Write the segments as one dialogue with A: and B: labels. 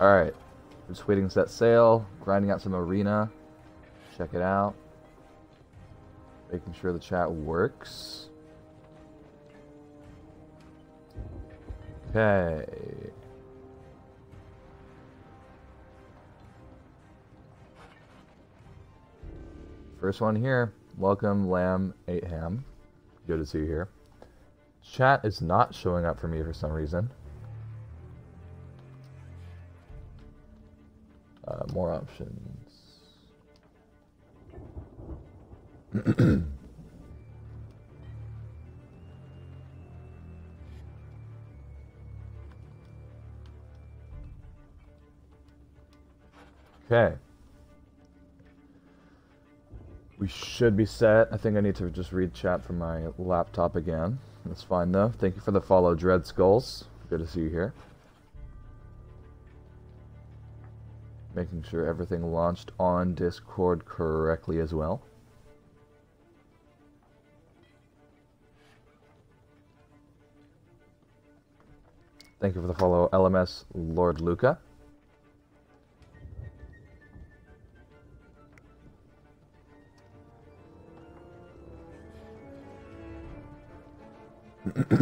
A: Alright. Just waiting to set sail, grinding out some arena. Check it out. Making sure the chat works. Okay. First one here. Welcome, Lamb 8 Ham. Good to see you here. Chat is not showing up for me for some reason. Uh, more options. okay. We should be set. I think I need to just read chat from my laptop again. That's fine though. Thank you for the follow, Dread Skulls. Good to see you here. Making sure everything launched on Discord correctly as well. Thank you for the follow, LMS Lord Luca.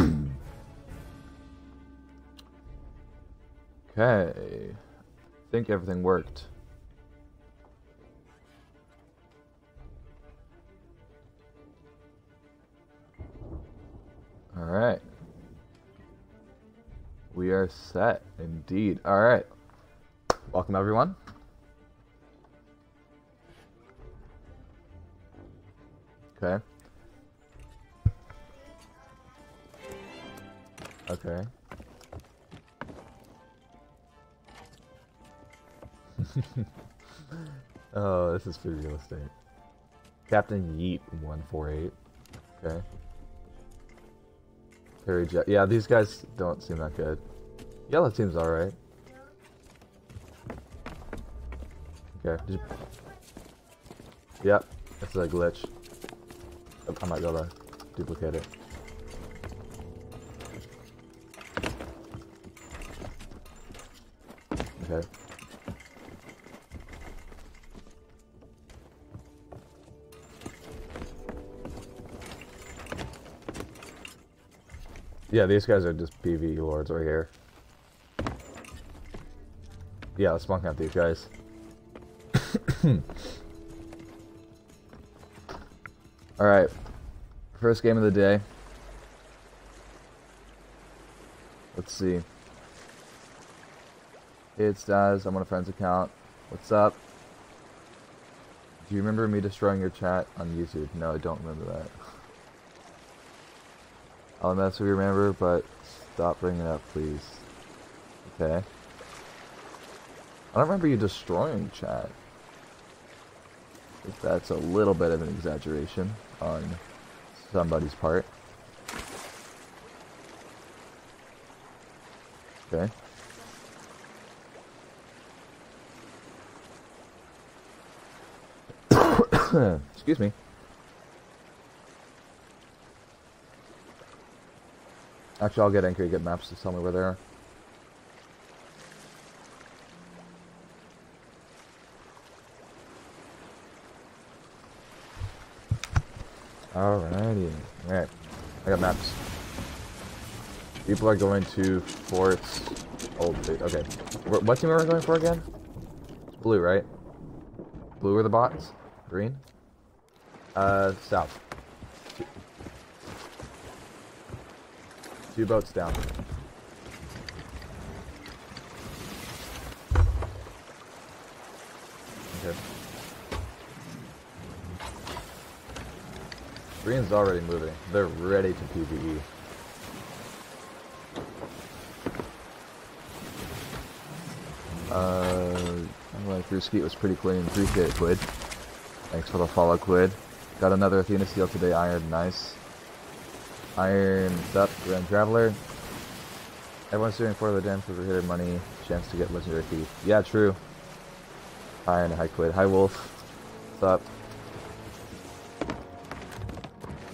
A: okay. Think everything worked. Alright. We are set, indeed. Alright. Welcome, everyone. Okay. Okay. oh, this is for real estate. Captain Yeet 148. Okay. Perry Jet. Yeah, these guys don't seem that good. Yellow team's alright. Okay. You... Yep, that's a glitch. Oh, I might go to duplicate it. Yeah, these guys are just PvE lords right here. Yeah, let's monk out these guys. Alright. First game of the day. Let's see. It's Daz. I'm on a friend's account. What's up? Do you remember me destroying your chat on YouTube? No, I don't remember that. I'll mess with you, remember, but stop bringing it up, please. Okay. I don't remember you destroying chat. If that's a little bit of an exaggeration on somebody's part. Okay. Excuse me. Actually, I'll get Anchor get maps to tell me where they are. Alrighty. Alright. I got maps. People are going to Forts Old Okay. What team are we going for again? Blue, right? Blue are the bots? Green? Uh, south. Two boats down. Okay. Green's already moving. They're ready to PvE. Uh, well, through skeet was pretty clean. Appreciate it, Quid. Thanks for the follow, Quid. Got another Athena Steel today, Iron. Nice. Iron up, Grand Traveler. Everyone's doing for the dance for hidden money, chance to get legendary feet. Yeah, true. Iron, hi Quid. Hi Wolf. What's up?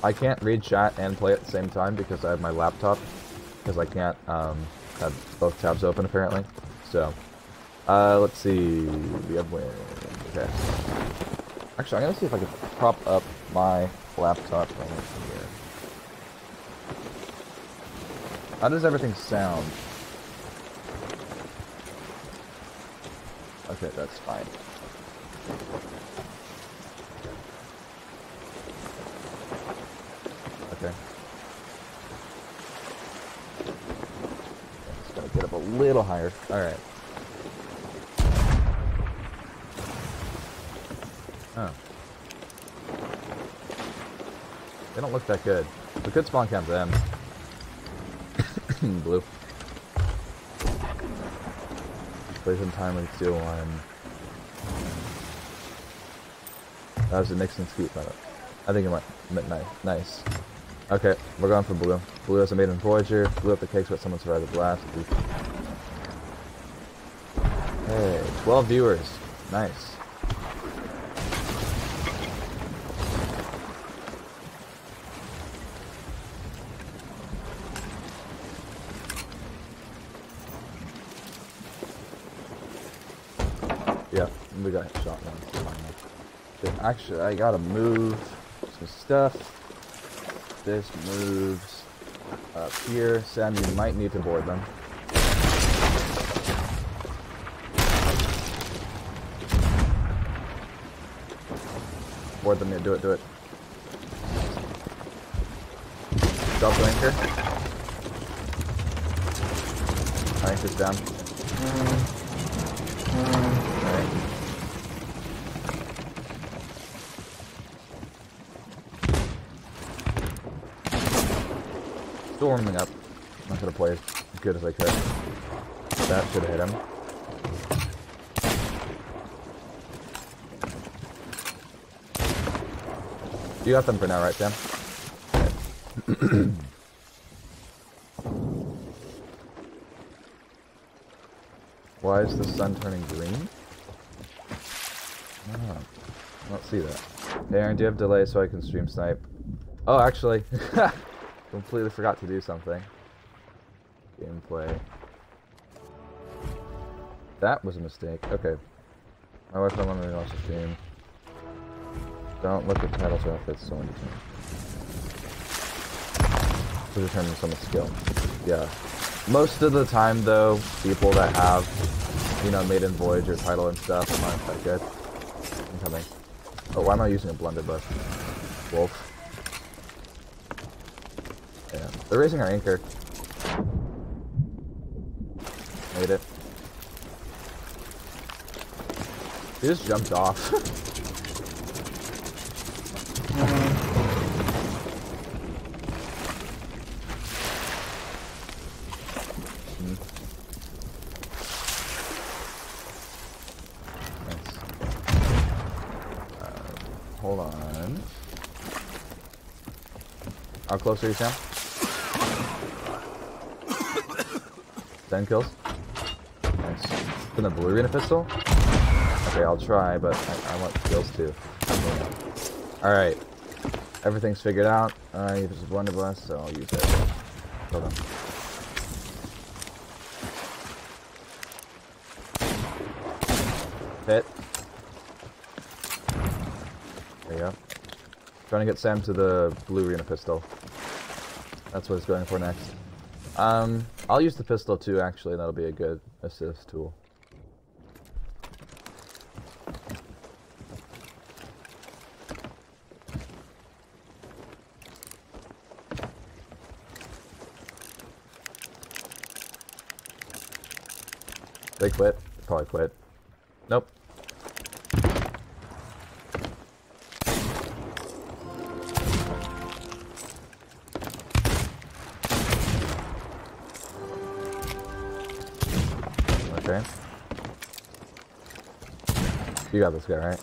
A: I can't read chat and play at the same time because I have my laptop. Because I can't um, have both tabs open apparently. So, Uh, let's see. We have win. Okay. Actually, I'm gonna see if I can prop up my laptop right here. How does everything sound? Okay, that's fine. Okay. Just gotta get up a little higher. Alright. Oh. They don't look that good. We could spawn camp them. Blue. Play some time with steel one. That was a Nixon scoop it. I think it went, went nice. Nice. Okay, we're going for blue. Blue has a maiden Voyager. Blew up the cakes, but someone survived the blast. Hey, 12 viewers. Nice. Yeah, we got shot one. Actually, I gotta move some stuff. This moves up here. Sam, you might need to board them. Board them, yeah, do it, do it. Drop the anchor. Anchor's down. Mm-hmm. Mm-hmm. Alright. Storming up. I'm not gonna play as good as I could. That should hit him. You got them for now, right, Sam? Why is the sun turning green? Oh, I don't see that. Hey Aaron, do you have delay so I can stream snipe? Oh, actually, completely forgot to do something. Gameplay. That was a mistake. Okay. My wife don't want me to watch the stream. Don't look at titles or outfits, so determine. To determine someone's skill. Yeah. Most of the time, though, people that have, you know, Maiden Voyage or title and stuff aren't that good. Incoming. Oh, why am I using a blunderbuss? Wolf. Yeah. They're raising our anchor. Made it. He just jumped off. Hmm. Uh, hold on. How close are you, Sam? Ten kills. Nice. From the blue arena pistol? Okay, I'll try, but I, I want kills too. Alright. Everything's figured out. I use a blunderbuss, so I'll use it. Hold on. Hit. There you go. Trying to get Sam to the blue arena pistol. That's what he's going for next. Um, I'll use the pistol too, actually. That'll be a good assist tool. They quit. Probably quit. You got this guy, right?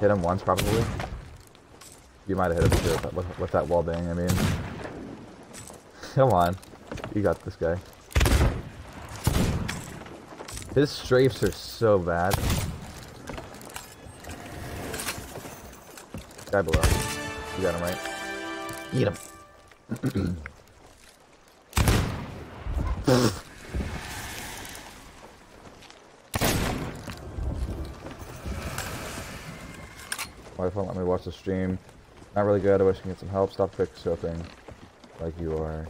A: Hit him once, probably. You might have hit him too, with, with that wall bang, I mean. Come on. You got this guy. His strafes are so bad. Guy below. You got him right. Eat him. Wi-Fi won't let me watch the stream. Not really good. I wish I could get some help. Stop quick scoping like you are.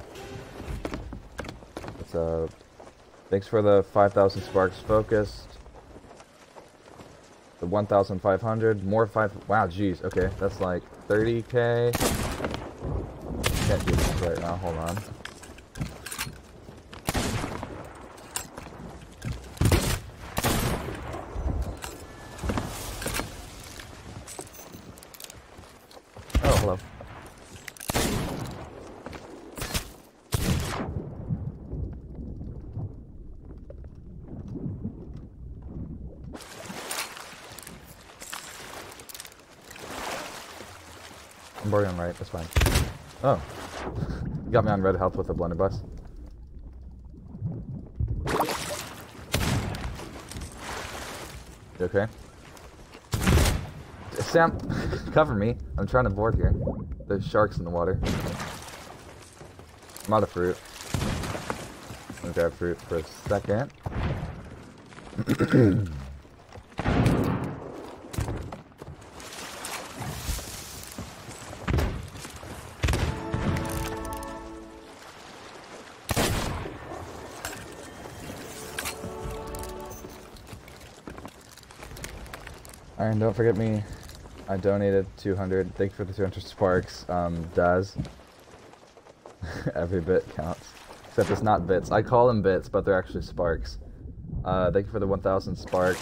A: What's up? Uh, thanks for the 5,000 sparks focused. The 1,500. More 5. Wow, jeez. Okay, that's like 30k. Can't do this right now. Hold on. Oh, hello. I'm boarding on right, that's fine. Oh. You got me on red health with a blunderbuss. You okay? Sam, cover me. I'm trying to board here. There's sharks in the water. I'm out of fruit. I'm grab fruit for a second. Iron, don't forget me. I donated 200. Thank you for the 200 sparks. Um, does. Every bit counts. Except it's not bits. I call them bits, but they're actually sparks. Uh, thank you for the 1,000 sparks.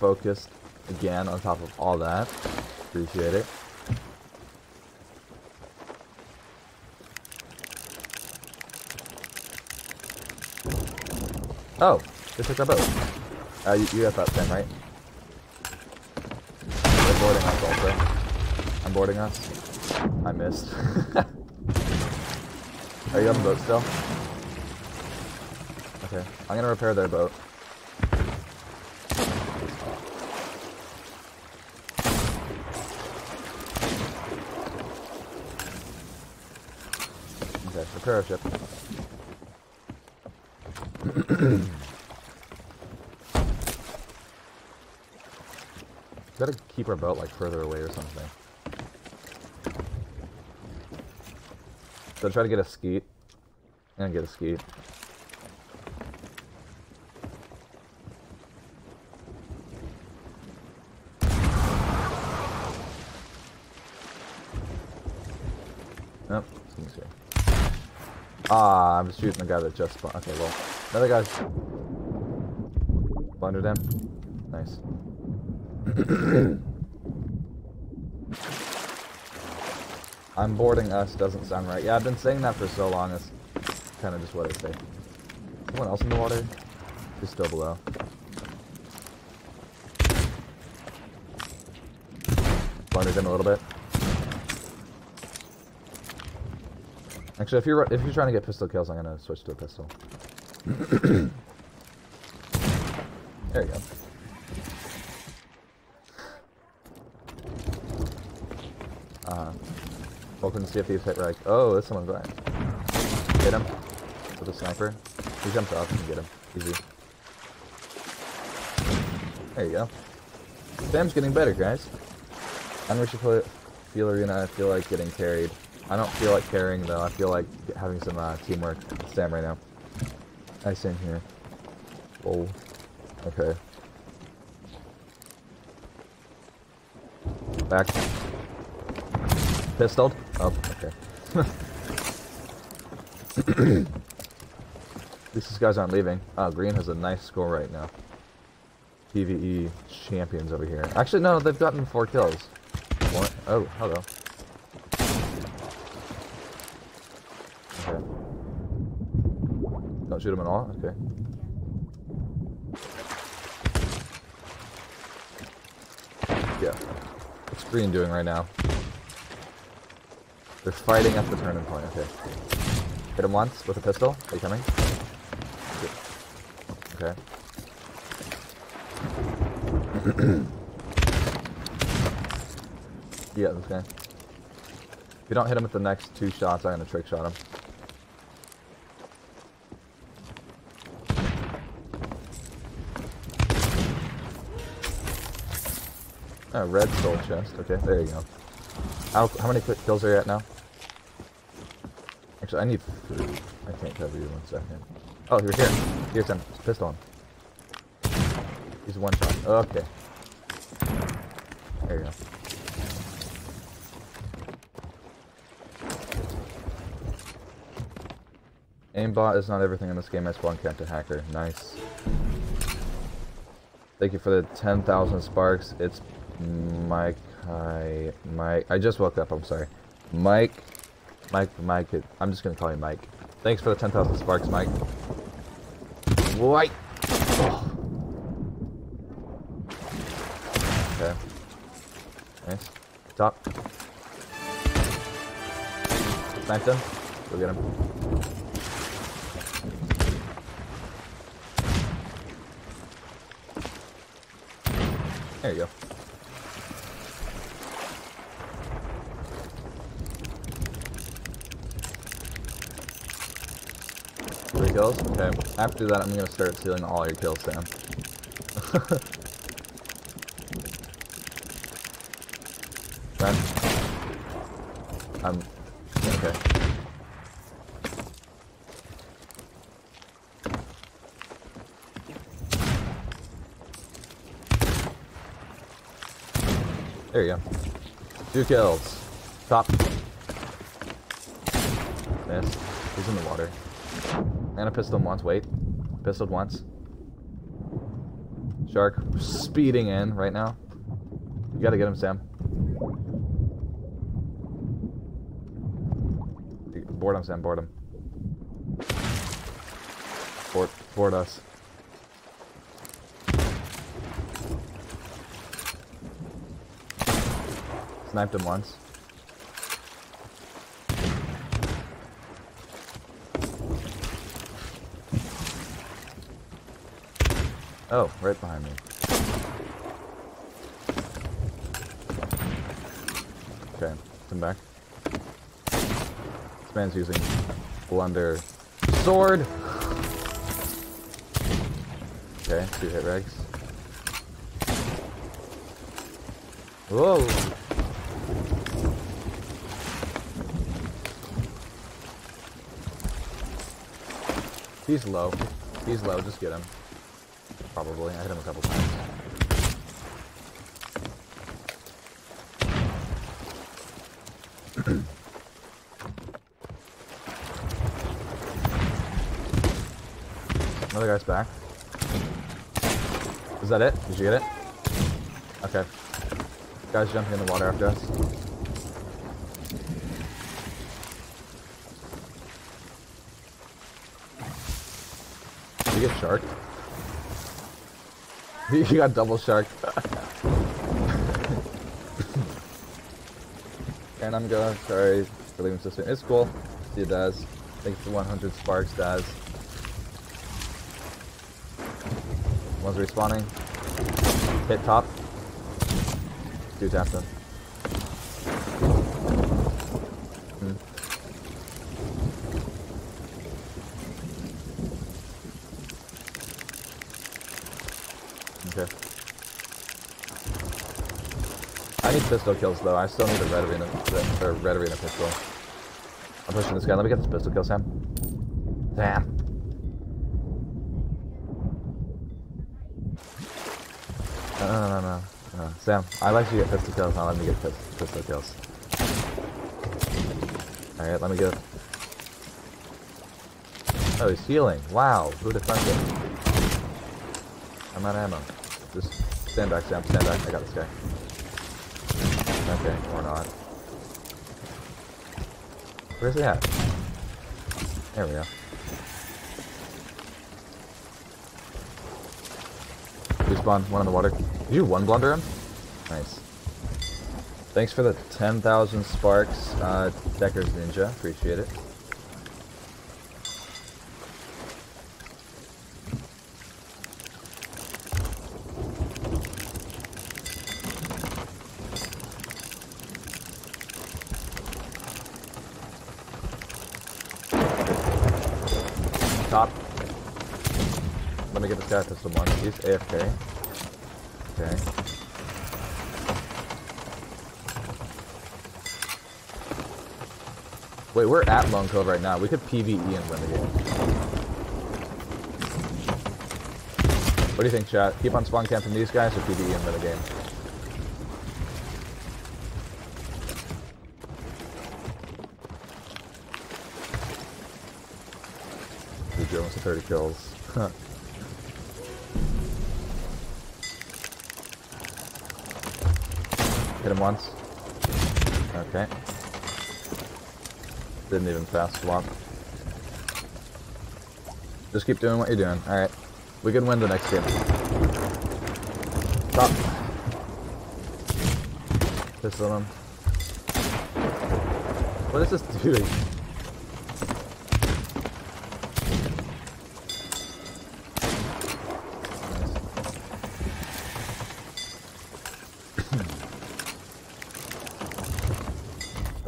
A: Focused again on top of all that. Appreciate it. Oh, they took our boat. Uh, you, you got that thing, right? They're boarding us also. I'm boarding us. I missed. Are you on the boat still? Okay, I'm gonna repair their boat. Okay, repair our ship. Gotta keep our boat like further away or something. So try to get a skeet. And get a skeet. Nope, seems here. Ah, I'm shooting the guy that just spawned. Okay, well, another guy's blundered him. Nice. I'm boarding us doesn't sound right. Yeah, I've been saying that for so long. It's kind of just what I say. Someone else in the water? Just still below. Blundered him a little bit. Actually, if you're if you're trying to get pistol kills, I'm gonna switch to a pistol. there you go. Uh, To see if he's hit right. Oh, there's someone back. Hit him with a sniper. He jumps off. and get him. Easy. There you go. Sam's getting better, guys. Know we should play feel arena. I feel like getting carried. I don't feel like carrying though. I feel like having some uh, teamwork. with Sam right now. Nice in here. Whoa. Okay. Back. Pistoled? Oh, okay. These guys aren't leaving. Oh, green has a nice score right now. PvE champions over here. Actually, no, they've gotten four kills. One, oh, hello. Okay. Don't shoot them at all? Okay. Yeah. What's green doing right now? They're fighting at the turning point, okay. Hit him once with a pistol. Are you coming? Okay. yeah, okay. If you don't hit him with the next two shots, I'm gonna trick shot him. Oh, red soul chest. Okay, there you go. How, how many kills are you at now? Actually, I need food. I can't cover you one second. Oh, you're here. Here's him. Pistol him. He's one shot. Oh, okay. There you go. Aimbot is not everything in this game. I spawn camped a hacker. Nice. Thank you for the 10,000 sparks. It's Mike. Hi, Mike. I just woke up. I'm sorry. Mike. Mike. Mike. I'm just gonna call you Mike. Thanks for the 10,000 sparks, Mike. White. Oh. Okay. Nice. Top. Sniped him. Go get him. There you go. Three kills? Okay. After that, I'm gonna start stealing all your kills, Sam. Run. Um, okay. There you go. Two kills. Top. Miss. He's in the water. And a pistol once. Wait. Pistoled once. Shark speeding in right now. You gotta get him, Sam. Board him, Sam. Board him. Board, board us. Sniped him once. Oh, right behind me. Okay, come back. This man's using blunder sword. Okay, two hit regs. Whoa! He's low. He's low, just get him. Probably. I hit him a couple times. Another guy's back. Is that it? Did you get it? Okay. Guys jumping in the water after us. Did you get shark? you got double shark. and I'm going. Sorry for leaving so soon. It's cool. See you, Daz. Thanks for 100 sparks, Daz. One's respawning. Hit top. Dude tapped him. Hmm. Okay. I need pistol kills though. I still need a red arena, or red arena pistol. I'm pushing this guy. Let me get this pistol kill, Sam. Damn. No, no, no, no, no. Sam, I like to get pistol kills, now let me get pistol kills. Alright, let me get... Oh, he's healing. Wow, have thunk? I'm out of ammo. Just stand back, Sam, stand back. I got this guy. Okay, or not. Where's he at? There we go. Respawn, one in the water. Did you one blunder him? Nice. Thanks for the 10,000 sparks, uh, Decker's Ninja. Appreciate it. is the one. He's AFK. Okay. Wait, we're at Lone Cove right now. We could PvE and win the game. What do you think, chat? Keep on spawn camping these guys or PvE and win the game? The Jones 30 kills. Hit him once. Okay. Didn't even fast swap. Just keep doing what you're doing. Alright. We can win the next game. Stop. Pistol him. What is this doing?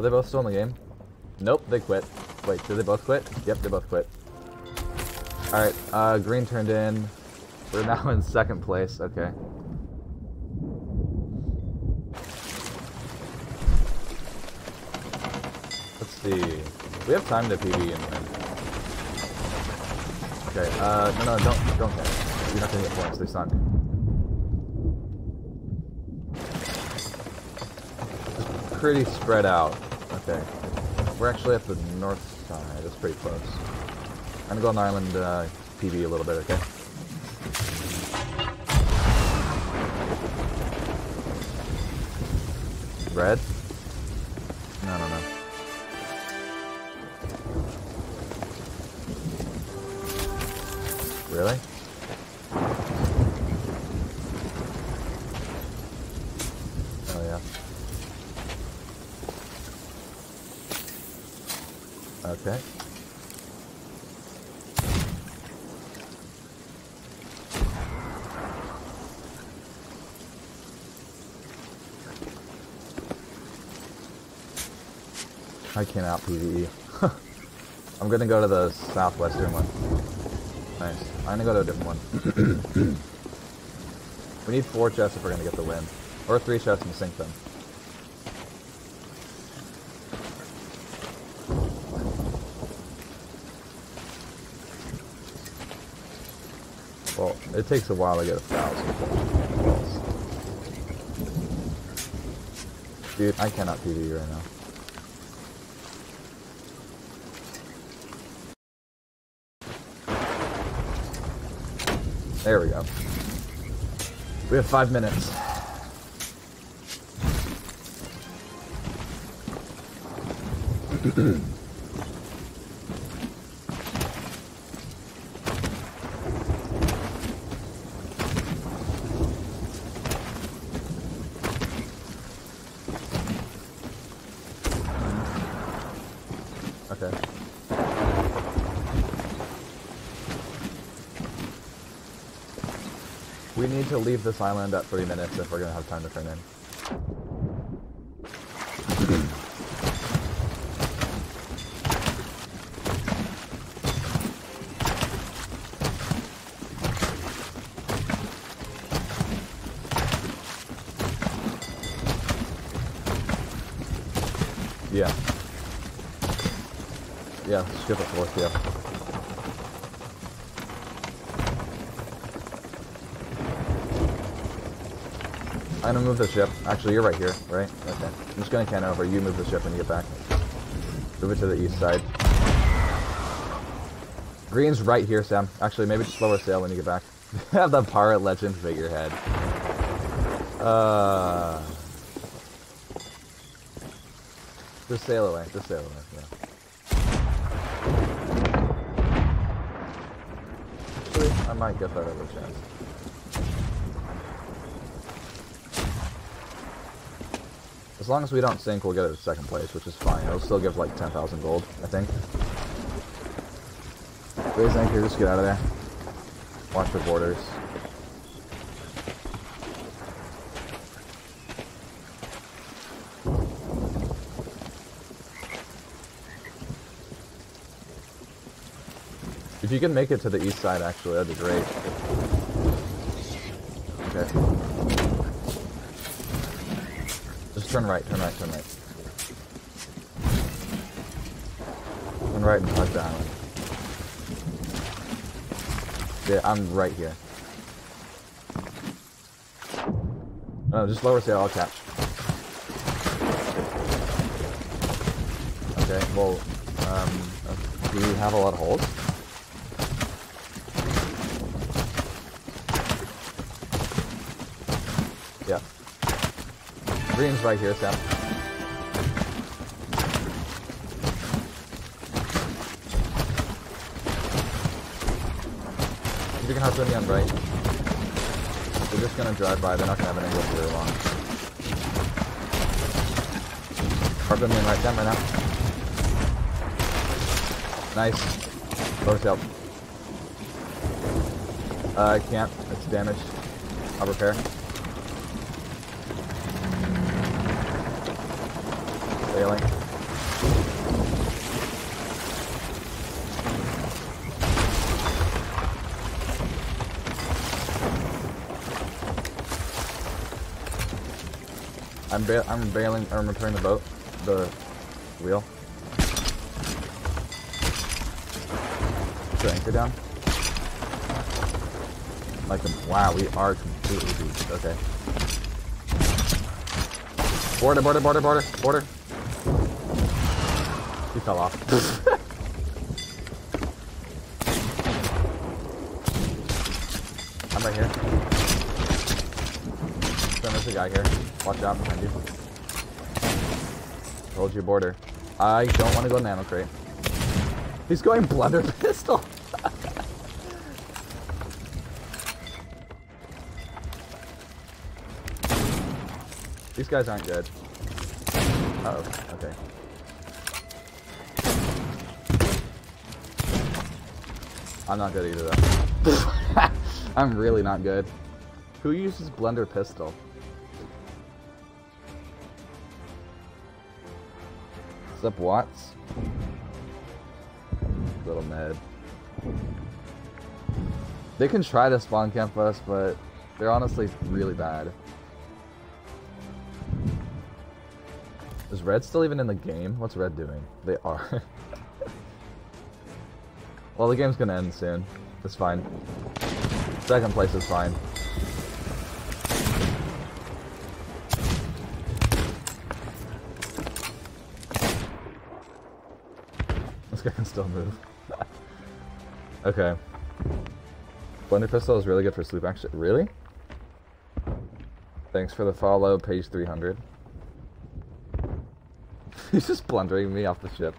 A: Are they both still in the game? Nope, they quit. Wait, did they both quit? Yep, they both quit. Alright, uh, green turned in. We're now in second place, okay. Let's see. We have time to PvE and win. Okay, uh, no, no, don't, don't get You're not gonna get points, they sunk. Pretty spread out. Okay. We're actually at the north side. That's pretty close. I'm gonna go on the island uh, PvE a little bit, okay? Red? I can't out PvE. I'm gonna go to the southwestern one. Nice. I'm gonna go to a different one. we need four chests if we're gonna get the win. Or three chests and sink them. Well, it takes a while to get a thousand. Dude, I cannot PvE right now. There we go. We have five minutes. okay. We need to leave this island at three minutes if we're gonna have time to turn in. Yeah. Yeah, skip it fourth, yeah. I'm gonna move the ship. Actually, you're right here, right? Okay. I'm just gonna can over. You move the ship when you get back. Move it to the east side. Green's right here, Sam. Actually, maybe just lower sail when you get back. Have the pirate legend figurehead. Uh. Just sail away. Just sail away. Yeah. I might get that other chance. Long as we don't sink, we'll get it to second place, which is fine. It'll still give like 10,000 gold, I think. Raise anchor, just get out of there. Watch for borders. If you can make it to the east side, actually, that'd be great. Okay. Turn right, turn right, turn right. Turn right and hug the island. Yeah, I'm right here. No, just lower sail, I'll catch. Okay, well, um, uh, do we have a lot of holes? Yeah. Right here, Sam. You can harpoon me on right. They're just gonna drive by, they're not gonna have an angle for very long. Me on right, Sam, right now. Nice. Close sail. Uh, I can't, it's damaged. I'll repair. I'm ba I'm bailing. I'm repairing the boat, the wheel. Put the anchor down. Like, wow, we are completely beached. Okay. Border, border, border, border, border. He fell off. I'm right here. Then there's a guy here. Watch out behind you. Hold your border. I don't want to go nano crate. He's going blunder pistol. These guys aren't good. Uh oh, okay. I'm not good either though. I'm really not good. Who uses blunder pistol? What's up, Watts? Little Ned. They can try to spawn camp us, but they're honestly really bad. Is Red still even in the game? What's Red doing? They are. well, the game's gonna end soon. It's fine. Second place is fine. This guy can still move. okay. Blunder pistol is really good for sleep action. Really? Thanks for the follow, page 300. He's just blundering me off the ship.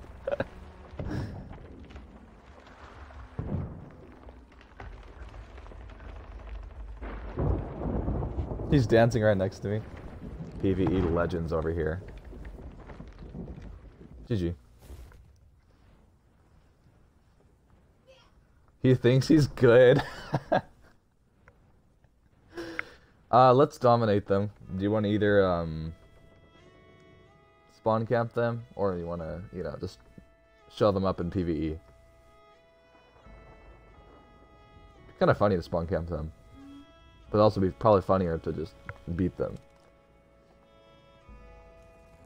A: He's dancing right next to me. PvE legends over here. GG. He thinks he's good. uh, let's dominate them. Do you want to either, um, spawn camp them, or you want to, you know, just show them up in PvE? Kind of funny to spawn camp them. But also be probably funnier to just beat them.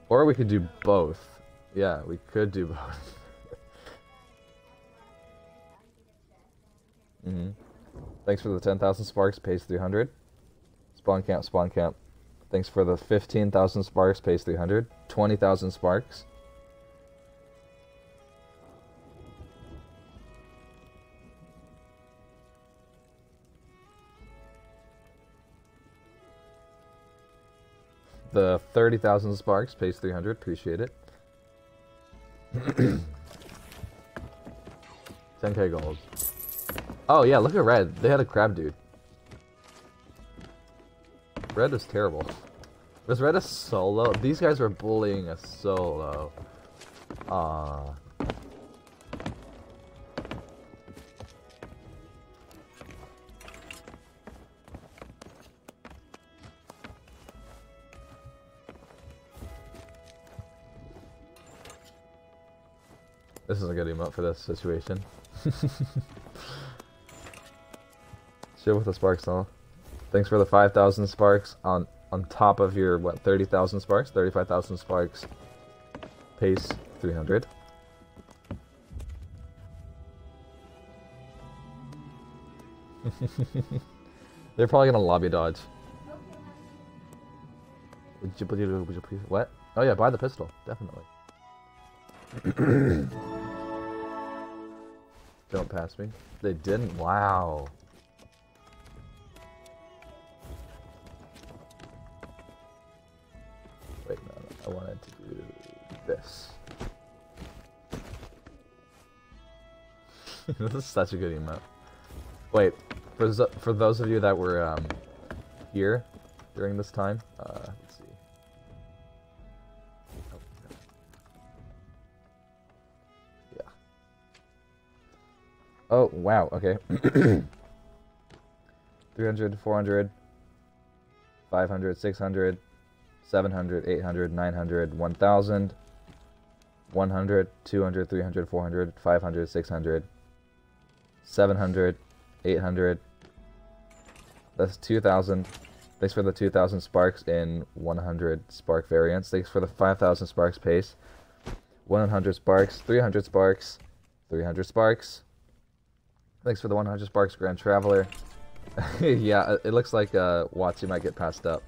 A: Or we could do both. Yeah, we could do both. mm hmm Thanks for the 10,000 sparks, pays 300. Spawn camp, spawn camp. Thanks for the 15,000 sparks, pays 300. 20,000 sparks. The 30,000 sparks, pays 300, appreciate it. 10k gold. Oh yeah, look at Red. They had a crab dude. Red is terrible. Was Red a solo? These guys were bullying a solo. Ah. This is a good emote for this situation. Chill with the sparks now. Thanks for the 5,000 sparks on on top of your, what, 30,000 sparks? 35,000 sparks. Pace 300. They're probably gonna lobby dodge. Would you, would you? What? Oh yeah, buy the pistol, definitely. Don't pass me. They didn't. Wow. Wait, no, no, I wanted to do this. this is such a good emote. Wait, for for those of you that were um, here during this time, uh, wow. Okay. 300, 400, 500, 600, 700, 800, 900, 1000, 100, 200, 300, 400, 500, 600, 700, 800. That's 2,000. Thanks for the 2,000 sparks in 100 spark variants. Thanks for the 5,000 sparks pace. 100 sparks, 300 sparks, 300 sparks. Thanks for the 100 sparks, Grand Traveler. yeah, it looks like uh, might get passed up.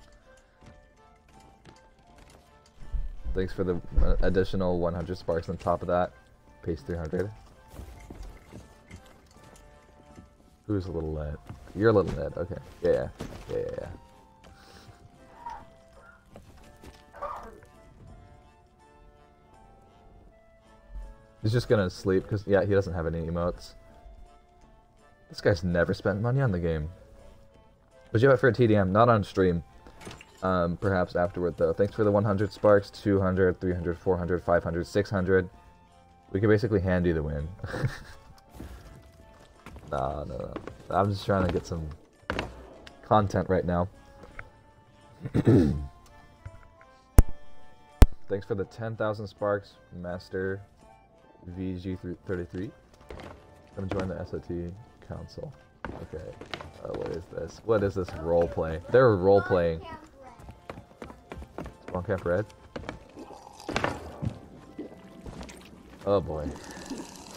A: Thanks for the uh, additional 100 sparks on top of that. Pace 300. Who's a little led? You're a little led. Okay. Yeah, yeah, yeah, yeah. He's just gonna sleep because yeah, he doesn't have any emotes. This guy's never spent money on the game. Would you have it for a TDM? Not on stream. Um, perhaps afterward though. Thanks for the 100 sparks, 200, 300, 400, 500, 600. We can basically hand you the win. Nah, no, no. I'm just trying to get some content right now. Thanks for the 10,000 sparks, Master VG33. Come join the SOT Council. Okay. Uh, what is this? What is this role play? They're role playing. Spawn Camp Red? Oh boy.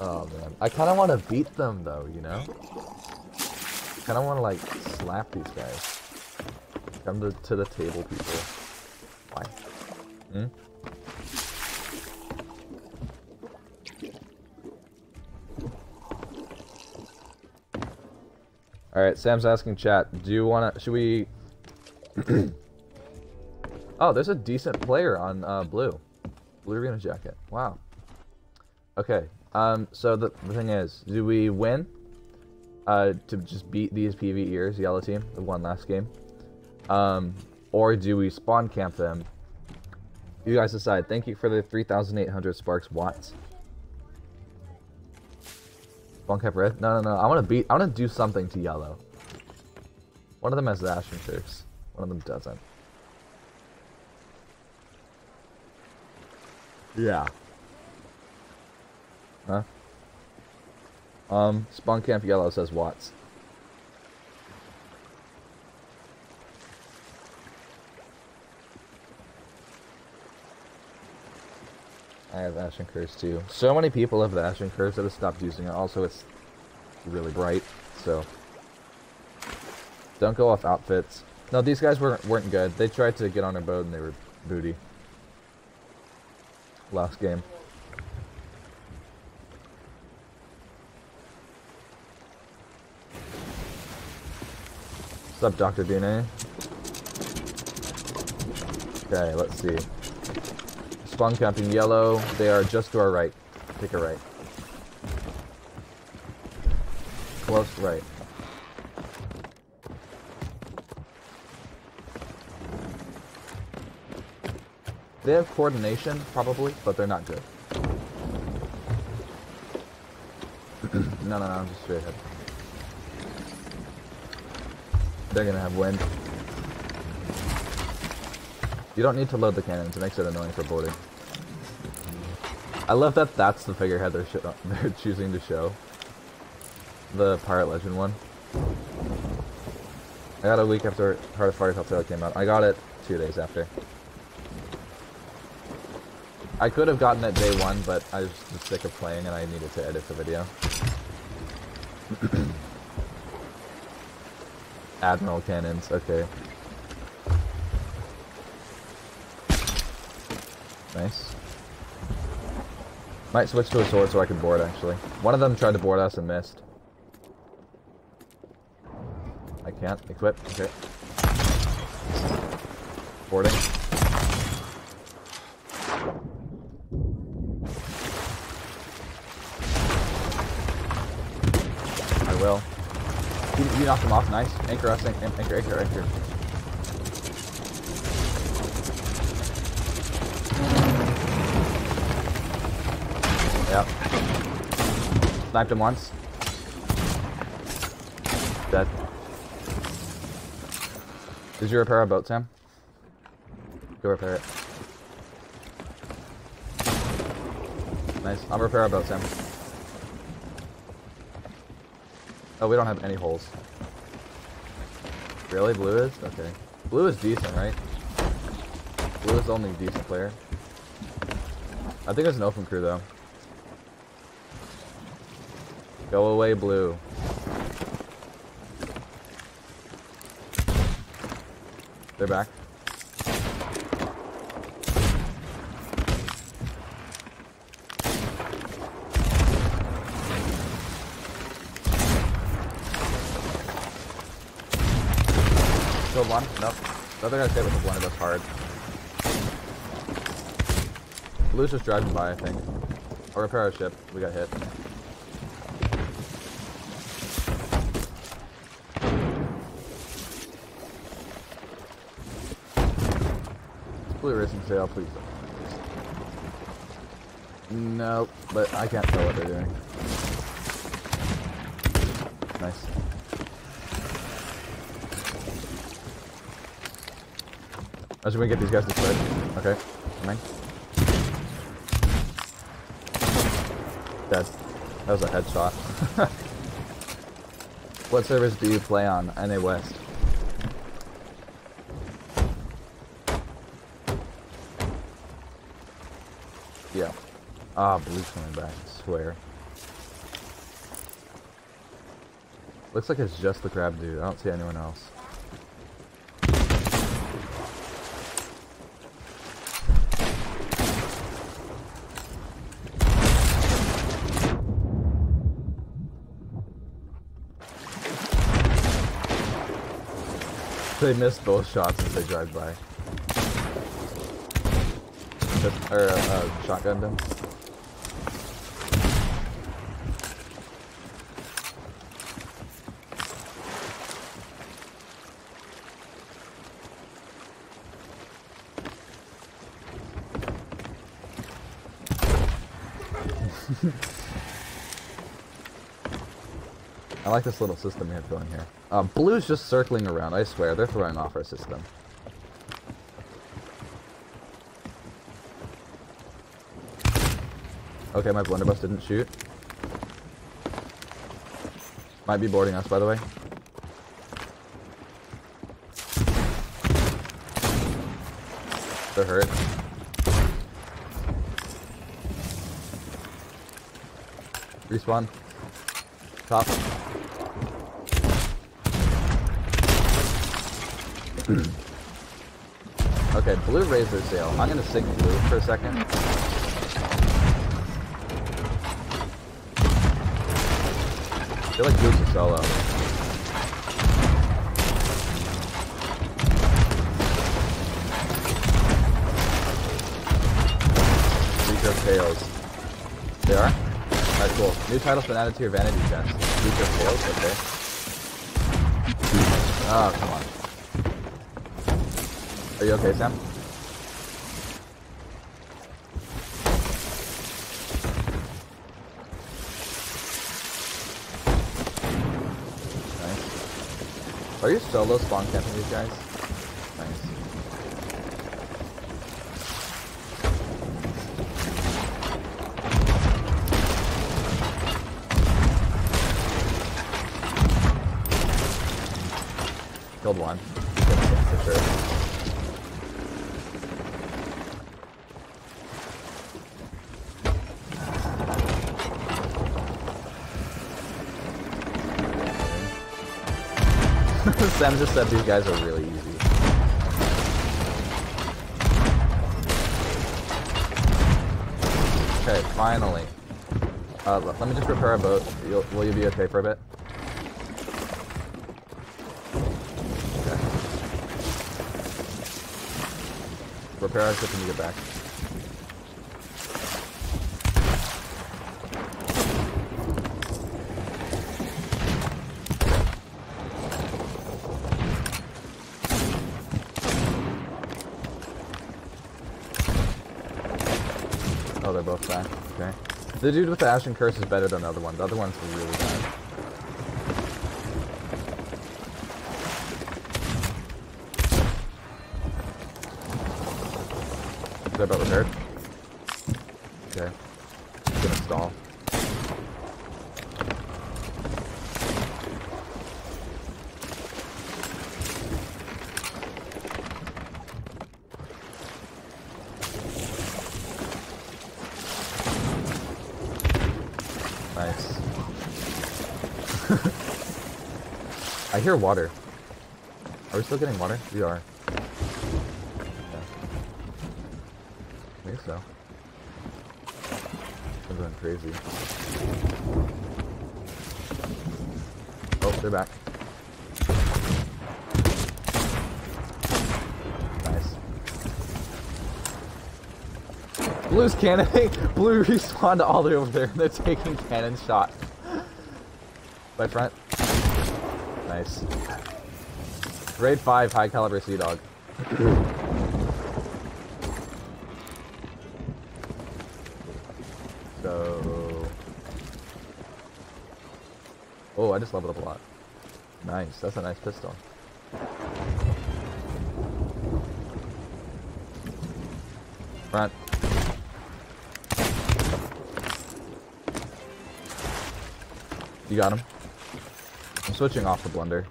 A: Oh man, I kind of want to beat them though, you know. Kind of want to like slap these guys. Come to, to the table, people. Why? Hmm. All right, Sam's asking chat. Do you want to? Should we? oh, there's a decent player on uh, blue. Blue arena jacket. Wow. Okay, um, so the, the thing is, do we win uh, to just beat these PvEers, yellow team, the one last game? Um, or do we spawn camp them? You guys decide. Thank you for the 3,800 Sparks Watts. Spawn camp red? No, no, no. I want to beat. I want to do something to yellow. One of them has the Ashen Curse. One of them doesn't. Yeah. Huh? Um, Spawn Camp Yellow says Watts. I have Ashen Curse too. So many people have the Ashen Curse that have stopped using it. Also, it's really bright, so... Don't go off outfits. No, these guys weren't, weren't good. They tried to get on a boat and they were booty. Last game. What's up, Dr. DNA? Okay, let's see. Spawn camping yellow. They are just to our right. Take a right. Close right. They have coordination, probably, but they're not good. no, no, no, I'm just straight ahead. They're gonna have wind. You don't need to load the cannons, it makes it annoying for boarding. I love that that's the figurehead they're, they're choosing to show. The Pirate Legend one. I got a week after Heart of Fire Tall Tale came out. I got it two days after. I could have gotten it day one, but I was sick of playing and I needed to edit the video. Admiral cannons, okay. Nice. Might switch to a sword so I can board, actually. One of them tried to board us and missed. I can't. Equip. Okay. Boarding. I will. You, you knocked him off. Nice. Anchor us. Anchor, anchor, anchor, anchor. Yep. Sniped him once. Dead. Did you repair our boat, Sam? Go repair it. Nice. I'll repair our boat, Sam. Oh, we don't have any holes. Really? Blue is? Okay. Blue is decent, right? Blue is the only decent player. I think it's an open crew, though. Go away, blue. They're back. Killed one. Nope. The other guy's hit with the blunderbuss hard. Blue's just driving by, I think. Or repair our ship. We got hit. Racing sail, please. Nope, but I can't tell what they're doing. Nice. I should we get these guys to split. Okay, coming. Dead. That was a headshot. what servers do you play on? NA West. Yeah. Ah, blue's coming back, I swear. Looks like it's just the crab dude. I don't see anyone else. They missed both shots as they drive by. Just, or, uh, uh, shotgunned him. I like this little system we have going here. Uh, blue's just circling around, I swear. They're throwing off our system. Okay, my blunderbuss didn't shoot. Might be boarding us, by the way. They're hurt. Respawn. Top. Hmm. okay, blue razor sail. I'm gonna sink blue for a second. I feel like blue's a solo. Are tails. They are? Alright, cool. New title's been added to your vanity chest. Are tails? Okay. Oh, come on. Are you okay, Sam? Nice. Are you solo spawn camping these guys? Sam just said these guys are really easy. Okay, finally. Uh, let me just repair a boat. You'll, will you be okay for a bit? Okay. Repair our ship when you get back. Oh, they're both back. Okay. The dude with the Ashen Curse is better than the other one. The other one's really bad. Is that about repaired? Okay. It's gonna stall. Nice. I hear water. Are we still getting water? We are. Yeah. I think so. I'm going crazy. Oh, they're back. Nice. Blue's cannoning. Blue respawned all the way over there they're taking cannon shot. By front. Nice. Grade 5 high caliber sea dog. so Oh, I just leveled up a lot. Nice, that's a nice pistol. Front. You got him. Switching off the blunder.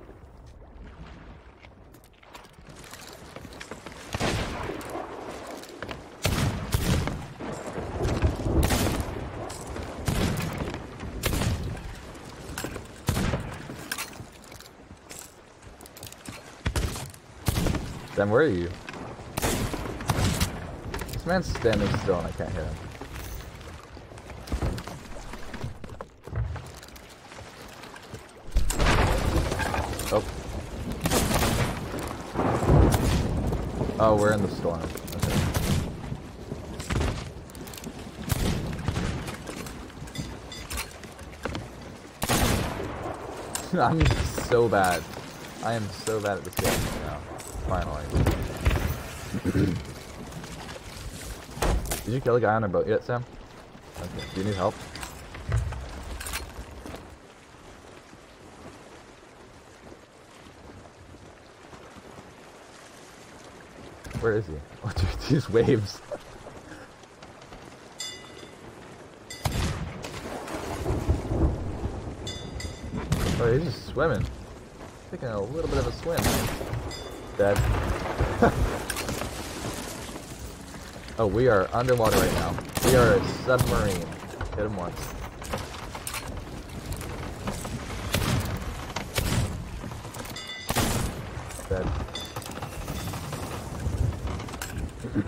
A: Then where are you? This man's standing still and I can't hit him. We're in the storm. Okay. I'm so bad. I am so bad at this game now. Finally. Did you kill a guy on a boat yet, Sam? Okay. Do you need help? Where is he? Oh, dude, these waves. oh, he's just swimming. Taking a little bit of a swim. Dead. oh, we are underwater right now. We are a submarine. Hit him once. Dead.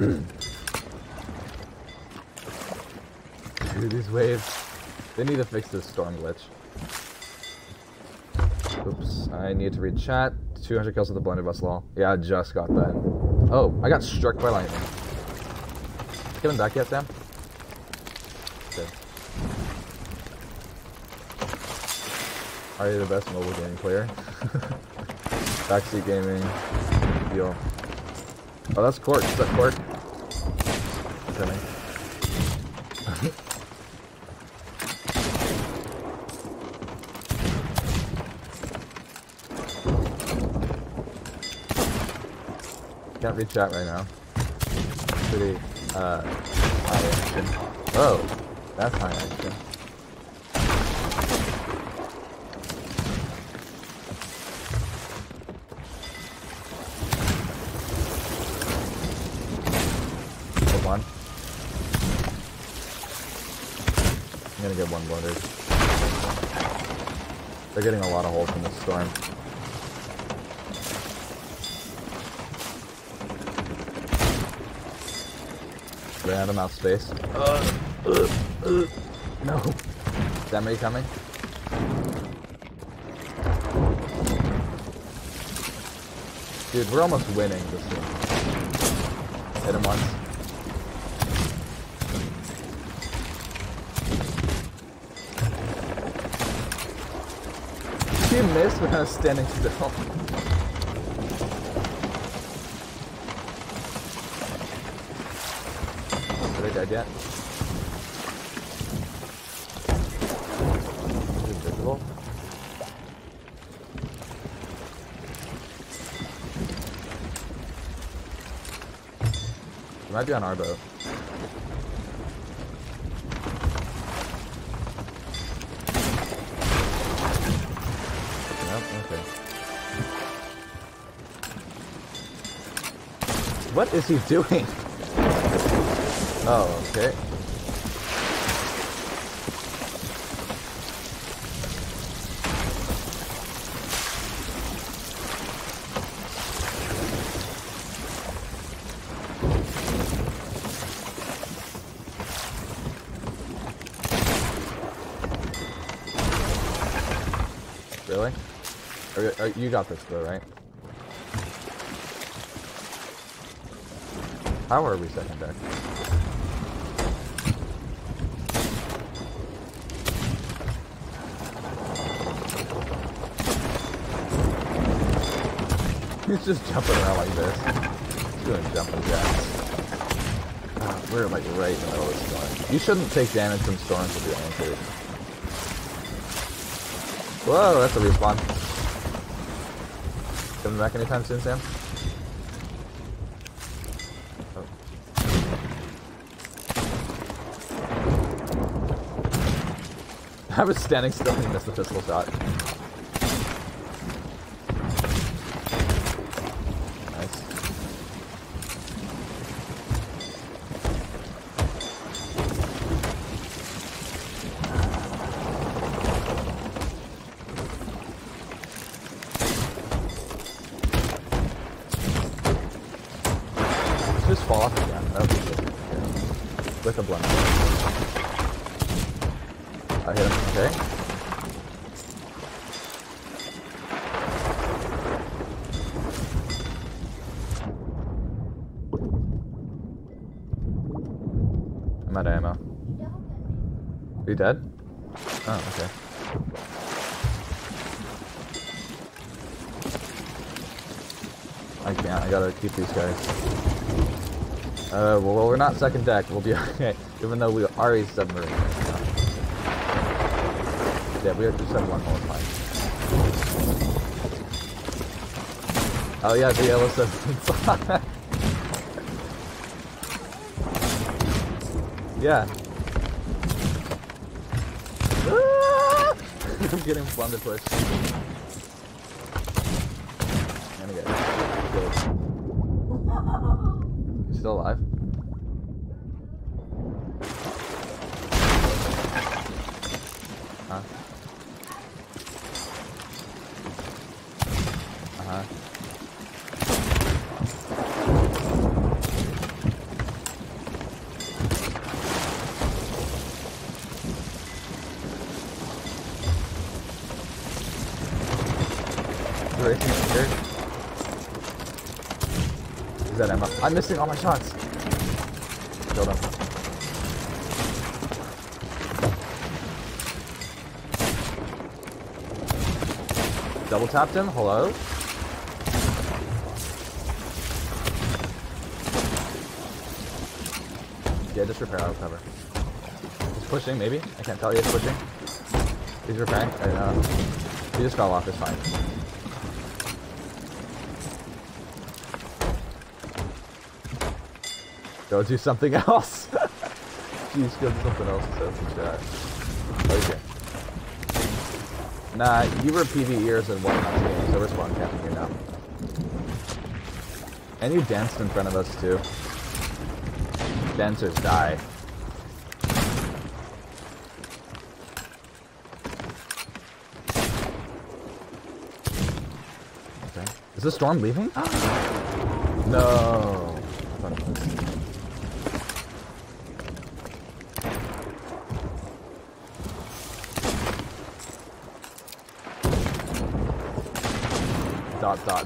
A: Dude, these waves. They need to fix this storm glitch. Oops. I need to read chat. 200 kills with the blunderbuss lol. Yeah, I just got that. Oh, I got struck by lightning. Coming back yet, Sam? Okay. Are you the best mobile gaming player? Backseat gaming. Deal. Oh, that's Cork. Is that Cork? Coming. Can't read chat right now. Pretty, uh, high action. Oh, that's high action. They're getting a lot of holes in this storm. Ran out of mouth space. Uh, uh, uh. No. Demi coming. Dude, we're almost winning this one. Hit him once. Missed when I was standing still. Are they dead yet? might be on our boat. What is he doing? Oh, okay. Really? Or, or, you got this though, right? How are we second deck? He's just jumping around like this. He's doing jumping jacks. Uh, we're like right in the middle of the storm. You shouldn't take damage from storms if you're anchored. Whoa, that's a respawn. Coming back anytime soon, Sam? I was standing still and missed the pistol shot. just fall off again. That would be good. Yeah. With a blunt. I hit him. Okay. I'm out of ammo. Are you dead? Oh, okay. I keep these guys. Uh, well, we're not second deck. We'll be okay, even though we are a submarine. Yeah, we have to send one more fight. Oh yeah, the submarine. yeah. I'm getting plunder pushed. And again. He's still alive. Huh? Uh-huh. Racing here that ammo. I'm missing all my shots. Killed him. Double tapped him. Hello? Yeah, just repair. I'll cover. He's pushing, maybe? I can't tell you. He's pushing. He's repairing. I, uh, he just fell off. It's fine. Go do something else. Jeez, go do something else instead of chat. Okay. Nah, you were PvEers and whatnot games, so we're spawn camping you now. And you danced in front of us too. Dancers die. Okay. Is the storm leaving? no.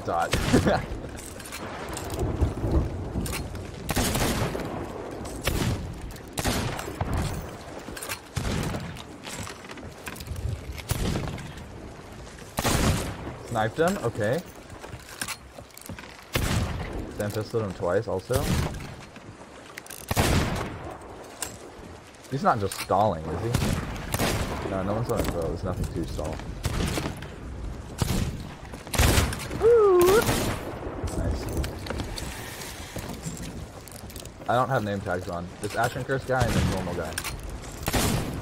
A: Dot. Sniped him, okay. Sam pistoled him twice also. He's not just stalling, is he? No, no one's on a throw. There's nothing to stall. Nice. I don't have name tags on. This Ashen Curse guy and this normal guy.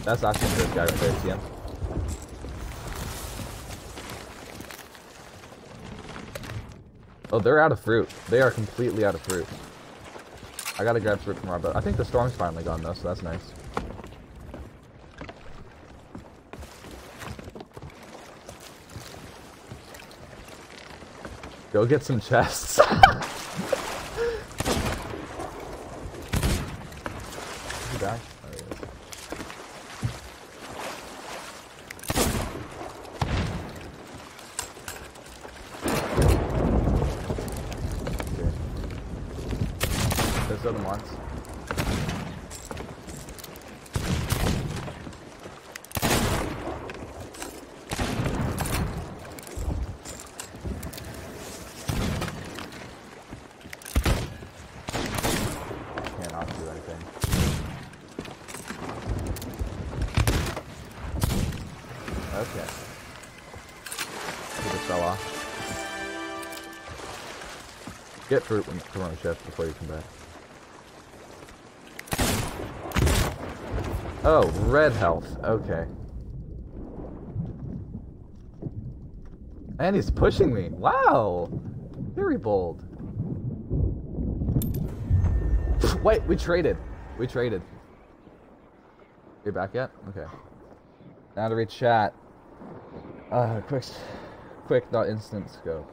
A: That's Ashen Curse guy right there, see him? Oh, they're out of fruit. They are completely out of fruit. I gotta grab fruit from our boat. I think the storm's finally gone though, so that's nice. Go get some chests. chest before you come back. Oh, red health. Okay. And he's pushing me. Wow. Very bold. Wait, we traded. We traded. You're back yet? Okay. Now to read chat. Uh, quick, quick, not instant scope.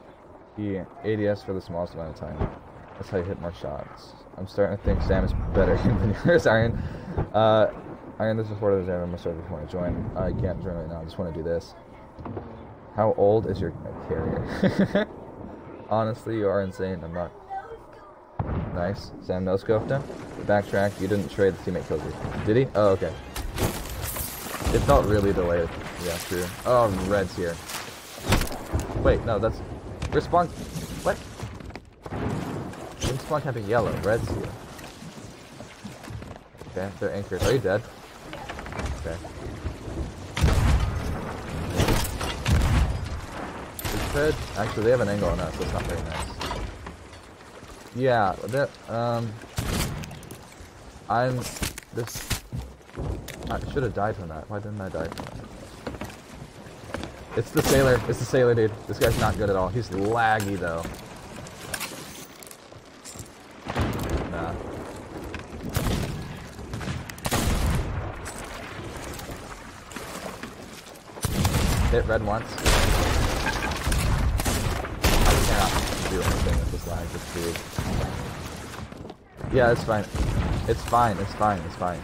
A: The ADS for the smallest amount of time. That's how you hit more shots. I'm starting to think Sam is better than yours, Iron. Uh, Iron, this is part of the Sam. I'm server if you want to join. I can't join right now. I just want to do this. How old is your carrier? Honestly, you are insane. I'm not. Nice. Sam no scoped him. Backtrack. You didn't trade the teammate killed you. Did he? Oh, okay. It felt really delayed. Yeah, true. Oh, red's here. Wait, no, that's respawn. Respawn camping yellow. Red's here. Okay, they're anchored. Are you dead? Okay. We could actually they have an angle on us. That's not very nice. Yeah, that um. I'm this. I should have died from that. Why didn't I die from that? It's the sailor. It's the sailor, dude. This guy's not good at all. He's laggy though. Nah. Hit red once. I cannot do anything with this lag. It's weird. Yeah, it's fine. It's fine. It's fine. It's fine.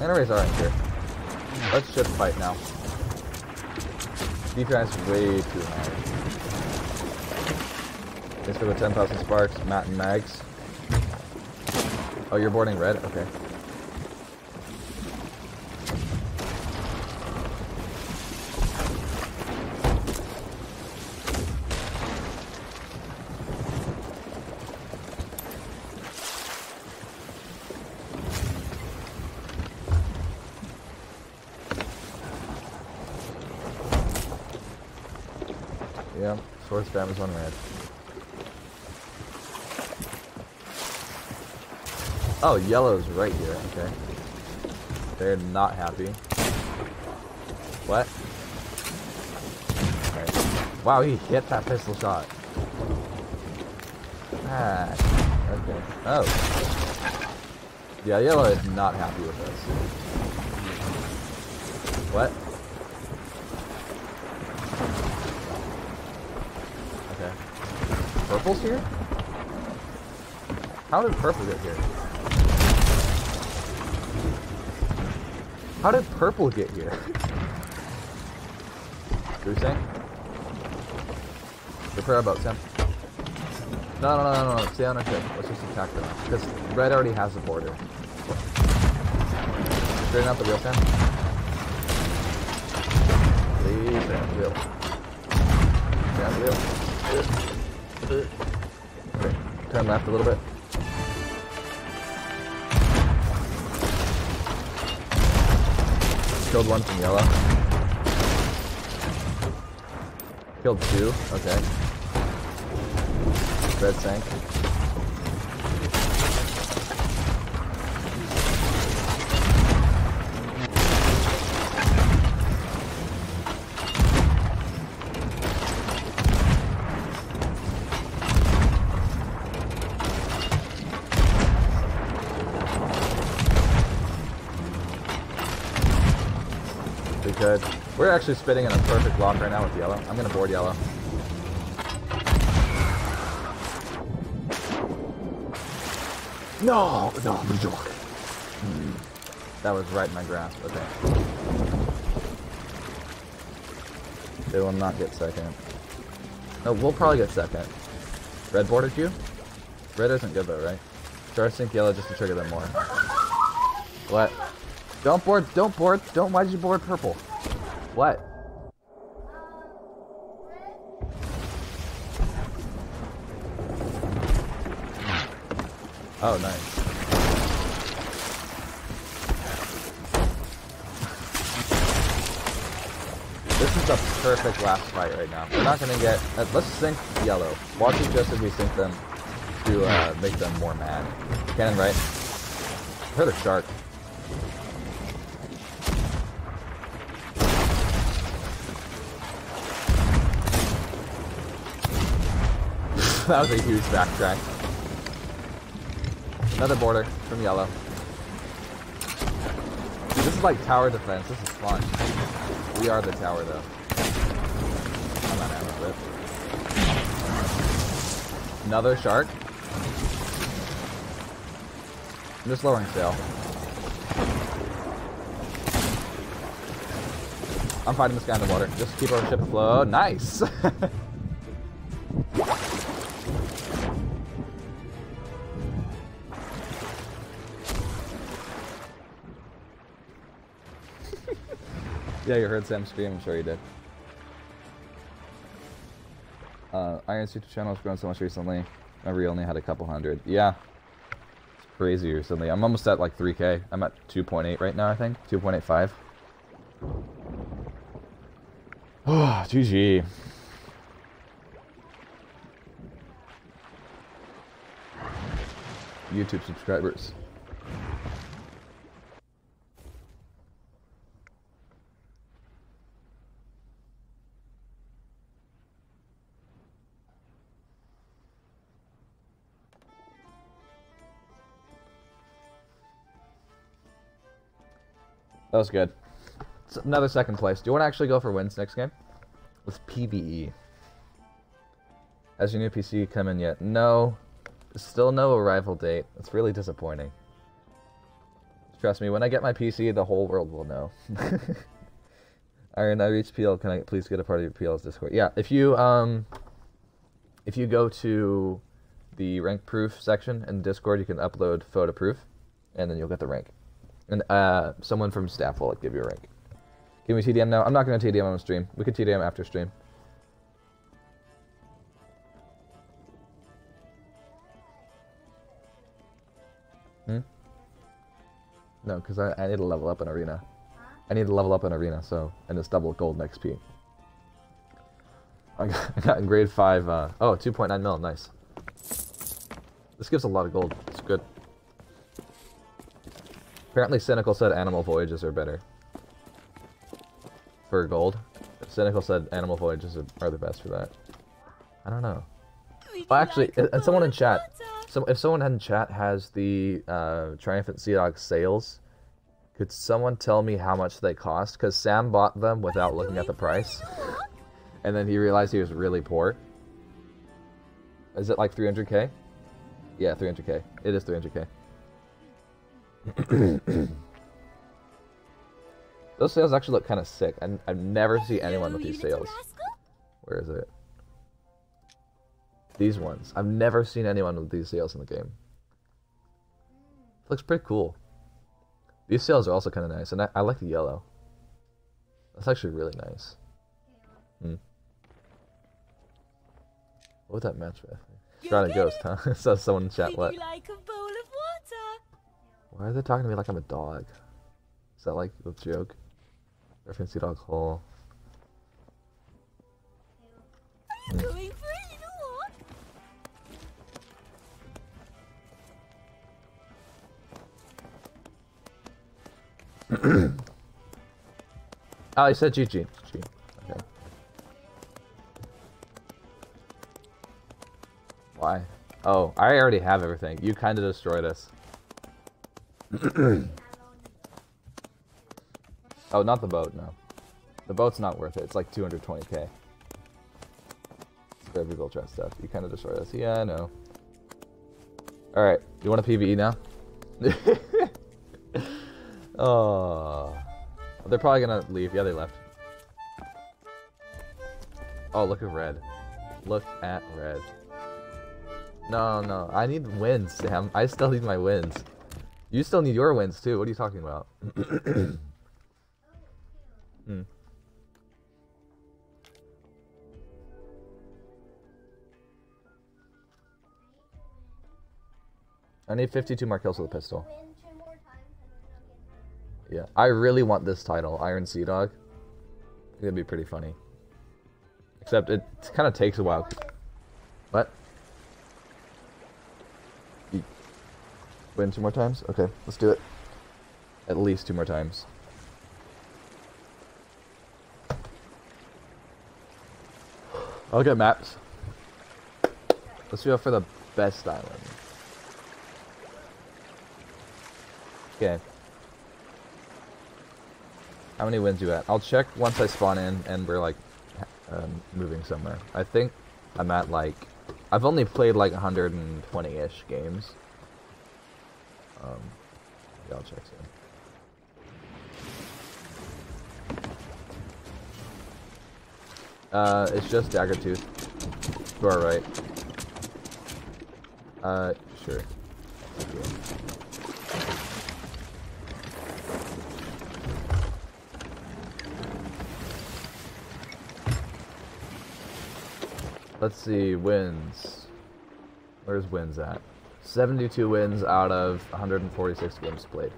A: Anyways, alright here. Let's just fight now. Defense way too high. Thanks for the 10,000 sparks, Matt and Mags. Oh, you're boarding red? Okay. Yeah, sword spam is on red. Oh, yellow's right here, okay. They're not happy. What? Wow, he hit that pistol shot. Ah, okay. Oh. Yeah, yellow is not happy with us. What? Okay. Purple's here? How did purple get here? How did purple get here? were saying? Repair about Sam. No, no, no, no, no. Stay on our ship. Let's just attack them. Because red already has a border. Straighten out the wheel, Sam. Please, Sam, wheel. Sam, wheel. Okay, turn left a little bit. Killed one from yellow. Killed two, okay. Red sank. Actually spitting in a perfect block right now with yellow. I'm gonna board yellow. No, no, joke. Hmm. That was right in my grasp. Okay. They will not get second. No, we'll probably get second. Red border queue? Red isn't good though, right? To sink yellow just to trigger them more. What? Don't board, don't board, don't, why did you board purple? What? Oh, nice. This is the perfect last fight right now. We're not gonna get. Uh, let's sink yellow. Watch it just as we sink them to uh, make them more mad. Cannon right. Heard a shark. that was a huge backtrack. Another border from yellow. This is like tower defense. This is fun. We are the tower, though. I'm not out of it. Another shark. I'm just lowering sail. I'm fighting this guy in the water. Just keep our ship afloat. Nice! yeah, you heard Sam scream. I'm sure you did. Uh, Iron's YouTube channel has grown so much recently. Remember, you only had a couple hundred. Yeah. It's crazy recently. I'm almost at like 3k. I'm at 2.8 right now, I think. 2.85. Oh, GG. YouTube subscribers. That was good. It's another second place. Do you want to actually go for wins next game? With PvE. Has your new PC come in yet? No. Still no arrival date. It's really disappointing. Trust me, when I get my PC, the whole world will know. Iron, I reached PL. Can I please get a part of your PL's Discord? Yeah, if you um, if you go to the rank proof section in Discord, you can upload photo proof, and then you'll get the rank. And uh, someone from staff will like, give you a rank. Give me TDM now. I'm not going to TDM on stream. We could TDM after stream. Hmm? No, because I, I need to level up an arena. I need to level up an arena, so and it's double gold XP. I got, I got in grade five. Uh, oh, 2.9 mil. Nice. This gives a lot of gold. It's good. Apparently, Cynical said animal voyages are better for gold. Cynical said animal voyages are, the best for that. I don't know. Well, actually, uh, someone in chat. So if someone in chat has the uh, Triumphant Sea Dog sails, could someone tell me how much they cost? Because Sam bought them without looking at the price, and then he realized he was really poor. Is it like 300k? Yeah, 300k. It is 300k. Those sails actually look kind of sick. I, I've never seen anyone with these sails. Where is it? These ones. I've never seen anyone with these sails in the game. Looks pretty cool. These sails are also kind of nice, and I, I like the yellow. That's actually really nice. Hmm. What would that match with? Shrouded Ghost, huh? Says someone in chat, what?
B: Like a bowl of water.
A: Why are they talking to me like I'm a dog? Is that like a joke? Reference dog hole. Oh, I said GG. GG. Okay. Why? Oh, I already have everything. You kind of destroyed us. oh, not the boat, no. The boat's not worth it. It's like 220k. Spare people try stuff. You kind of destroyed us. Yeah, I know. Alright, you want a PvE now? oh. They're probably gonna leave. Yeah, they left. Oh, look at red. Look at red. No, no. I need wins, Sam. I still need my wins. You still need your wins, too. What are you talking about? hmm. I need 52 more kills with a pistol. Yeah, I really want this title, Iron Sea Dog. It'd be pretty funny. Except it kind of takes a while. What? Win two more times? Okay, let's do it. At least two more times. I'll get maps. Let's go for the best island. Okay. How many wins you at? I'll check once I spawn in and we're like um, moving somewhere. I think I'm at like I've only played like 120-ish games. Um, yeah, I'll check soon. Uh, it's just dagger tooth. You are right. Uh, sure. Let's see, wins. Where's wins at? 72 wins out of 146 games played.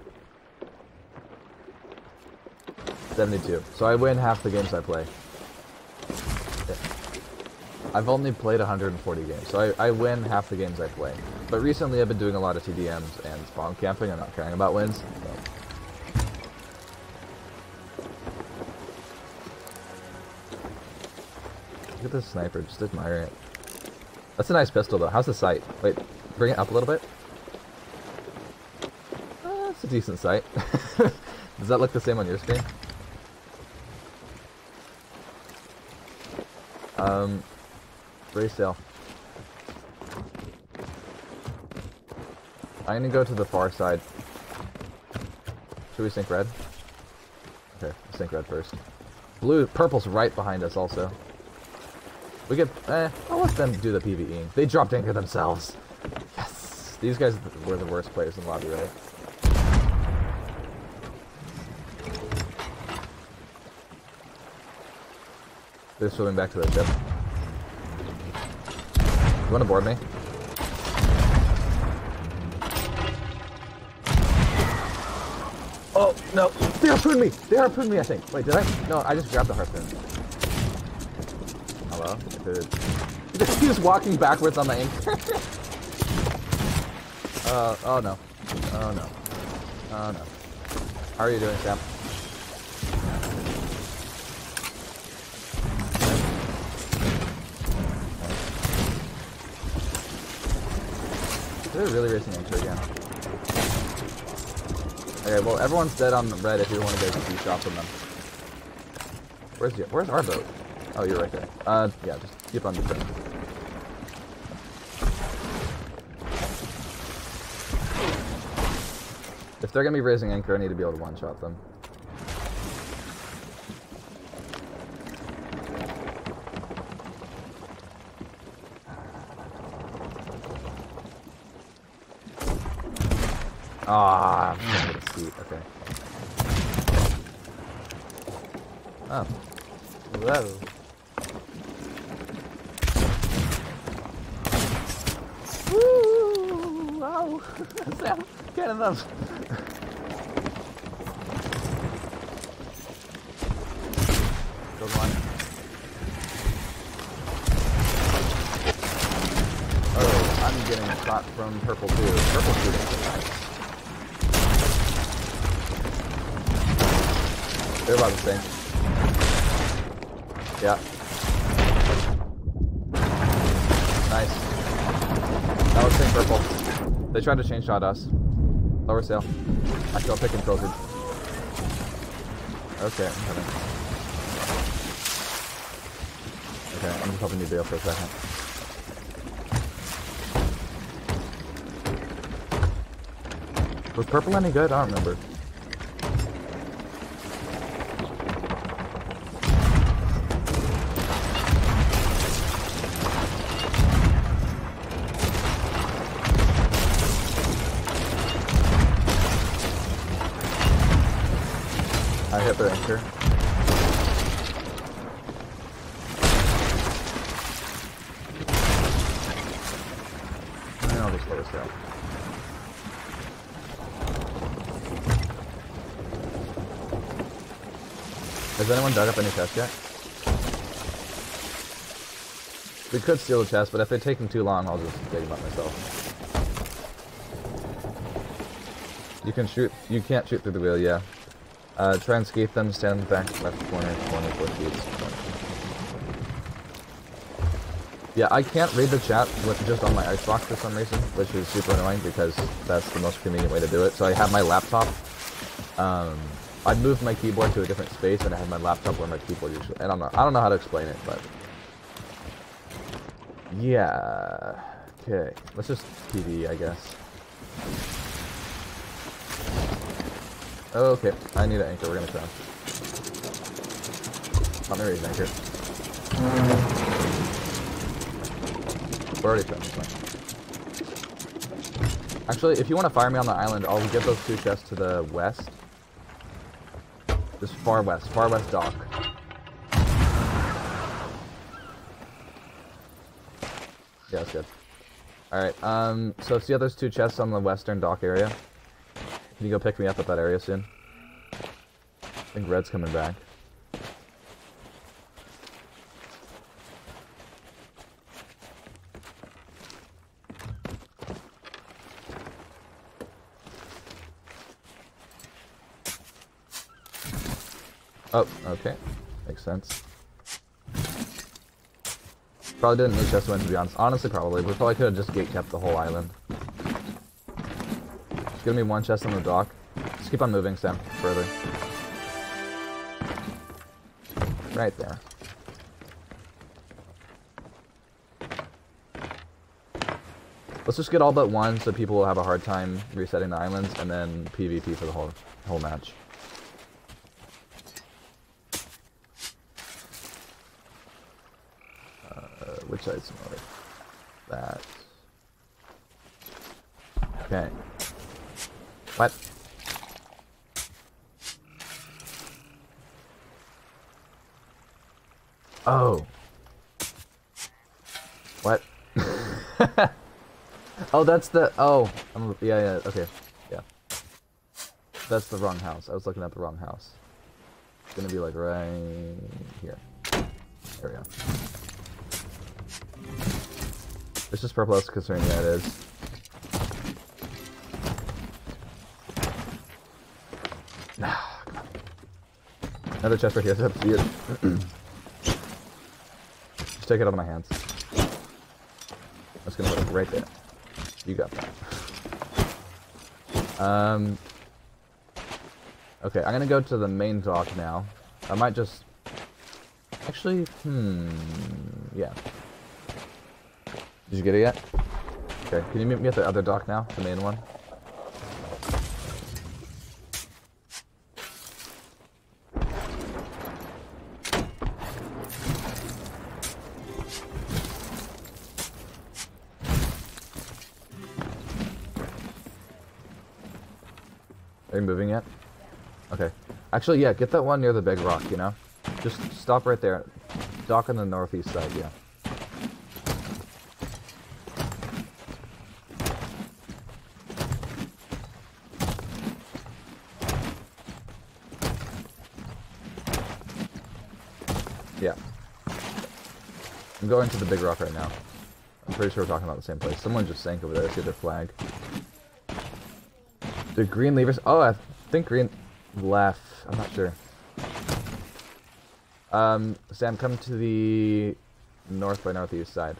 A: 72. So I win half the games I play. I've only played 140 games, so I, I win half the games I play. But recently I've been doing a lot of TDMs and spawn camping. I'm not caring about wins. So. Look at this sniper, just admire it. That's a nice pistol though. How's the sight? Wait, bring it up a little bit. Uh, it's a decent sight. Does that look the same on your screen? Um, race sale. I'm gonna go to the far side. Should we sink red? Okay, sink red first. Blue, purple's right behind us also. We get, eh, I'll let them do the PvE. They dropped anchor themselves. These guys were the worst players in the lobby, right? They're swimming back to the ship. You wanna board me? Oh, no! They harpooned me! They harpooned me, I think. Wait, did I? No, I just grabbed the harpoon. Hello? Dude. He's walking backwards on the anchor. uh, oh no. Oh no. Oh no. How are you doing, Sam? They're really racing anchor again. Okay, well everyone's dead on the red if you want to get a few shots on them. Where's your, where's our boat? Oh, you're right there. Uh, yeah, just keep on the train. If they're gonna be raising anchor, I need to be able to one-shot them. Ah, I'm gonna seat. Okay. Oh.
C: Whoa.
A: Woo! Wow! Sam, get enough.
C: Good one.
A: Oh, I'm getting shot from purple too. Purple shooting is nice. They're about the same. Yeah. Nice. That was same purple. They tried to chain shot us. Lower sail. I still pick and filtered. Okay, I'm coming. Okay, I'm just helping you bail for a second. Was purple any good? I don't remember. I'll just let us go. Has anyone dug up any chests yet? We could steal the chest, but if they take them too long, I'll just dig them up myself. You can shoot. You can't shoot through the wheel, yeah. Uh, try and skate them, stand back left corner. Yeah, I can't read the chat with just on my Xbox for some reason, which is super annoying because that's the most convenient way to do it. So I have my laptop. Um, I moved my keyboard to a different space, and I have my laptop where my keyboard usually. I don't know. I don't know how to explain it, but yeah. Okay, let's just TV, I guess. Okay, I need an anchor. We're gonna crash. Let me raise an anchor. We're already trying. Fine. Actually, if you want to fire me on the island, I'll get those two chests to the west. Just far west, far west dock. Yeah, that's good. Alright, um, so see how there's two chests on the western dock area? Can you go pick me up at that area soon? I think Red's coming back. Oh, okay. Makes sense. Probably didn't need chest win to be honest. Honestly, probably. We probably could have just gate kept the whole island. Just give me one chest on the dock. Just keep on moving, Sam. Further. Right there. Let's just get all but one so people will have a hard time resetting the islands and then PvP for the whole whole match. Uh, which side's north? That. Okay. What? Oh. What? oh, that's the. Oh. I'm, yeah, yeah, okay. Yeah. That's the wrong house. I was looking at the wrong house. It's gonna be like right here. There we go. It's just purple, that's concerning. It is. Another chest right here. Just just take it out of my hands. That's gonna put it right there. You got that. Um. Okay, I'm gonna go to the main dock now. I might just. Actually, hmm. Yeah. Did you get it yet? Okay, can you meet me at the other dock now? The main one? Actually, yeah, get that one near the big rock, you know? Just stop right there. Dock on the northeast side, yeah. Yeah. I'm going to the big rock right now. I'm pretty sure we're talking about the same place. Someone just sank over there. I see their flag. The green levers. Oh, I think green left. I'm not sure. Um, Sam, come to the north by northeast side.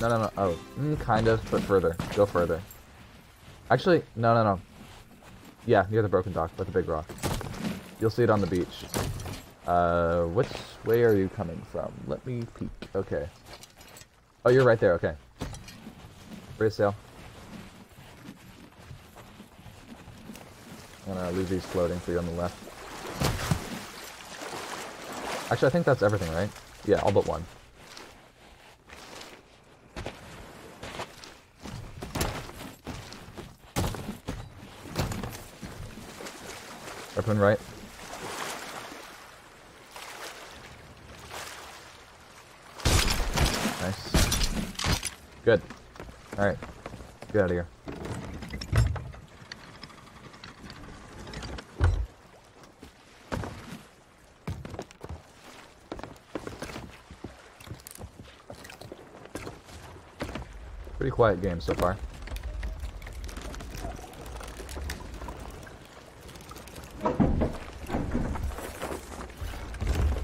A: No, no, no. Oh, mm, kind of, but further. Go further. Actually, no, no, no. Yeah, near the broken dock, by the big rock. You'll see it on the beach. Uh, which way are you coming from? Let me peek. Okay. Oh, you're right there. Okay. Raise sail. I'm gonna leave these floating for you on the left. Actually, I think that's everything, right? Yeah, all but one. Open right. Nice. Good. Alright. Get out of here. Pretty quiet game so far.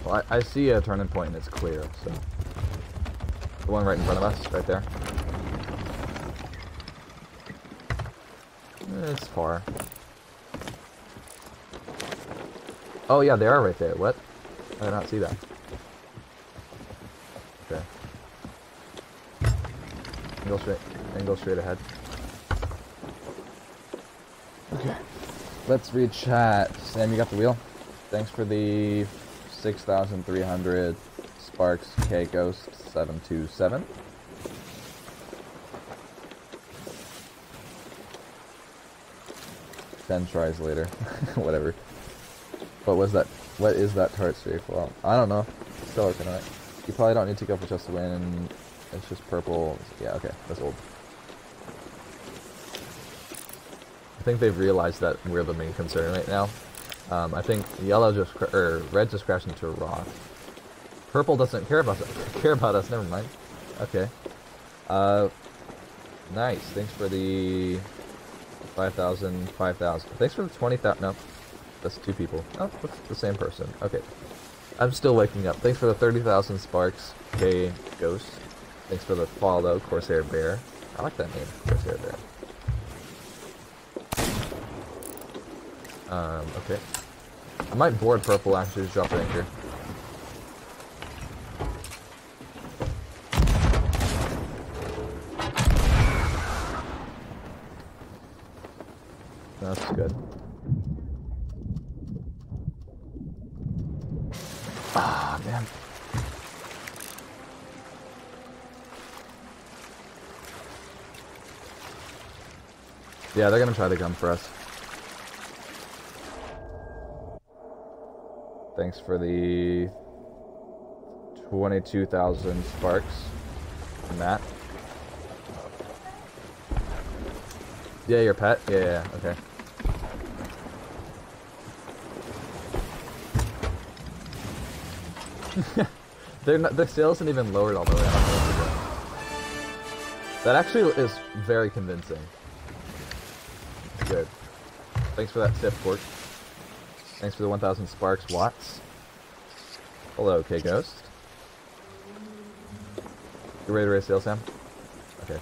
A: Well, I, I see a turning point and it's clear, so. The one right in front of us, right there. It's far. Oh yeah, they are right there. What? I did not see that. Okay. Go straight. Angle straight ahead. Okay. Let's read chat. Sam, you got the wheel? Thanks for the 6,300 Sparks K Ghost 727. Ten tries later. Whatever. What was that? What is that tart strafe? Well, I don't know. Still working on it. You probably don't need to go for just a win. It's just purple. Yeah, okay. That's old. I think they've realized that we're the main concern right now. Um, I think yellow just or red just crashed into a rock. Purple doesn't care about care about us. Never mind. Okay. Uh, nice. Thanks for the 5,000, 5,000. Thanks for the 20,000. No, that's two people. Oh, that's the same person. Okay. I'm still waking up. Thanks for the 30,000 sparks. K Ghost. Thanks for the follow, Corsair Bear. I like that name, Corsair Bear. Um, okay. I might board purple actually, just drop anchor. That's good. Ah, man. Yeah, they're gonna try to come for us. Thanks for the 22,000 sparks, Matt. Yeah, your pet? Yeah, yeah, okay. They're not, the sale isn't even lowered all the way. Do. That actually is very convincing. Thanks for that tip, Pork. Thanks for the 1,000 sparks, Watts. Hello, K Ghost. You ready to raise sail, Sam? Okay.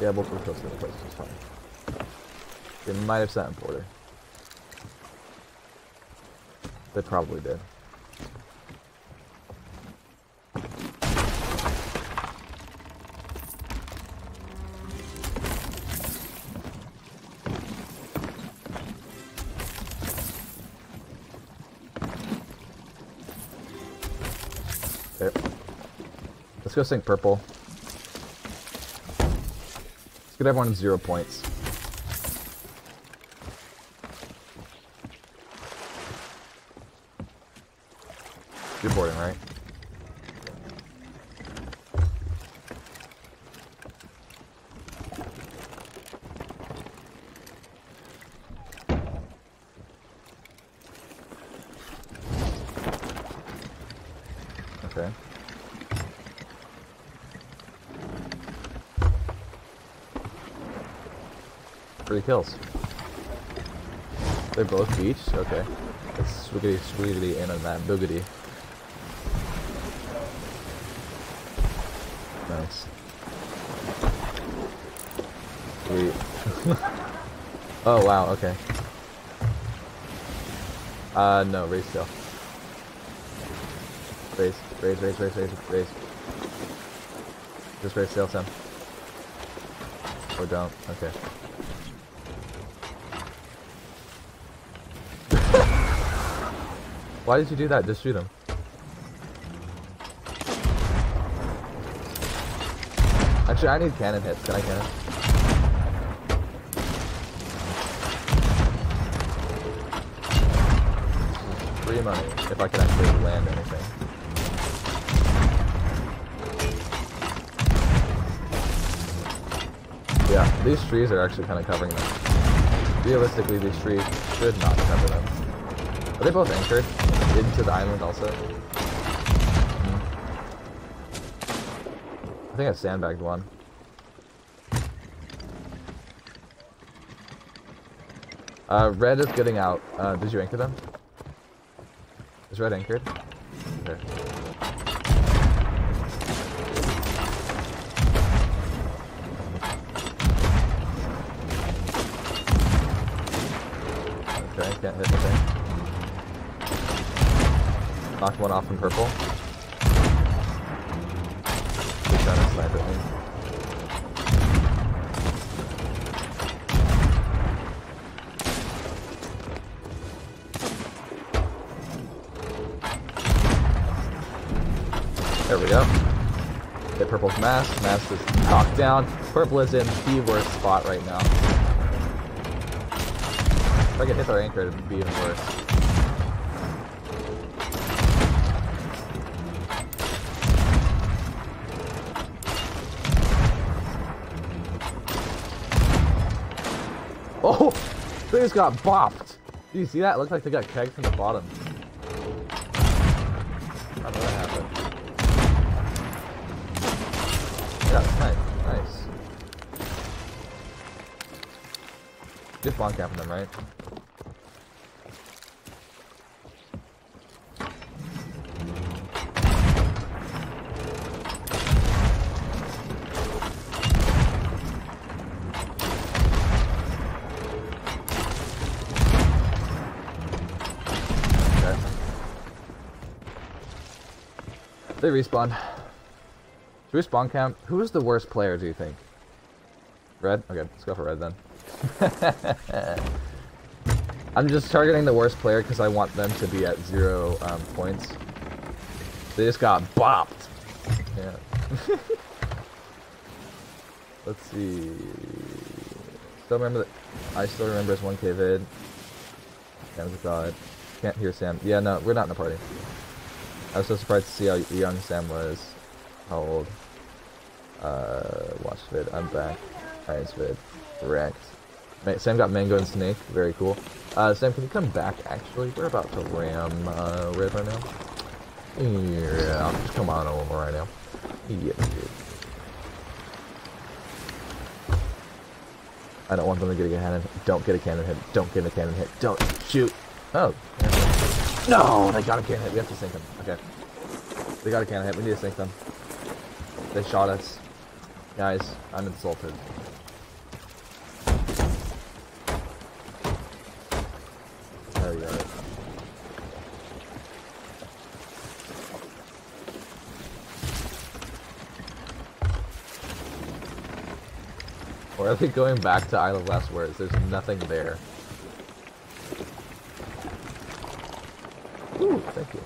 A: Yeah, both were close to the place, it's fine. They might have sent in Porter. They probably did. Go sink purple. Let's get everyone zero points. You're boarding, right? Okay. Three kills. They're both beach? Okay. It's swiggity swiggity and that boogity. Nice. Sweet. oh wow, okay. Uh no, race still. Raise, raise, raise, raise, raise, raise. Just raise sail, Sam. Or don't. Okay. Why did you do that? Just shoot him. Actually, I need cannon hits. Can I cannon? Free money, if I can actually land anything. Yeah, these trees are actually kind of covering them. Realistically, these trees should not cover them. Are they both anchored into the island also? I think I sandbagged one. Uh, red is getting out. Uh, did you anchor them? Is red anchored? Okay. Okay, can't hit anything. Knocked one off from purple. To snipe at me. There we go. Hit purple's mask. Mask is knocked down. Purple is in the worst spot right now. If I could hit their anchor, it'd be even worse. They just got bopped! Do you see that? It looked like they got kegged from the bottom. How did that happen? Yeah, nice, nice. Just spawn capping them, right? They respawn. Should we spawn camp? Who is the worst player, do you think? Red? Okay, let's go for red then. I'm just targeting the worst player because I want them to be at zero um, points. They just got bopped. Yeah. Let's see. Still remember that. I still remember his 1K vid. Sam's god. Can't hear Sam. Yeah, no, we're not in a party. I was so surprised to see how young Sam was. How old? Uh, watch vid. I'm back. Nice vid. Ma- Sam got Mango and Snake. Very cool. Uh, Sam, can you come back? Actually, we're about to ram uh, red right now. Yeah, just come on over right now. Yeah, dude. I don't want them to get a cannon. Don't get a cannon hit. Don't get a cannon hit. Don't shoot. Oh. No, they got a cannon hit. We have to sink them. Okay. They got a cannon hit. We need to sink them. They shot us. Guys, I'm insulted. There we go. Or are they going back to Isle of Last Words? There's nothing there. Thank you.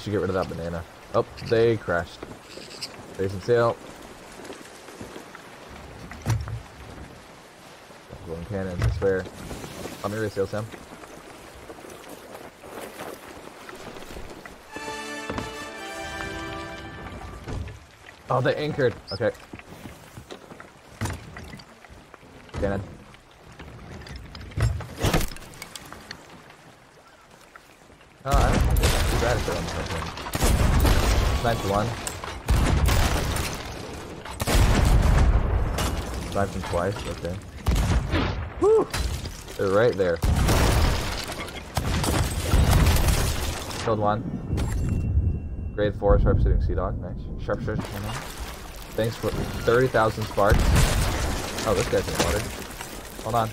A: should get rid of that banana. Oh, they crashed. And sail. Golden cannon, I swear. Let me resail Sam. Oh, they anchored. Okay. Cannon. Oh, I don't think it's too bad if they're on the front Sniped one. Sniped him twice, okay. Woo! They're right there. Killed one. Grade 4 sharpshooting Sea Dog, nice. Sharpshooter, Thanks for 30,000 sparks. Oh, this guy's in water. Hold on.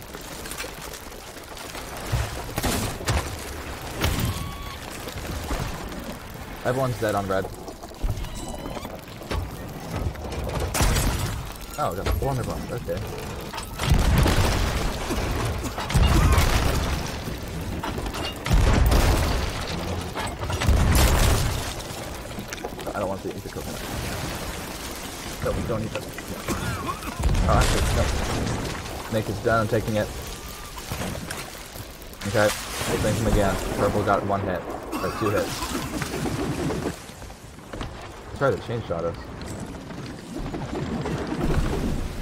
A: Everyone's dead on red. Oh, 400 bucks, okay. I don't want to eat the coconut. No, we don't eat that. Yeah. Oh, actually, no. Snake is done, I'm taking it. Okay, we'll thank him again. Purple got one hit. Or two hits. Try to chain shot us.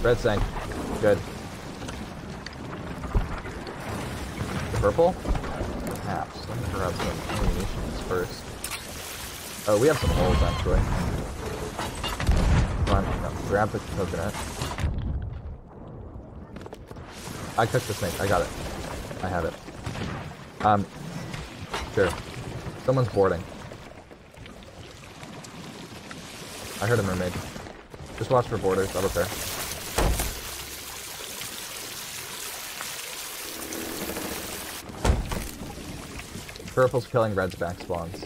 A: Red sank. Good. Purple? Perhaps. Let me grab some ammunition first. Oh, we have some holes actually. Come on, no, grab the coconut. I cooked the snake. I got it. I have it. Um, sure. Someone's boarding. I heard a mermaid. Just watch for boarders. I don't care. Purple's killing red's back spawns.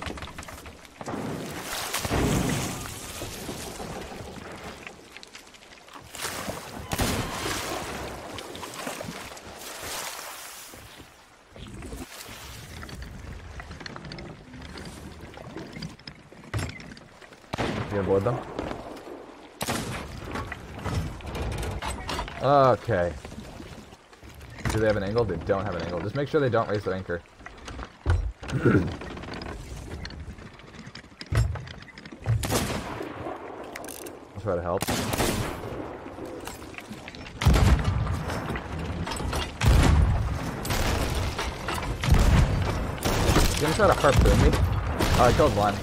A: You aboard them? Okay. Do they have an angle? They don't have an angle. Just make sure they don't raise their anchor. I'll try to help. You gonna try to harpoon me? Oh, I killed one.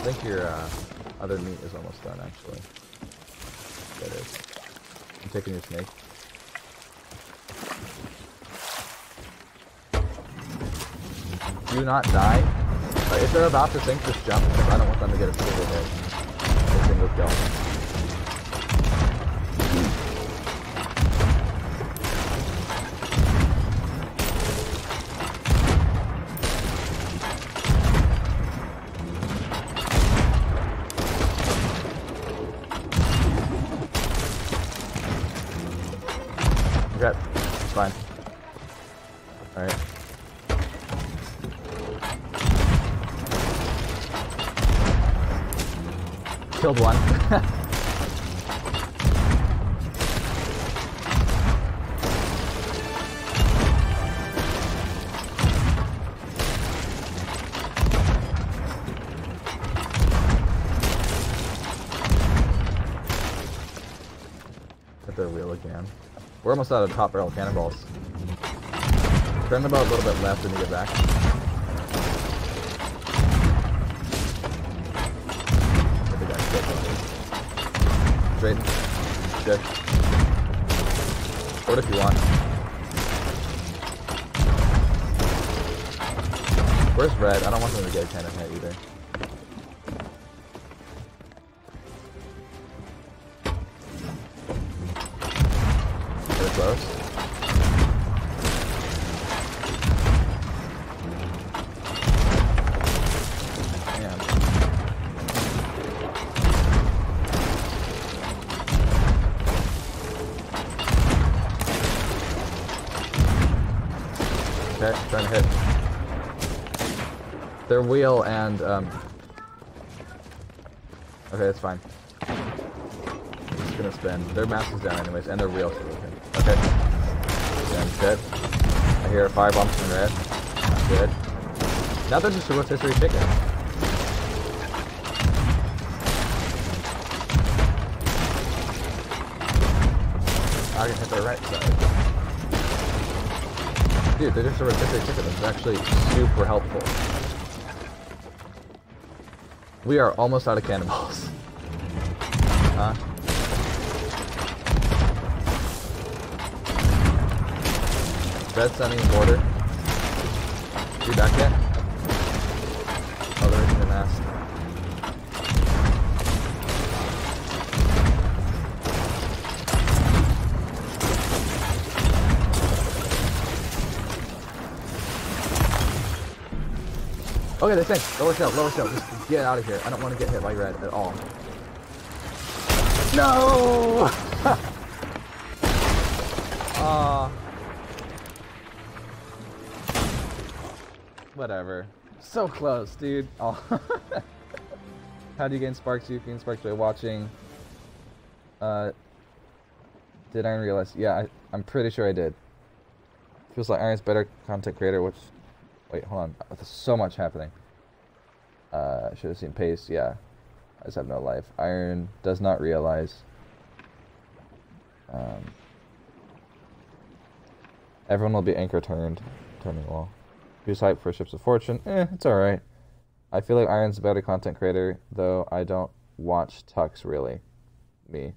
A: I think your uh, other meat is almost done, actually. It is. I'm taking your snake. Do not die. Uh, if they're about to sink, just jump, I don't want them to get a single hit. A single kill. Almost out of top barrel cannonballs. Turn boat a little bit left and you get back. Straight. Good. Port if you want. Where's red? I don't want them to get a cannon hit wheel and um. Okay, that's fine. It's gonna spin. Their mask is down anyways, and their wheel's moving. Okay. Good. I hear a firebomb from red. Good. Now they're just a rotisserie chicken. I can hit the right side. Dude, they're just a rotisserie chicken. This is actually super helpful. We are almost out of cannonballs. Huh? Red sending border. You back yet? Oh, there isn't a mask. Okay, they think. Lower shell, lower shell. Just get out of here. I don't want to get hit by red at all. No! Aw. Whatever. So close, dude. Oh. How do you gain sparks? You gain sparks by watching. Uh, did Iron realize? Yeah, I, I'm pretty sure I did. Feels like Iron's better content creator, which... Wait, hold on. There's so much happening. Uh, should have seen pace. Yeah. I just have no life. Iron does not realize. Um, everyone will be anchor turned. Turning wall. Who's hyped for Ships of Fortune? Eh, it's alright. I feel like Iron's a better content creator, though I don't watch Tux really. Me.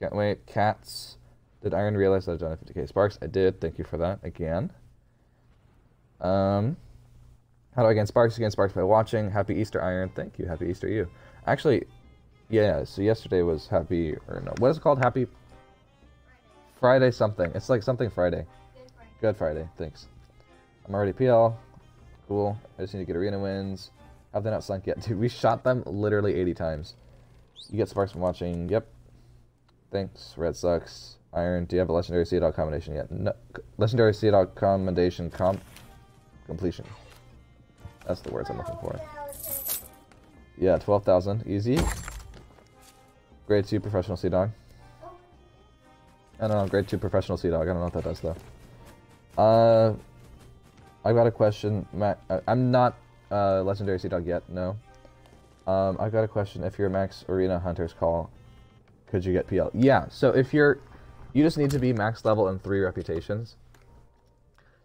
A: Can't wait. Cats. Did Iron realize I've done a 50k Sparks? I did. Thank you for that again. Um, how do I gain Sparks? You gain Sparks by watching. Happy Easter, Iron. Thank you. Happy Easter, you. Actually, yeah, so yesterday was Happy, or no, what is it called? Happy Friday something. It's like something Friday. Good Friday. Thanks. I'm already PL. Cool. I just need to get arena wins. Have they not sunk yet? Dude, we shot them literally 80 times. You get sparks from watching. Yep. Thanks. Red sucks. Iron. Do you have a legendary Sea Dog combination yet? No. Legendary Sea Dog commendation comp completion. That's the words I'm looking for. Yeah, 12,000. Easy. Grade 2 professional Sea Dog. I don't know, grade 2 professional Sea Dog. I don't know what that does though. Uh, I got a question. Matt, I'm not uh, legendary Sea Dog yet. No. Um, I got a question. If you're max arena hunters call, could you get PL? Yeah. So if you're, you just need to be max level in three reputations.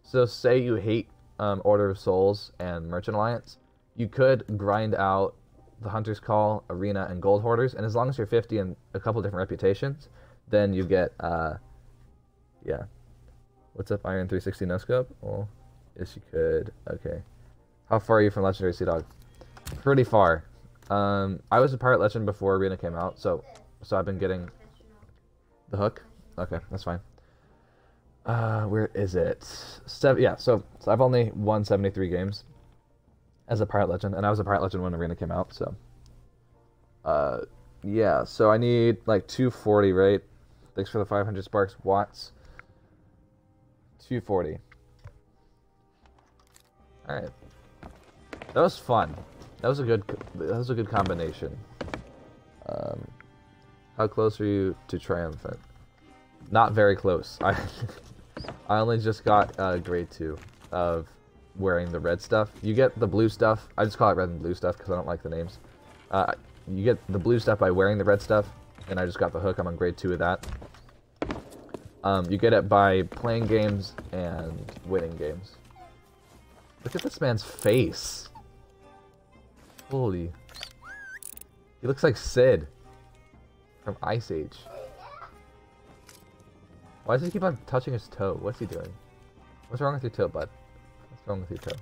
A: So say you hate um, Order of Souls and Merchant Alliance, you could grind out the Hunter's Call, Arena, and Gold Hoarders, and as long as you're 50 in a couple different reputations, then you get, uh, yeah. What's up, Iron 360 No Scope? Well, yes, you could. Okay. How far are you from Legendary Sea Dog? Pretty far. Um, I was a Pirate Legend before Arena came out, so so I've been getting the hook. Okay, that's fine. Uh, where is it? Seven, yeah, so, so I've only won 73 games as a Pirate Legend, and I was a Pirate Legend when Arena came out, so. Uh, yeah, so I need like 240, right? Thanks for the 500 sparks. Watts. 240. Alright. That was fun. That was a good that was a good combination. Um, how close are you to triumphant? Not very close. I I only just got uh, grade two of wearing the red stuff. You get the blue stuff. I just call it red and blue stuff because I don't like the names. Uh, you get the blue stuff by wearing the red stuff, and I just got the hook. I'm on grade two of that. Um, you get it by playing games and winning games. Look at this man's face. Holy. He looks like Sid from Ice Age. Why does he keep on touching his toe? What's he doing? What's wrong with your toe, bud? What's wrong with your toe?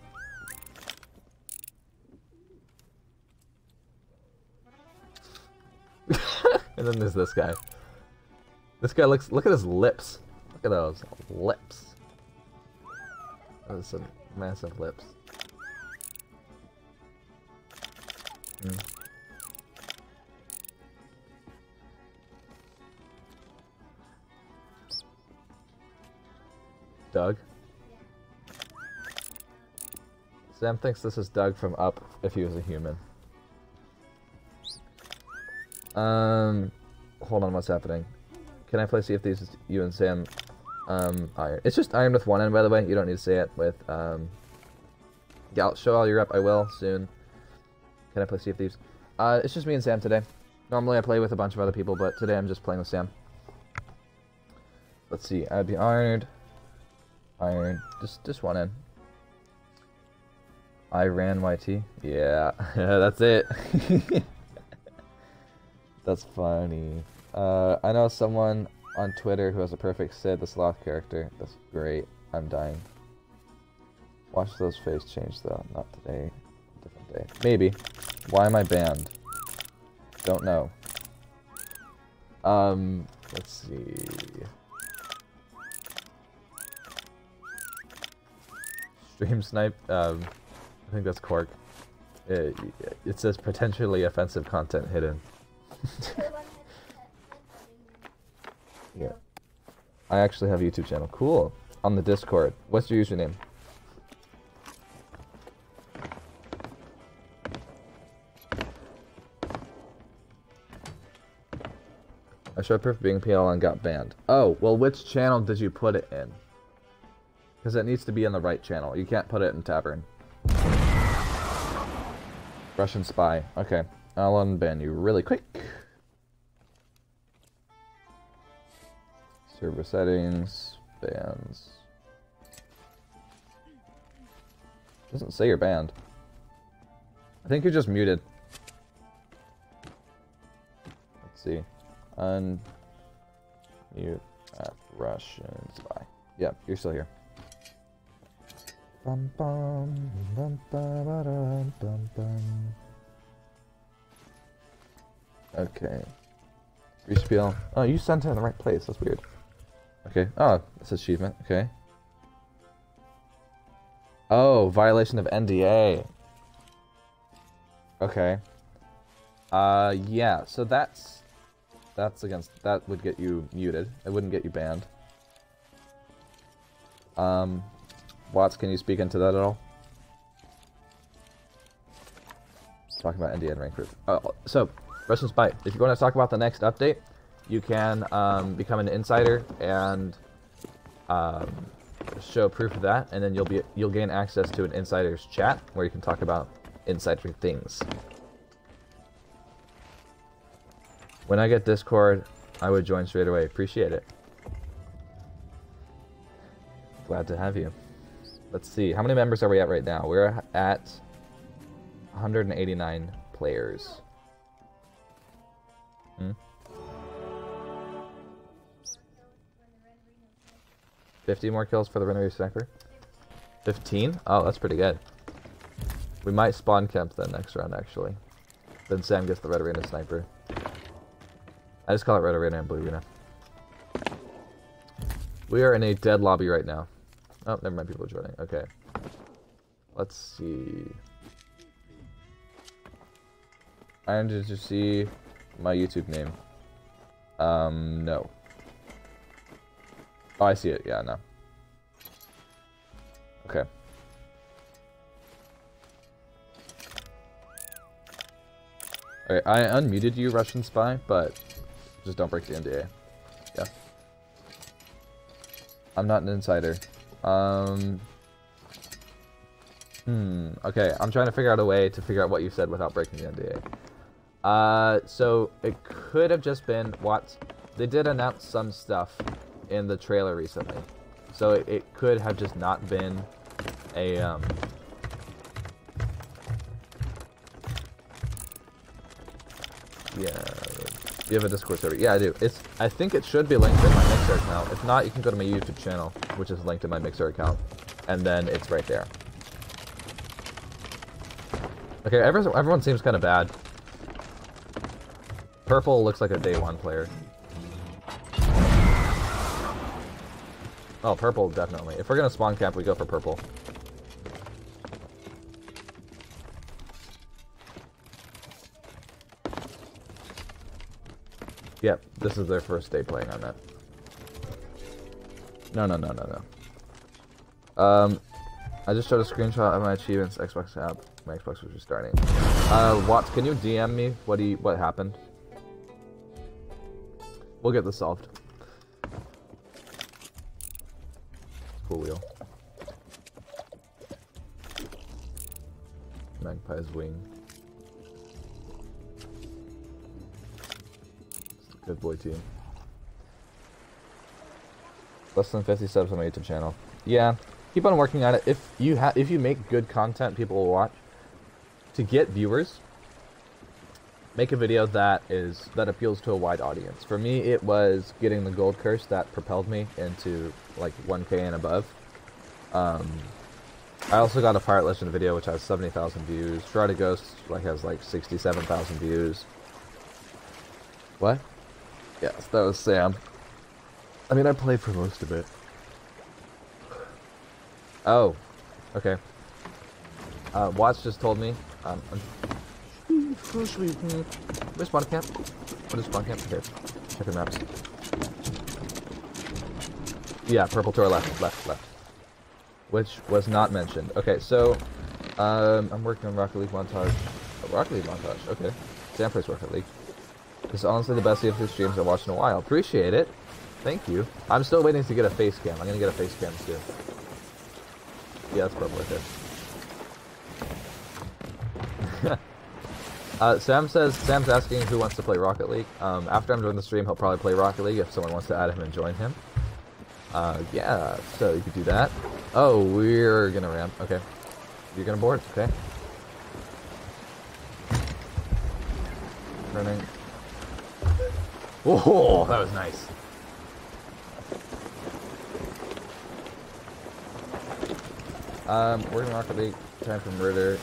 A: and then there's this guy. This guy looks. Look at his lips. Look at those lips. Those some massive lips. Mm. Doug. Sam thinks this is Doug from Up if he was a human. Um, hold on, what's happening? Can I play see if these is you and Sam um iron? It's just iron with one end, by the way. You don't need to say it with um. Yeah, I'll show all your up. I will soon. Can I play Sea of Thieves? Uh, it's just me and Sam today. Normally I play with a bunch of other people, but today I'm just playing with Sam. Let's see. I'd be ironed. Iron. Just just one end. I ran YT. Yeah, that's it. that's funny. Uh, I know someone on Twitter who has a perfect Sid the Sloth character. That's great. I'm dying. Watch those face change though. Not today. Different day. Maybe. Why am I banned? Don't know. Um, let's see. Stream snipe. Um, I think that's Cork. It, it says potentially offensive content hidden. yeah. I actually have a YouTube channel. Cool. On the Discord. What's your username? I showed proof of being PL and got banned. Oh, well, which channel did you put it in? Because it needs to be in the right channel. You can't put it in Tavern. Russian spy. Okay. I'll unban you really quick. Server settings. Bans. Doesn't say you're banned. I think you're just muted. Let's see. Unmute at Russian spy. Yeah, you're still here. Bum, bum, bum, bum, ba-dum, bum, bum. Okay. Oh, you sent it in the right place. That's weird. Okay. Oh, that's achievement. Okay. Oh, violation of NDA. Okay. Uh, yeah. So that's that's against that would get you muted. It wouldn't get you banned. Um, Watts, can you speak into that at all? Talking about NDA and rank group. Uh, so, Russian Spy, if you want to talk about the next update, you can um, become an insider and um, show proof of that, and then you'll be you'll gain access to an insider's chat where you can talk about insider things. When I get Discord, I would join straight away. Appreciate it. Glad to have you. Let's see. How many members are we at right now? We're at 189 players. Hmm? 50 more kills for the Rennery Sniper? 15? Oh, that's pretty good. We might spawn camp then next round, actually. Then Sam gets the Red Arena Sniper. I just call it Red Arena and Blue Arena. We are in a dead lobby right now. Oh, never mind, people are joining. Okay. Let's see. I did to see my YouTube name? Um, no. Oh, I see it. Yeah, no. Okay. Alright, I unmuted you, Russian spy, but just don't break the NDA. Yeah. I'm not an insider. Um. Hmm. Okay, I'm trying to figure out a way to figure out what you said without breaking the NDA. Uh, so it could have just been what they did announce some stuff in the trailer recently, so it, it could have just not been a um. Yeah, you have a Discord server. Yeah, I do. It's. I think it should be linked in my Mixer account. If not, you can go to my YouTube channel, which is linked in my Mixer account, and then it's right there. Okay, everyone, everyone seems kind of bad. Purple looks like a day one player. Oh, purple, definitely. If we're gonna spawn camp, we go for purple. Yep, this is their first day playing on that. No, no, no, no, no. Um, I just showed a screenshot of my achievements Xbox app. My Xbox was restarting. Uh, Watts, can you DM me what you, what happened? We'll get this solved. Cool wheel. Magpie's wing. Good boy team. Less than 50 subs on my YouTube channel. Yeah, keep on working on it. If you have, if you make good content, people will watch. To get viewers, make a video that is that appeals to a wide audience. For me, it was getting the gold curse that propelled me into like 1k and above. Um, I also got a Pirate Legend video which has 70,000 views. Strata Ghost like has like 67,000 views. What? Yes, that was Sam. I mean, I played for most of it. Oh, okay. Uh, Watts just told me. Um, where's spawn camp? What is spawn camp? Okay, check the maps. Yeah, purple to our left, left, left. Which was not mentioned. Okay, so um, I'm working on Rocket League montage. Oh, Rocket League montage. Okay, Sam plays Rocket League. This is honestly the best EFC streams I've watched in a while. Appreciate it. Thank you. I'm still waiting to get a face cam. I'm gonna get a face cam soon. Yeah, that's probably it. uh, Sam says Sam's asking who wants to play Rocket League. Um, after I'm doing the stream, he'll probably play Rocket League if someone wants to add him and join him. Uh, yeah, so you could do that. Oh, we're gonna ramp. Okay, you're gonna board. Okay. Oh, that was nice. Um, we're gonna Rocket League. Time for murder.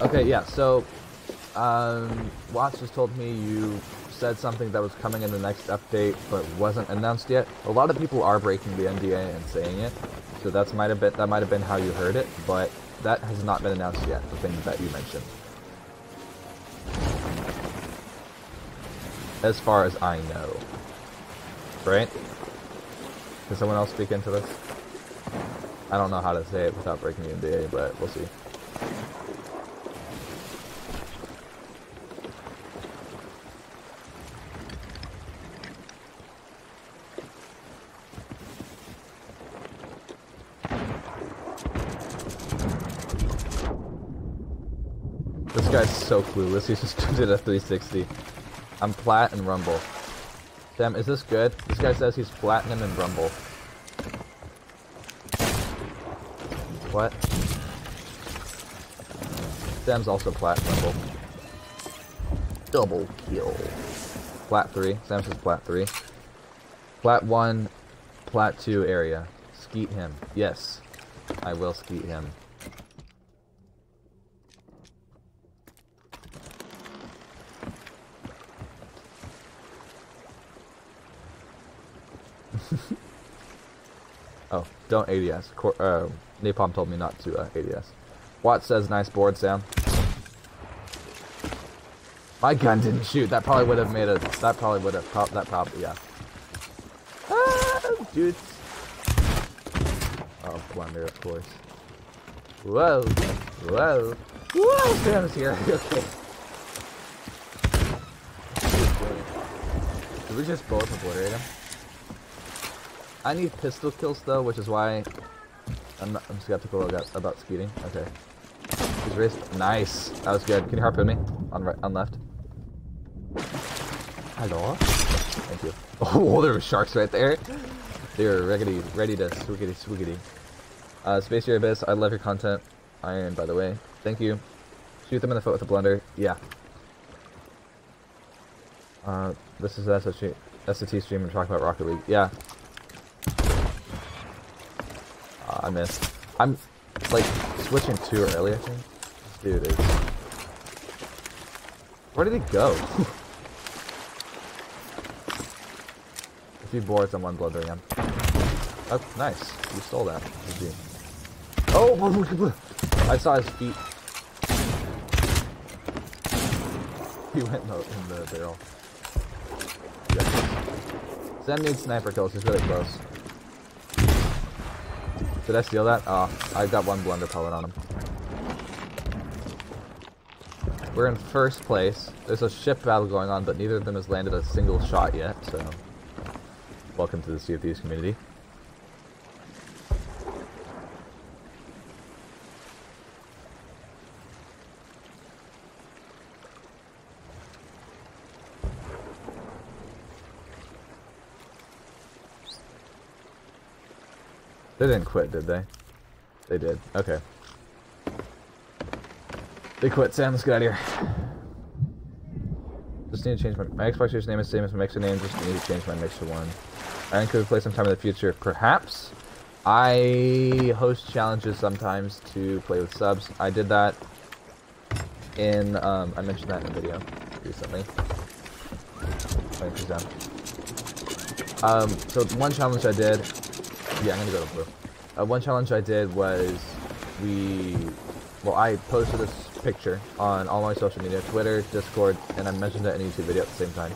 A: Okay, yeah. So, um, Watts just told me you said something that was coming in the next update, but wasn't announced yet. A lot of people are breaking the NDA and saying it, so that's might have been that might have been how you heard it, but that has not been announced yet. The thing that you mentioned. As far as I know. Right? Can someone else speak into this? I don't know how to say it without breaking the NDA, but we'll see. This guy's so clueless, he just did a 360. I'm plat and rumble. Sam, is this good? This guy says he's platinum and rumble. What? Sam's also plat rumble. Double kill. Plat 3. Sam says plat 3. Plat 1, plat 2 area. Skeet him. Yes. I will skeet him. oh, don't ADS. Cor uh, Napalm told me not to uh, ADS. Watt says, nice board, Sam. My gun didn't shoot. That probably would have made a. That probably would have. Pro that probably, yeah. Ah, dudes. Oh, blunder, of course. Whoa. Whoa. Whoa, Sam's here. okay. Did we just both obliterate him? I need pistol kills though, which is why I'm, not, I'm skeptical about, about. Okay. He's raised. Nice. That was good. Can you harpoon me? On right, on left. Hello? Thank you. Oh, there were sharks right there. They were ready, ready to swoogity swoogity. Uh, Space Your Abyss, I love your content. Iron, by the way. Thank you. Shoot them in the foot with a blender. Yeah. Uh, this is SST, stream and talk about Rocket League. Yeah. I missed. I'm, like, switching too early, I think. Dude, is... Where did he go? a few boards and one blundering him. Oh, nice. You stole that. GG. Oh! I saw his feet. He went in the, in the barrel. Yeah. Zen needs sniper kills. He's really close. Did I steal that? Oh, I got one blunder pellet on him. We're in first place. There's a ship battle going on, but neither of them has landed a single shot yet, so... Welcome to the Sea of Thieves community. Didn't quit, did they? They did. Okay. They quit. Sam, let's get out of here. Just need to change my my Xbox username is the same as my Mixer name. Just need to change my Mixer one. I could play sometime in the future, perhaps. I host challenges sometimes to play with subs. I did that in um, I mentioned that in a video recently. Um, so one challenge I did yeah, I'm gonna go to blue. Uh, one challenge I did was we, well, I posted this picture on all my social media, Twitter, Discord, and I mentioned it in a YouTube video at the same time.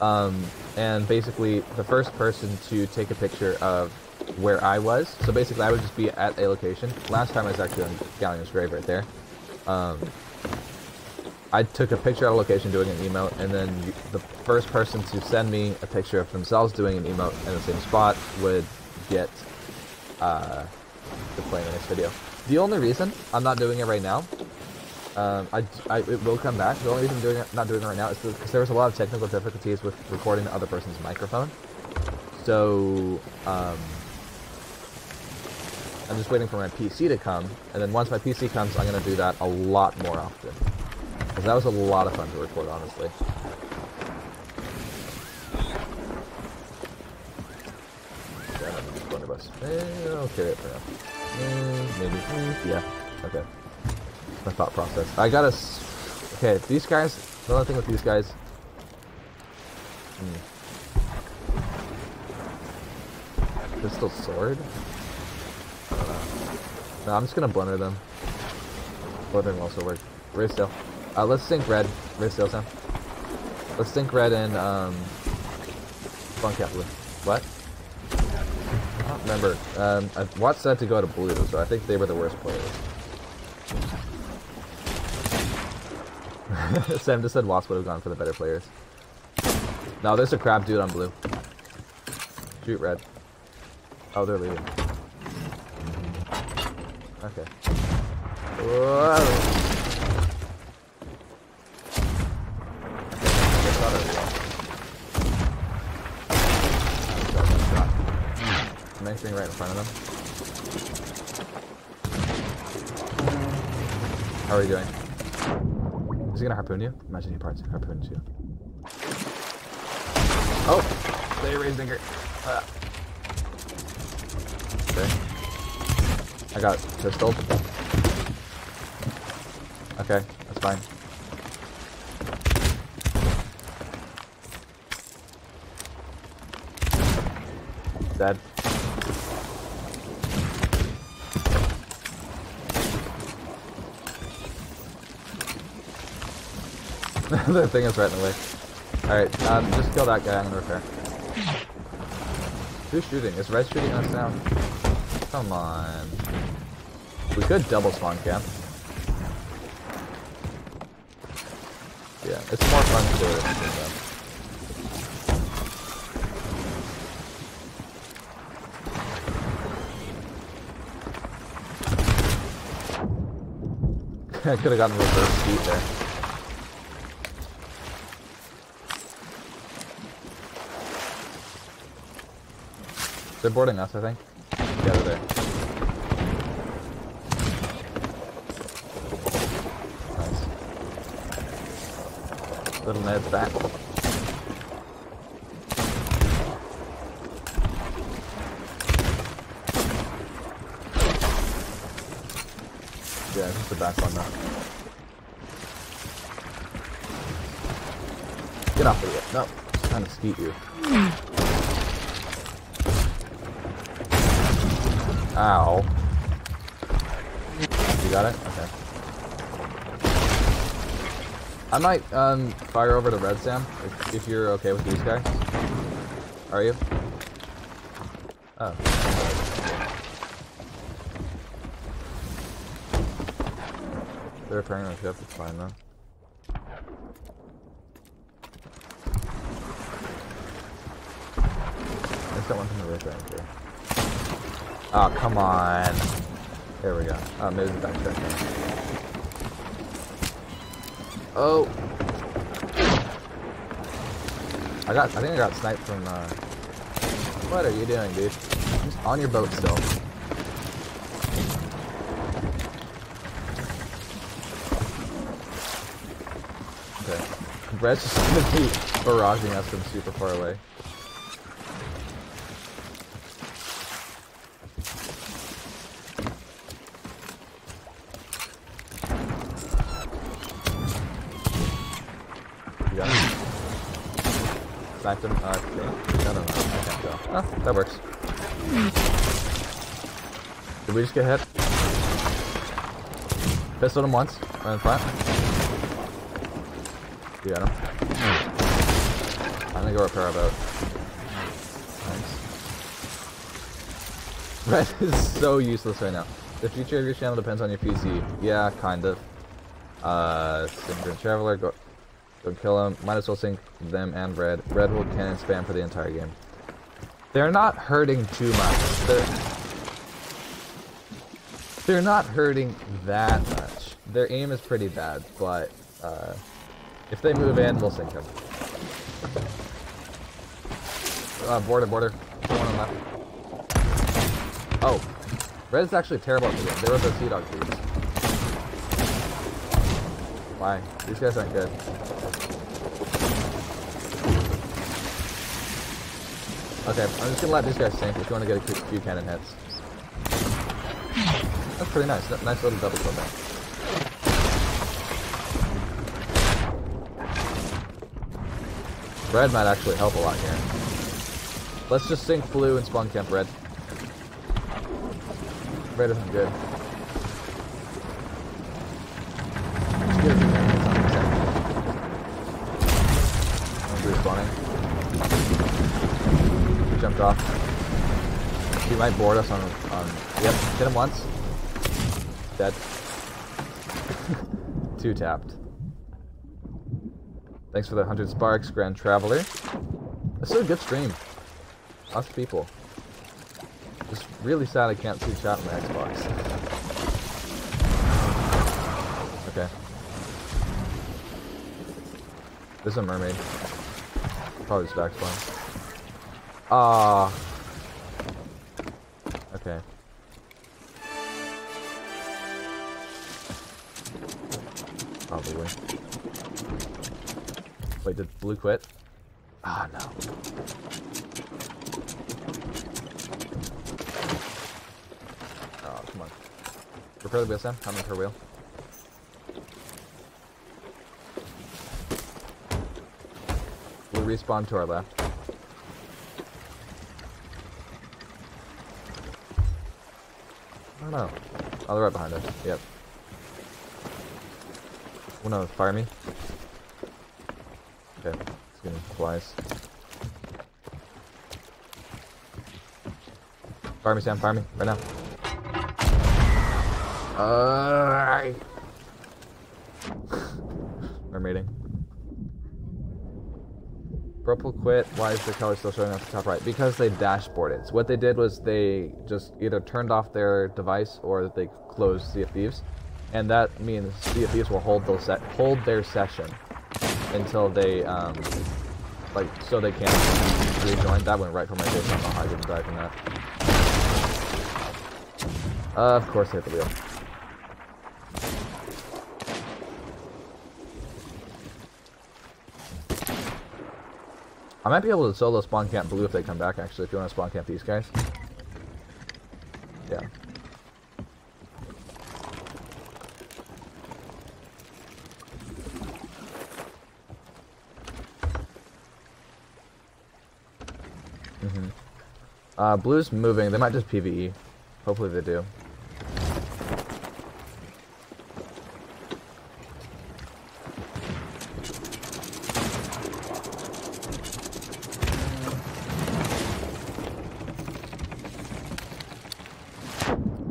A: Um, and basically, the first person to take a picture of where I was, so basically I would just be at a location. Last time I was actually on Galleon's Grave right there. Um, I took a picture at a location doing an emote, and then the first person to send me a picture of themselves doing an emote in the same spot would get uh, to play in the next video. The only reason I'm not doing it right now, um, I, I, it will come back. The only reason I'm doing it, not doing it right now is because there was a lot of technical difficulties with recording the other person's microphone. So, um, I'm just waiting for my PC to come, and then once my PC comes, I'm going to do that a lot more often. Because that was a lot of fun to record, honestly. Blunderbuss. Eh, now. Eh, maybe. Eh, yeah. Okay. My thought process. I gotta... Okay, these guys... The only thing with these guys... Hmm. Pistol sword? No, I'm just gonna blunder them. Blundering also work. Race still. Uh, let's sink red. Race still, Sam. Let's sink red and, um... Bunk out blue. What? Remember. Um, I watched that to go to blue, so I think they were the worst players. Sam just said Watts would have gone for the better players. No, there's a crab dude on blue. Shoot red. Oh, they're leaving. Okay. Whoa. Right in front of them. How are you doing? Is he gonna harpoon you? Imagine he parts harpoons you. Oh! They raised finger. Ah. Okay. I got pistol. Okay, that's fine. Dead. the thing is right in the way. Alright, um, just kill that guy, I'm gonna repair. Who's shooting? Is Red shooting us now? Come on. We could double spawn camp. Yeah, it's more fun to do it I could have gotten reverse seat there. They're boarding us, I think. Yeah, they're there. Nice. Little Ned's back. Yeah, just the back one now. Get off of it. No. I'm trying to skeet you. Ow. You got it? Okay. I might um, fire over to Red Sam, if, if you're okay with these guys. Are you? Oh. They're repairing my ship, it's fine though. Come on. There we go. Oh, maybe back check. Oh! I got, I think I got sniped from, uh... What are you doing, dude? Just on your boat still. Okay. Brett's just gonna be barraging us from super far away. You got it. Sniped him, uh, I think. I don't know. I can't tell. Oh, that works. Did we just get hit? Pistoled him once, right in front. You got him. I'm gonna go repair our boat. Red is so useless right now. The future of your channel depends on your PC. Yeah, kind of. Uh, Syndrome Traveler, go, go kill him. Might as well sink them and Red. Red will cannon spam for the entire game. They're not hurting too much. They're, they're not hurting that much. Their aim is pretty bad, but uh, if they move in, we'll sink them. Uh, border, border. One on left. Oh, Red is actually terrible at the game. They were the Sea Dog dudes. Why? These guys aren't good. Okay, I'm just gonna let these guys sink if you want to get a few- few cannon hits. Pretty nice. Nice little double kill there. Red might actually help a lot here. Let's just sink blue and spawn camp red. Red isn't good. He jumped off. He might board us on, on, yep, hit him once. Dead. Two tapped. Thanks for the 100 sparks, Grand Traveler. This is a good stream. Lots of people. Just really sad I can't see chat on my Xbox. Okay. There's a mermaid. Probably back spawn. Ah. Okay. Wait, did blue quit? Ah, no. Oh, come on. Repair the wheel, Sam. I'm in her wheel. We'll respawn to our left. I don't know. Oh, they're right behind us. Yep. Oh no, fire me. Fire me, Sam, fire me, right now. Uh, Mermaiding. Purple quit. Why is the color still showing up the top right? Because they dashboarded. So what they did was they just either turned off their device or they closed Sea of Thieves, and that means Sea of Thieves will hold those hold their session until they um like so they can't rejoin. That went right for my face. I don't know how I didn't die from that. Uh, of course, I hit the wheel. I might be able to solo spawn camp blue if they come back, actually, if you want to spawn camp these guys. Yeah. Uh, blue's moving. They might just PvE. Hopefully they do.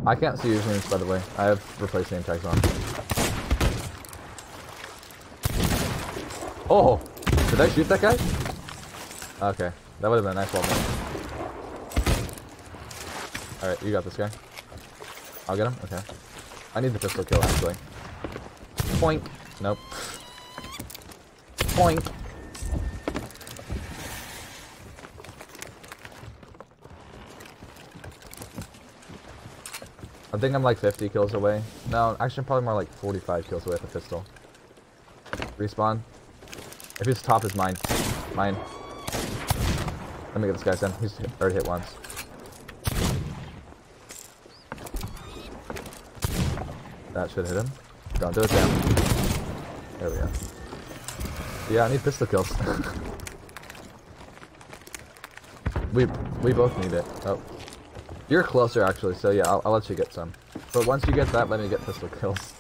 A: I can't see your usernames, by the way. I have replaced name tags on. Oh! Did I shoot that guy? Okay. That would have been a nice one. Alright, you got this guy. I'll get him? Okay. I need the pistol kill, actually. Point. Nope. Point. I think I'm like 50 kills away. No, actually I'm probably more like 45 kills away with the pistol. Respawn. If his top is mine. Mine. Let me get this guy Sam. He's already hit once. That should hit him. Don't do it, Sam. There we go. Yeah, I need pistol kills. we we both need it. Oh. You're closer actually, so yeah, I'll, I'll let you get some. But once you get that, let me get pistol kills.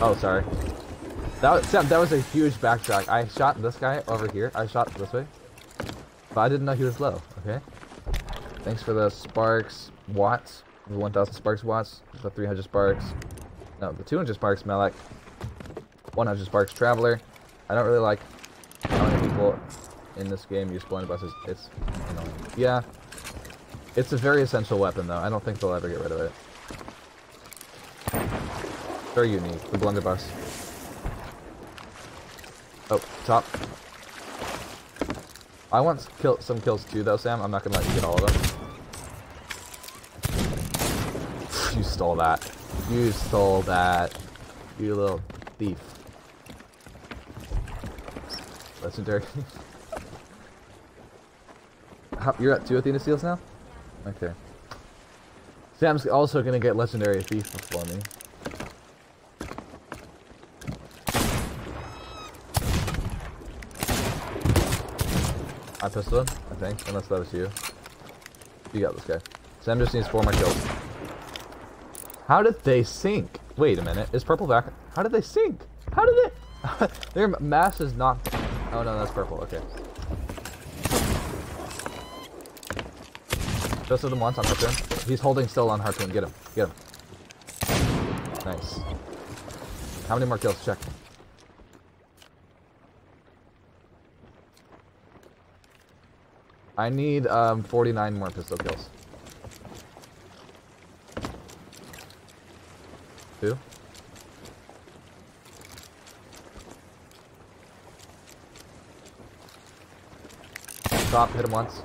A: Oh, sorry. That Sam, that was a huge backtrack. I shot this guy over here. I shot this way. But I didn't know he was low, okay? Thanks for the sparks watts. The 1000 sparks watts. The 300 sparks. No, the 200 sparks Melek. 100 sparks traveler. I don't really like how many people in this game use blunderbusses. It's annoying. Yeah. It's a very essential weapon though. I don't think they'll ever get rid of it. Very unique. The blunderbuss. Oh, top. I want kill some kills too though, Sam. I'm not gonna let you get all of them. You stole that. You stole that. You little thief. Legendary. How, you're at two Athena Seals now? Okay. Sam's also gonna get Legendary Thief for me. I pistol him, I think, unless that was you. You got this guy. Sam just needs four more kills. How did they sink? Wait a minute, is purple back? How did they sink? How did they? Their mass is not. Oh no, that's purple. Okay. Just him once on harpoon. He's holding still on harpoon. Get him. Get him. Nice. How many more kills? Check. I need um, 49 more pistol kills. Two. Stop, hit him once.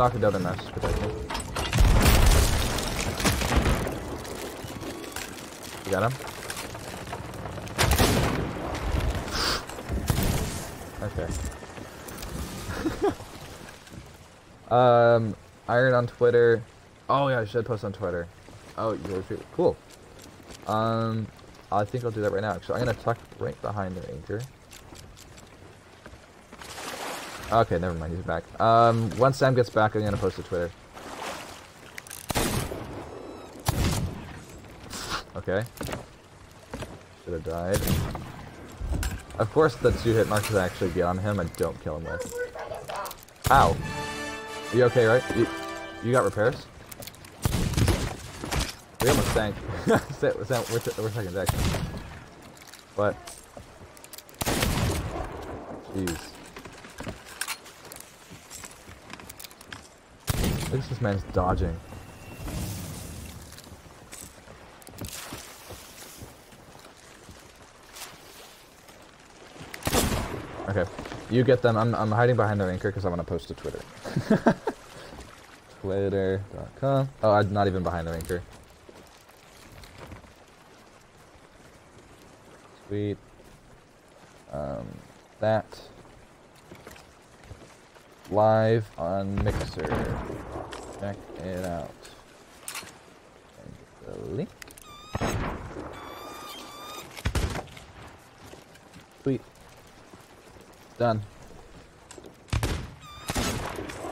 A: I'm knocking down their master's protection. You got him? Okay. um, Iron on Twitter. Oh yeah, I should post on Twitter. Oh, you're cool. Um, I think I'll do that right now. Actually, I'm gonna tuck right behind the anchor. Okay, never mind. He's back. Um, once Sam gets back, I'm gonna post to Twitter. Okay. Should have died. Of course, the two hit marks that actually get on him, I don't kill him with. Ow. You okay, right? You, you got repairs? We almost sank. we're, we're second deck. What? Jeez. At this man's dodging. Okay, you get them. I'm, I'm hiding behind their anchor because I want to post to Twitter. Twitter.com. Oh, I'm not even behind the anchor. Sweet. Um, that. Live on Mixer. Check it out. And the link. Sweet. Done.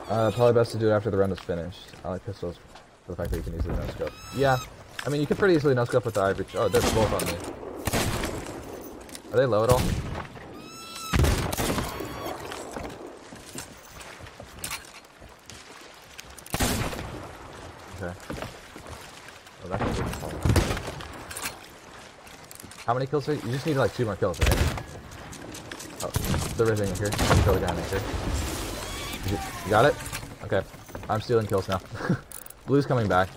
A: Uh, probably best to do it after the run is finished. I like pistols for the fact that you can easily the no scope. Yeah, I mean, you could pretty easily no scope with the ivory. Oh, they're both on me. Are they low at all? Okay. Oh, that can be fun. How many kills are you? You just need like two more kills, right? Oh, they're raising here. Can kill the in here. You, you got it? Okay. I'm stealing kills now. Blue's coming back.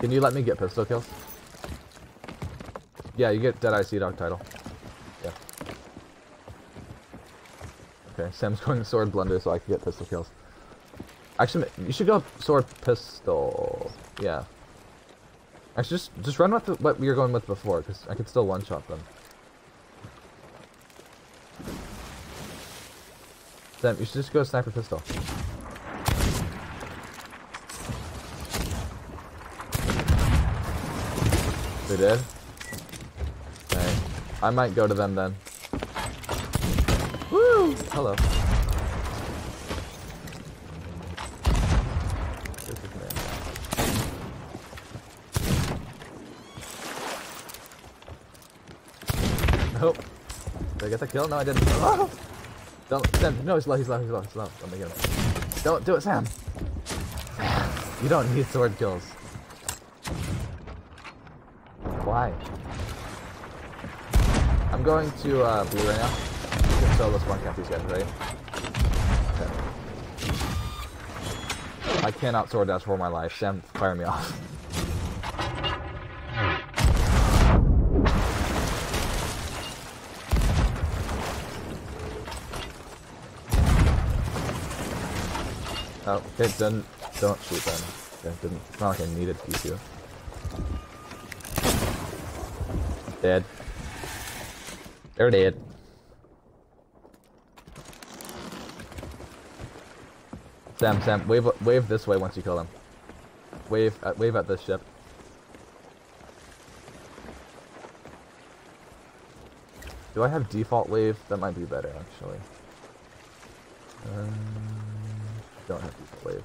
A: Can you let me get pistol kills? Yeah, you get Dead Eye Sea Dog title. Yeah. Okay, Sam's going to sword blunder so I can get pistol kills. Actually, you should go sword pistol. Yeah. Actually, just just run with the, what we were going with before, because I could still one shot them. Sam, you should just go sniper pistol. They did? Okay. I might go to them then. Woo! Hello. This is me. Nope. Did I get the kill? No, I didn't. Oh! Don't, Sam, no, he's low, he's low, he's low, he's low. Don't make him. Don't do it, Sam! You don't need sword kills. Why? I'm going to uh, blue right now. Can solo spawn camp these guys, right? Okay. I cannot sword dash for my life. Sam, fire me off. Oh, okay, then don't shoot then. Okay, didn't, it's not like I needed to shoot. Dead. They're dead. Sam, Sam, wave, wave this way once you kill them. Wave, uh, wave at this ship. Do I have default wave? That might be better, actually. Um, don't have default wave.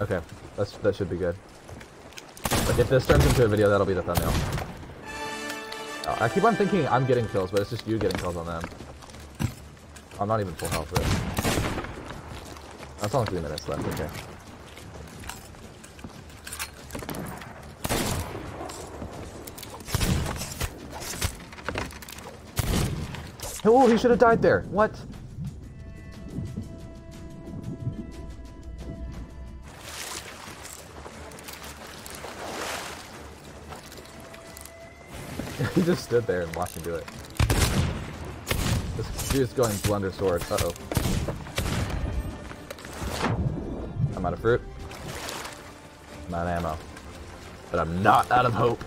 A: Okay. Okay, that's that should be good. But if this turns into a video, that'll be the thumbnail. Oh, I keep on thinking I'm getting kills, but it's just you getting kills on them. I'm not even full health yet. That's only three minutes left, okay. Oh, he should have died there. What? he just stood there and watched me do it. This going blunder sword. Uh oh. I'm out of fruit. I'm out of ammo. But I'm not out of hope.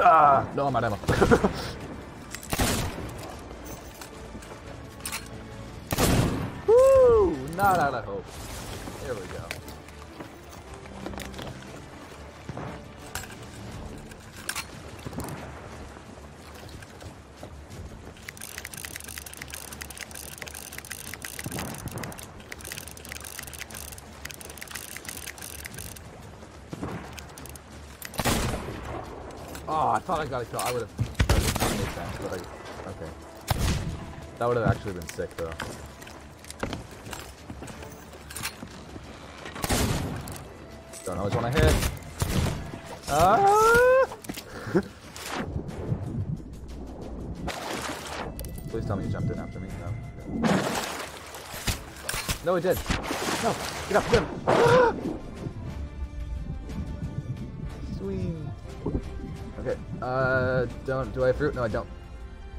A: Ah! No, I'm out of ammo. Not out of hope. There we go. Oh, I thought I got a kill. I would have. That I. Okay. That would have actually been sick, though. Don't always want to hit. Ah! Please tell me you jumped in after me. No. No, he did. No, get up, get him. Ah! Sweet. Okay. Uh, don't. Do I have fruit? No, I don't.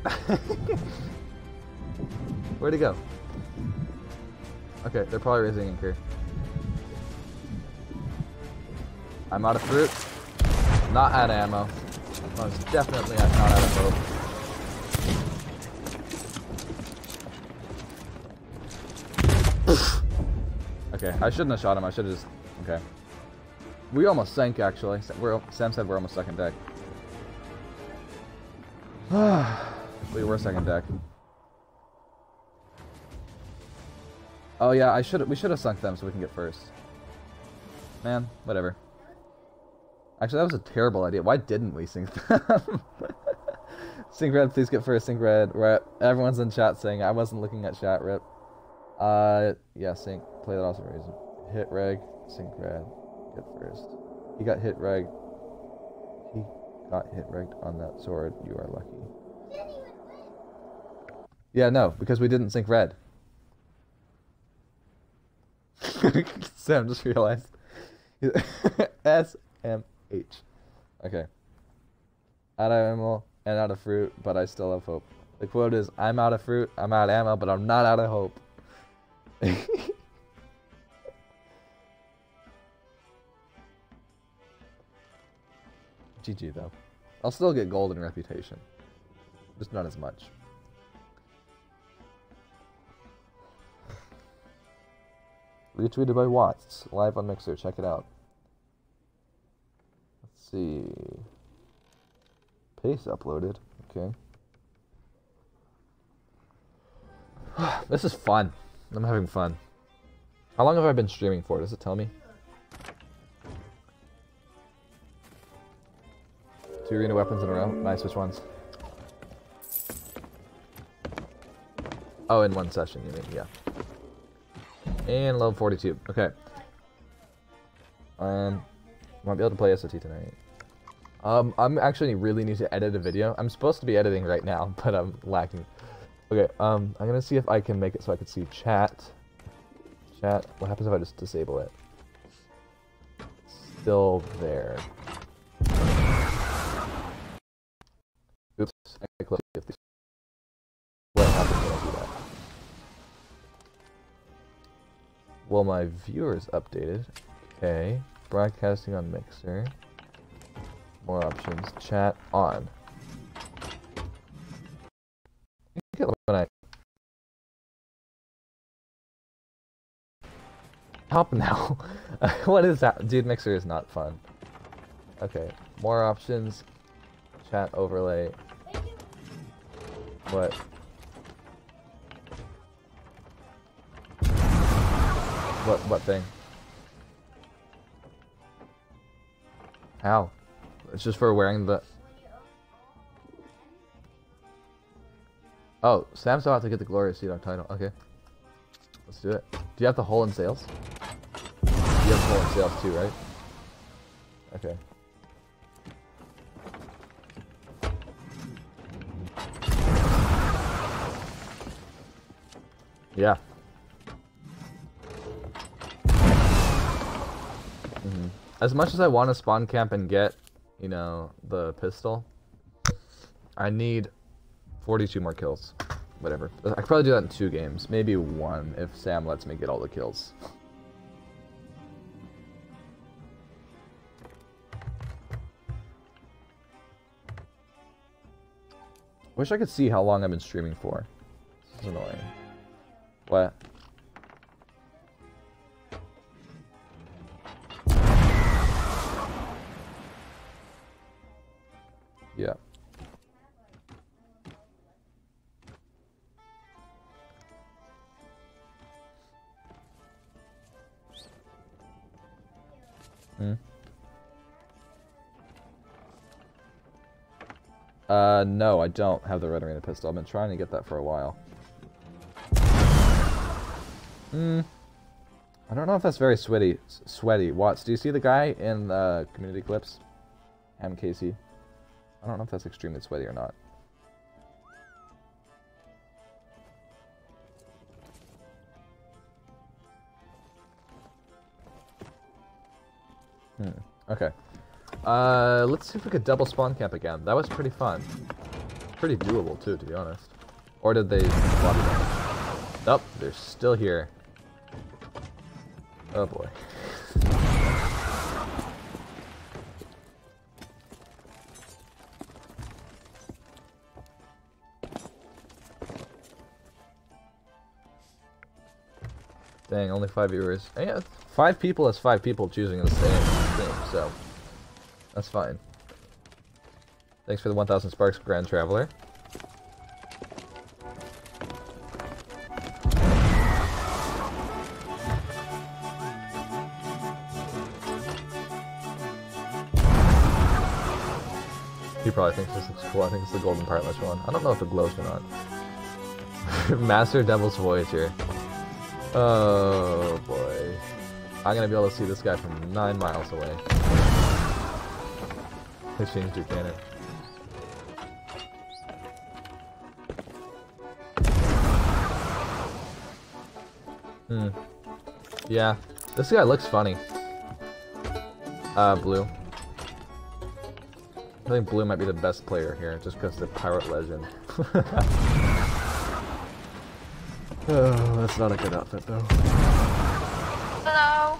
A: Where'd he go? Okay, they're probably raising anchor. I'm out of fruit. Not out of ammo. Most definitely not out of hope. okay, I shouldn't have shot him. I should have just. Okay. We almost sank, actually. We're, Sam said we're almost second deck. we were second deck. Oh yeah, I should we should have sunk them so we can get first. Man, whatever. Actually, that was a terrible idea. Why didn't we sink them? sink red, please get first. Sink red. Rip. Everyone's in chat saying I wasn't looking at chat. Rip. Uh, yeah, sink. Play that awesome reason. Hit reg. Sink red. Get first. He got hit reg. He got hit reg on that sword. You are lucky. Yeah, no, because we didn't sink red. Sam just realized. S M H. Okay. Out of ammo and out of fruit, but I still have hope. The quote is I'm out of fruit, I'm out of ammo, but I'm not out of hope. GG though. I'll still get golden reputation. Just not as much. Retweeted by Watts, live on Mixer. Check it out. See. Pace uploaded. Okay. this is fun. I'm having fun. How long have I been streaming for? Does it tell me? Two arena weapons in a row. Nice. Which ones? Oh, in one session, you mean? Yeah. And level 42. Okay. Um, might be able to play SOT tonight. Um, I'm actually really need to edit a video. I'm supposed to be editing right now, but I'm lacking. Okay, um, I'm gonna see if I can make it so I can see chat. Chat. What happens if I just disable it? Still there. Oops, I. What happens when I do that? Well, my viewers updated. Okay. Broadcasting on Mixer. More options. Chat on. Hop now. what is that? Dude, Mixer is not fun. Okay. More options. Chat overlay. What? What what thing? How? It's just for wearing the. Oh, Sam's about to get the Glorious Sea Dog title. Okay. Let's do it. Do you have the hole in sails? You have hole in sails too, right? Okay. Yeah. Mhm. As much as I want to spawn camp and get, you know, the pistol, I need 42 more kills. Whatever. I could probably do that in two games. Maybe one if Sam lets me get all the kills. Wish I could see how long I've been streaming for. This is annoying. What? Yeah. Hmm. Uh, no, I don't have the Red Arena pistol. I've been trying to get that for a while. Hmm. I don't know if that's very sweaty. Sweaty. Watts, do you see the guy in the community clips? Casey. I don't know if that's extremely sweaty or not. Hmm. Okay. Uh, let's see if we could double spawn camp again. That was pretty fun. Pretty doable too, to be honest. Or did they? Nope, they're still here. Oh boy. Dang, only five viewers. Yeah, five people has five people choosing the same thing, so that's fine. Thanks for the 1,000 sparks, Grand Traveler. He probably thinks this looks cool. I think it's the golden part, one. I don't know if it glows or not. Master Devil's Voyager. Oh boy. I'm gonna be able to see this guy from nine miles away. They changed your cannon. Hmm. Yeah. This guy looks funny. Uh, Blue. I think Blue might be the best player here, just because they're Pirate Legend. oh, that's not a good outfit, though.
D: Hello?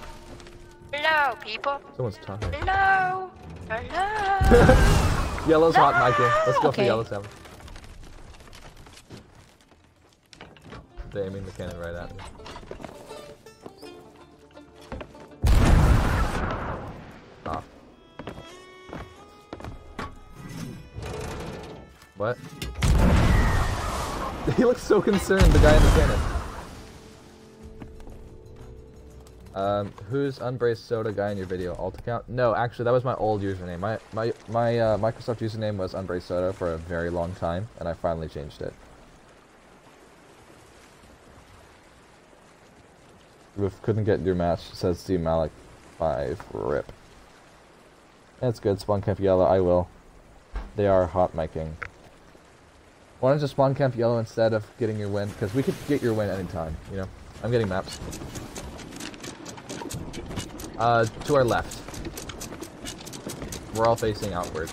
D: Hello, people?
A: Someone's talking.
D: Hello? Hello?
A: Yellow's hot, Michael. Let's go for
D: Okay.
A: Yellow 7. They're aiming the cannon right at me. Ah. What? he looks so concerned, the guy in the cannon. Um, who's unbraced soda guy in your video? Alt account? No, actually, that was my old username. My my my uh, Microsoft username was unbraced soda for a very long time, and I finally changed it. Roof couldn't get your match. Says Steve Malik. Five. Rip. That's good. Spawn camp yellow. I will. They are hot miking. Why don't you spawn camp yellow instead of getting your win? Because we could get your win anytime. You know. I'm getting maps. Uh, to our left. We're all facing outward.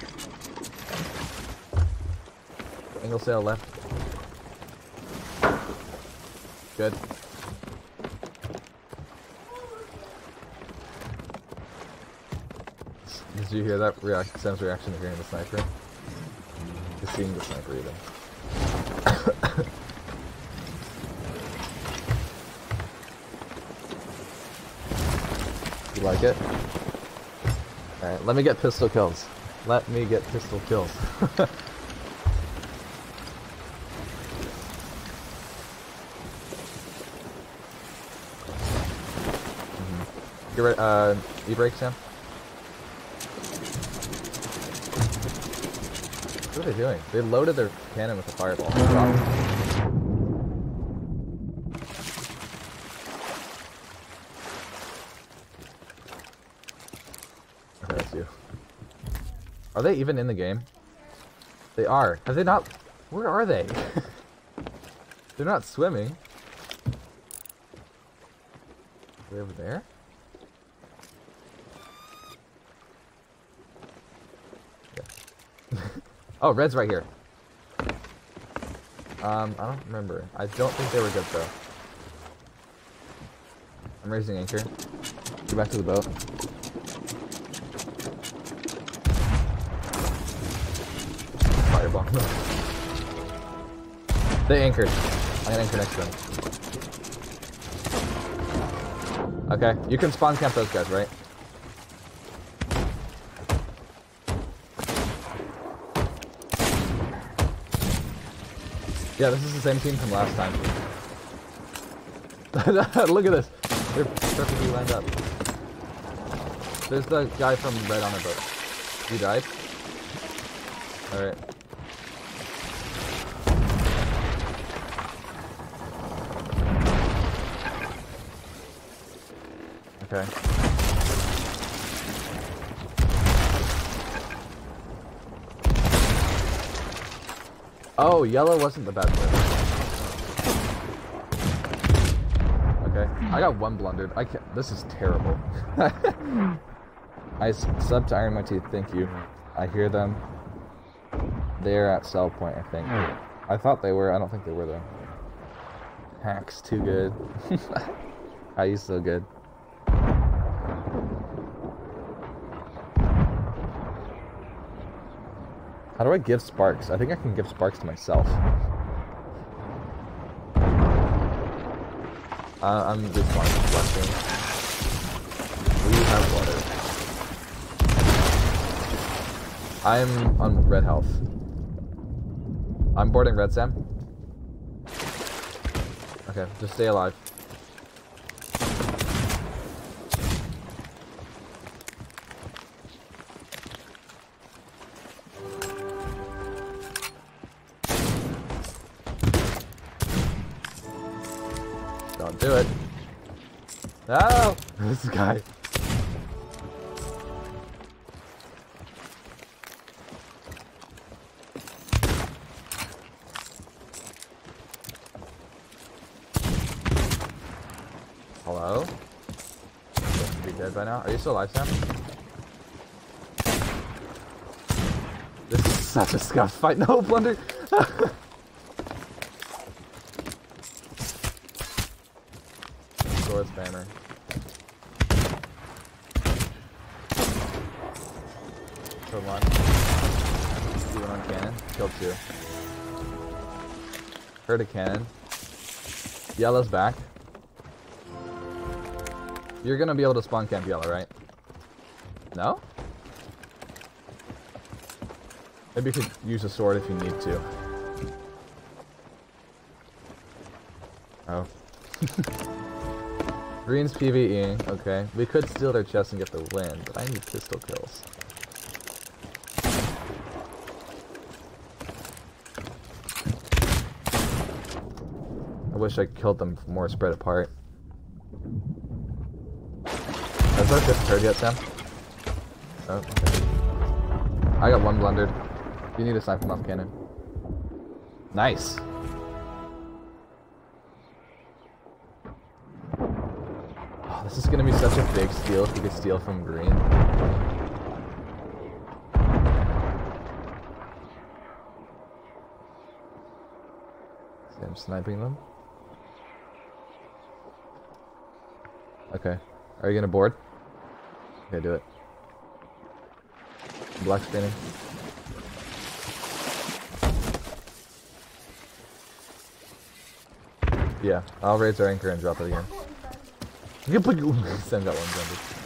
A: Angle sail left. Good. Did you hear that react Sam's reaction to hearing the sniper? To seeing the sniper even. You like it? Alright, let me get pistol kills. Let me get pistol kills. Get ready, uh, e-brake, Sam? What are they doing? They loaded their cannon with a fireball. Wow. Okay, that's you. Are they even in the game? They are. Have they not? Where are they? They're not swimming. Way over there? Yeah. oh, red's right here. Um, I don't remember. I don't think they were good though. I'm raising anchor. Get back to the boat. Fireball. They anchored. I'm gonna anchor next to them. Okay, you can spawn camp those guys, right? Yeah, this is the same team from last time. Look at this. They're perfectly lined up. There's the guy from Red on a boat. You died? Alright. Oh, yellow wasn't the best player. Okay, I got one blundered. I can't. This is terrible. I sub to Iron My Teeth. Thank you. I hear them. They're at cell point, I think. I thought they were. I don't think they were though. Hacks too good. How you so good? How do I give sparks? I think I can give sparks to myself. Uh, I'm just question. We have water. I'm on red health. I'm boarding red Sam. Okay, just stay alive.
E: This guy.
A: Hello? Have be dead by now. Are you still alive, Sam?
E: This is such a scuff fight. No, Blunder.
A: Sword spammer. Killed one. Killed one on Heard a cannon. Yellow's back. You're gonna be able to spawn camp yellow, right? No? Maybe you could use a sword if you need to. Oh. Green's PvE, okay. We could steal their chest and get the win, but I need pistol kills. Wish I killed them more spread apart. Has that just occurred yet, Sam? Oh, okay. I got one blundered. You need a sniper mouth cannon. Nice. Oh, this is gonna be such a big steal if we could steal from green. I'm sniping them. Okay. Are you gonna board? Okay, do it. Black spinning. Yeah, I'll raise our anchor and drop it again. You can put Sam got one.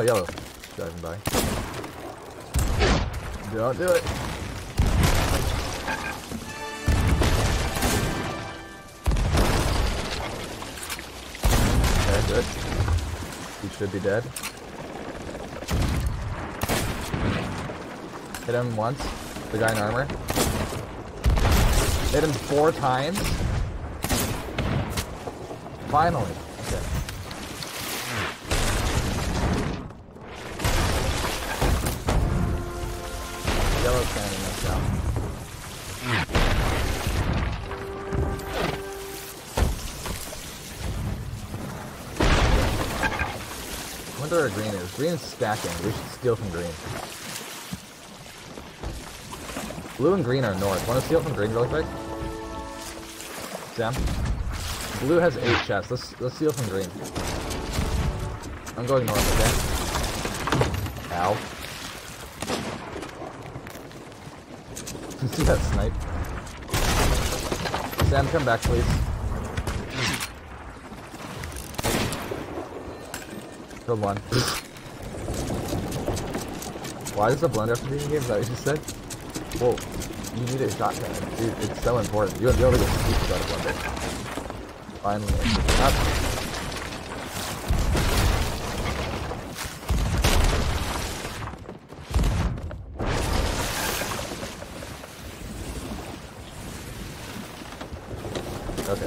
A: Oh, yellow. Driving by. Don't do it. Okay, good. He should be dead. Hit him once. The guy in armor. Hit him four times. Finally. Wonder where green is. Green is stacking. We should steal from green. Blue and green are north. Want to steal from green really quick? Sam? Blue has eight chests. Let's let's steal from green. I'm going north, okay? Ow. See that snipe? Sam, come back, please. Killed one. Why is the to be in game? Is that what you said? Whoa. You need a shotgun. Dude, it's so important. You have to be able to get sneak without a blunder. Finally. Not- Okay.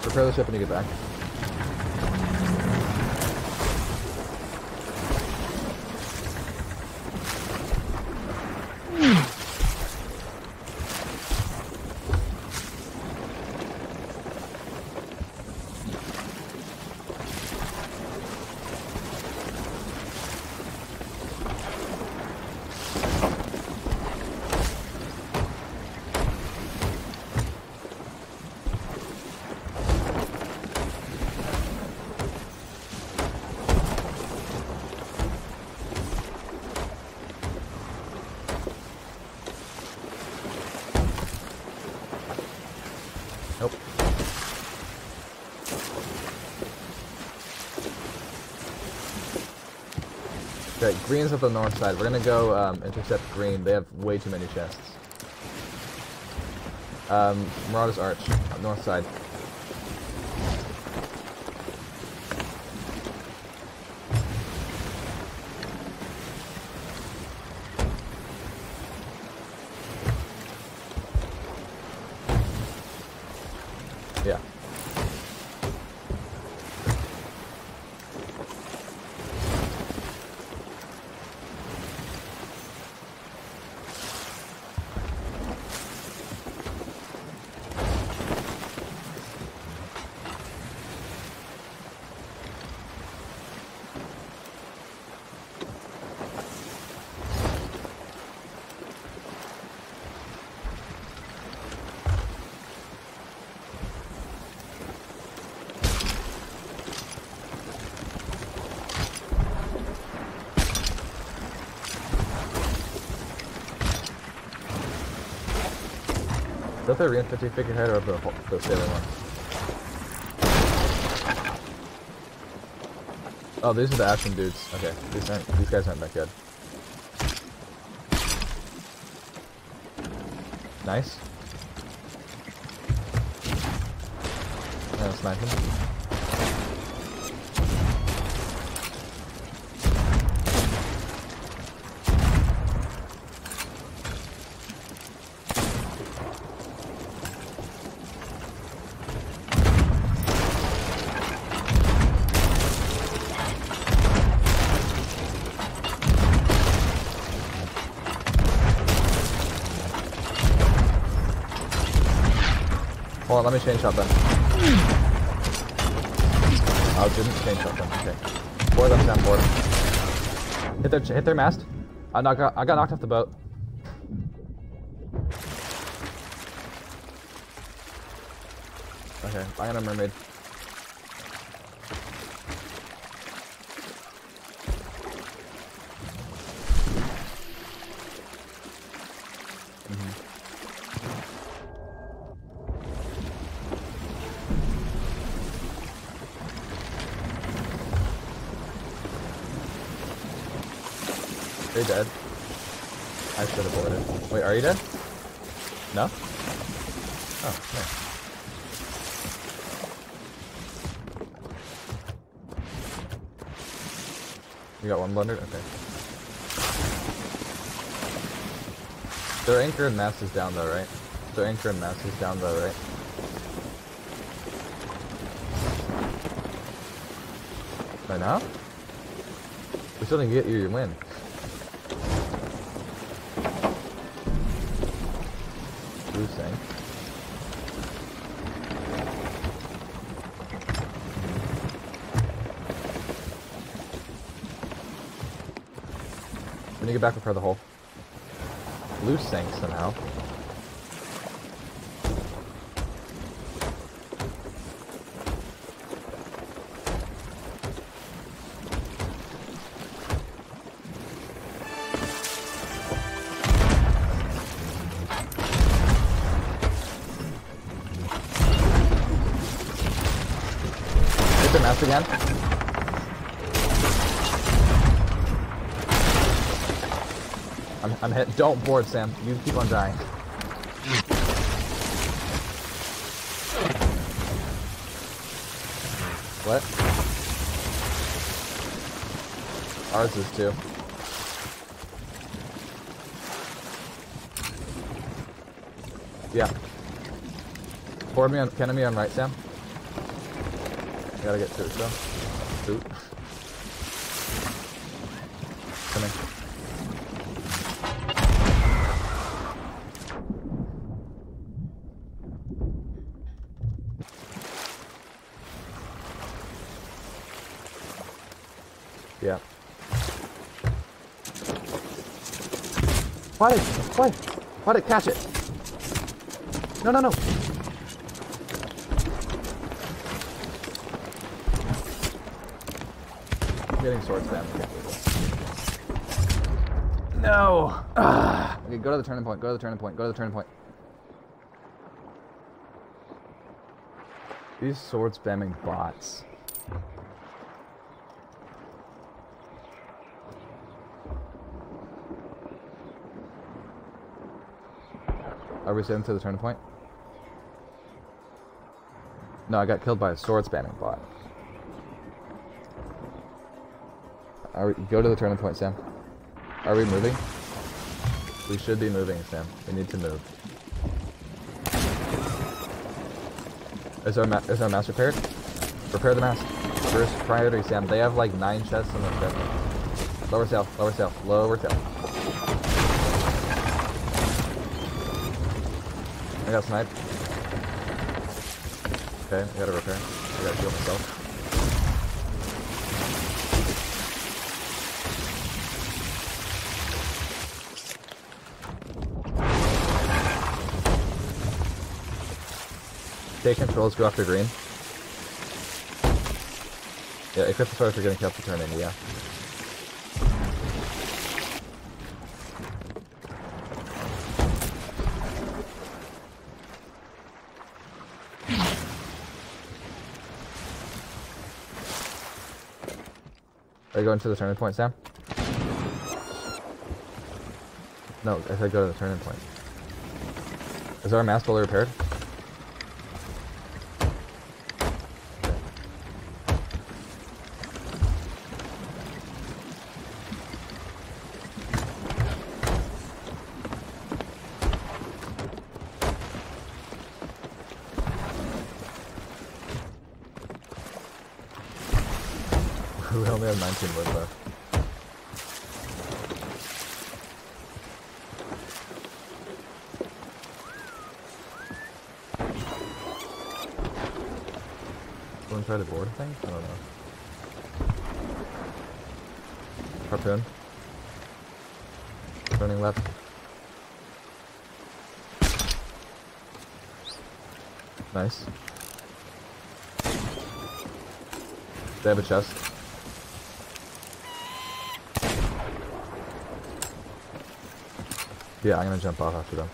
A: Prepare the ship when get back. Green's up the north side. We're gonna go um, intercept Green. They have way too many chests. Um, Marauder's Arch, north side. That the re-infantry figurehead or the, the sailor one? Oh, these are the action dudes. Okay, these aren't. These guys aren't that good. Nice. Yeah, sniping. Hold on, let me change shotgun. Oh, didn't change shotgun. Okay. Four of them down board. Hit their hit their mast. I knock I got knocked off the boat. Okay, I got a mermaid. They dead. I should have No? Oh, nice. You got one blunder? Okay. Their anchor and is down though, right? Their anchor and is down though, right? Right now? We still didn't get you your win. Get back before the hole. Blue sank somehow. Hit. Don't board, Sam. You keep on dying. What? Ours is too. Yeah. Board me on, can me on right, Sam? Gotta get to it, so. Oop. Coming. Yeah. Why why, it catch it? No, no, no. I'm getting sword spam. No. Ah. Okay, go to the turning point. Go to the turning point. Go to the turning point. These sword spamming bots. Are we sailing to the turning point? No, I got killed by a sword spamming bot. Are we, go to the turning point, Sam. Are we moving? We should be moving, Sam. We need to move. Is our ma is our mask repaired? Repair the mask. First priority, Sam. They have like nine chests on the ship. Lower sail, lower sail, lower sail. I got sniped. Okay, I gotta repair. I gotta heal myself. Take controls, go after green. Yeah, equip the if you're getting to turn in, yeah. Are you going to the turning point, Sam? No, I said go to the turning point. Is our mask fully repaired? we only have 19 wood left. Someone try to board thing? I don't know. Harpoon. Turning left. Nice. They have a chest. Yeah, I'm gonna jump off after them.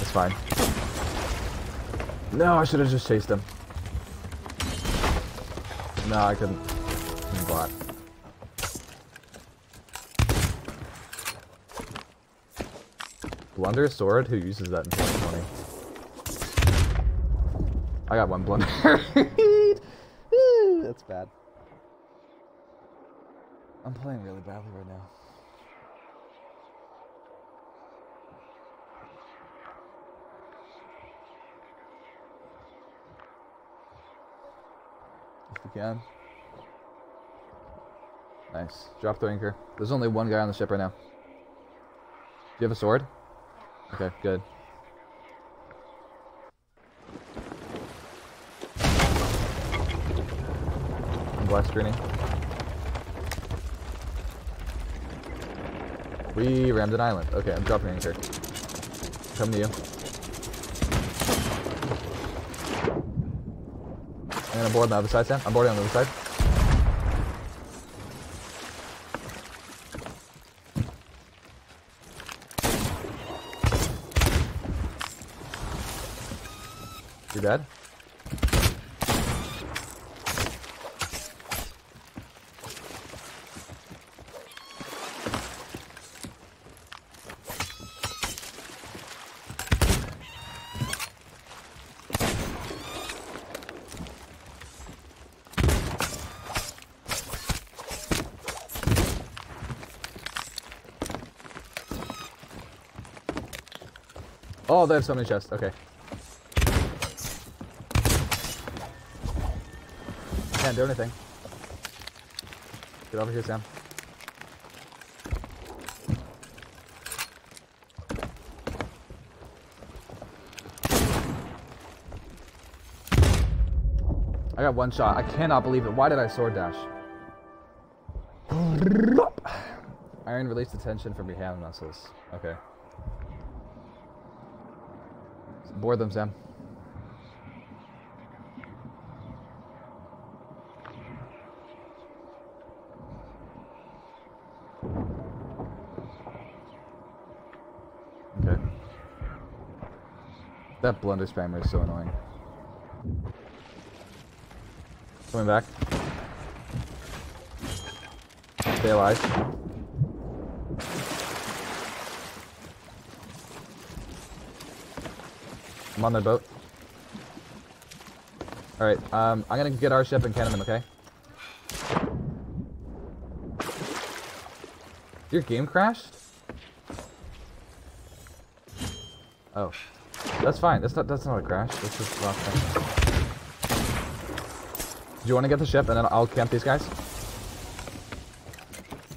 A: It's fine. No, I should have just chased him. No, I couldn't. I'm bot. Blunder sword? Who uses that in 2020? I got one blunder. That's bad. I'm playing really badly right now. If we can. Nice. Drop the anchor. There's only one guy on the ship right now. Do you have a sword? Okay, good. I'm screening. We rammed an island. Okay, I'm dropping anchor. Come to you. And I'm gonna board on the other side, Sam. I'm boarding on the other side. You're dead? Have so many chests. Okay. Can't do anything. Get over here, Sam. I got one shot. I cannot believe it. Why did I sword dash? Iron release the tension from your hand muscles. Okay. Board them, Sam. Okay. That blunder spammer is so annoying. Coming back. Stay alive. I'm on their boat. Alright, um, I'm gonna get our ship and cannon them, okay? Your game crashed? Oh. That's fine. That's not that's not a crash. That's just connection. Do you want to get the ship and then I'll camp these guys?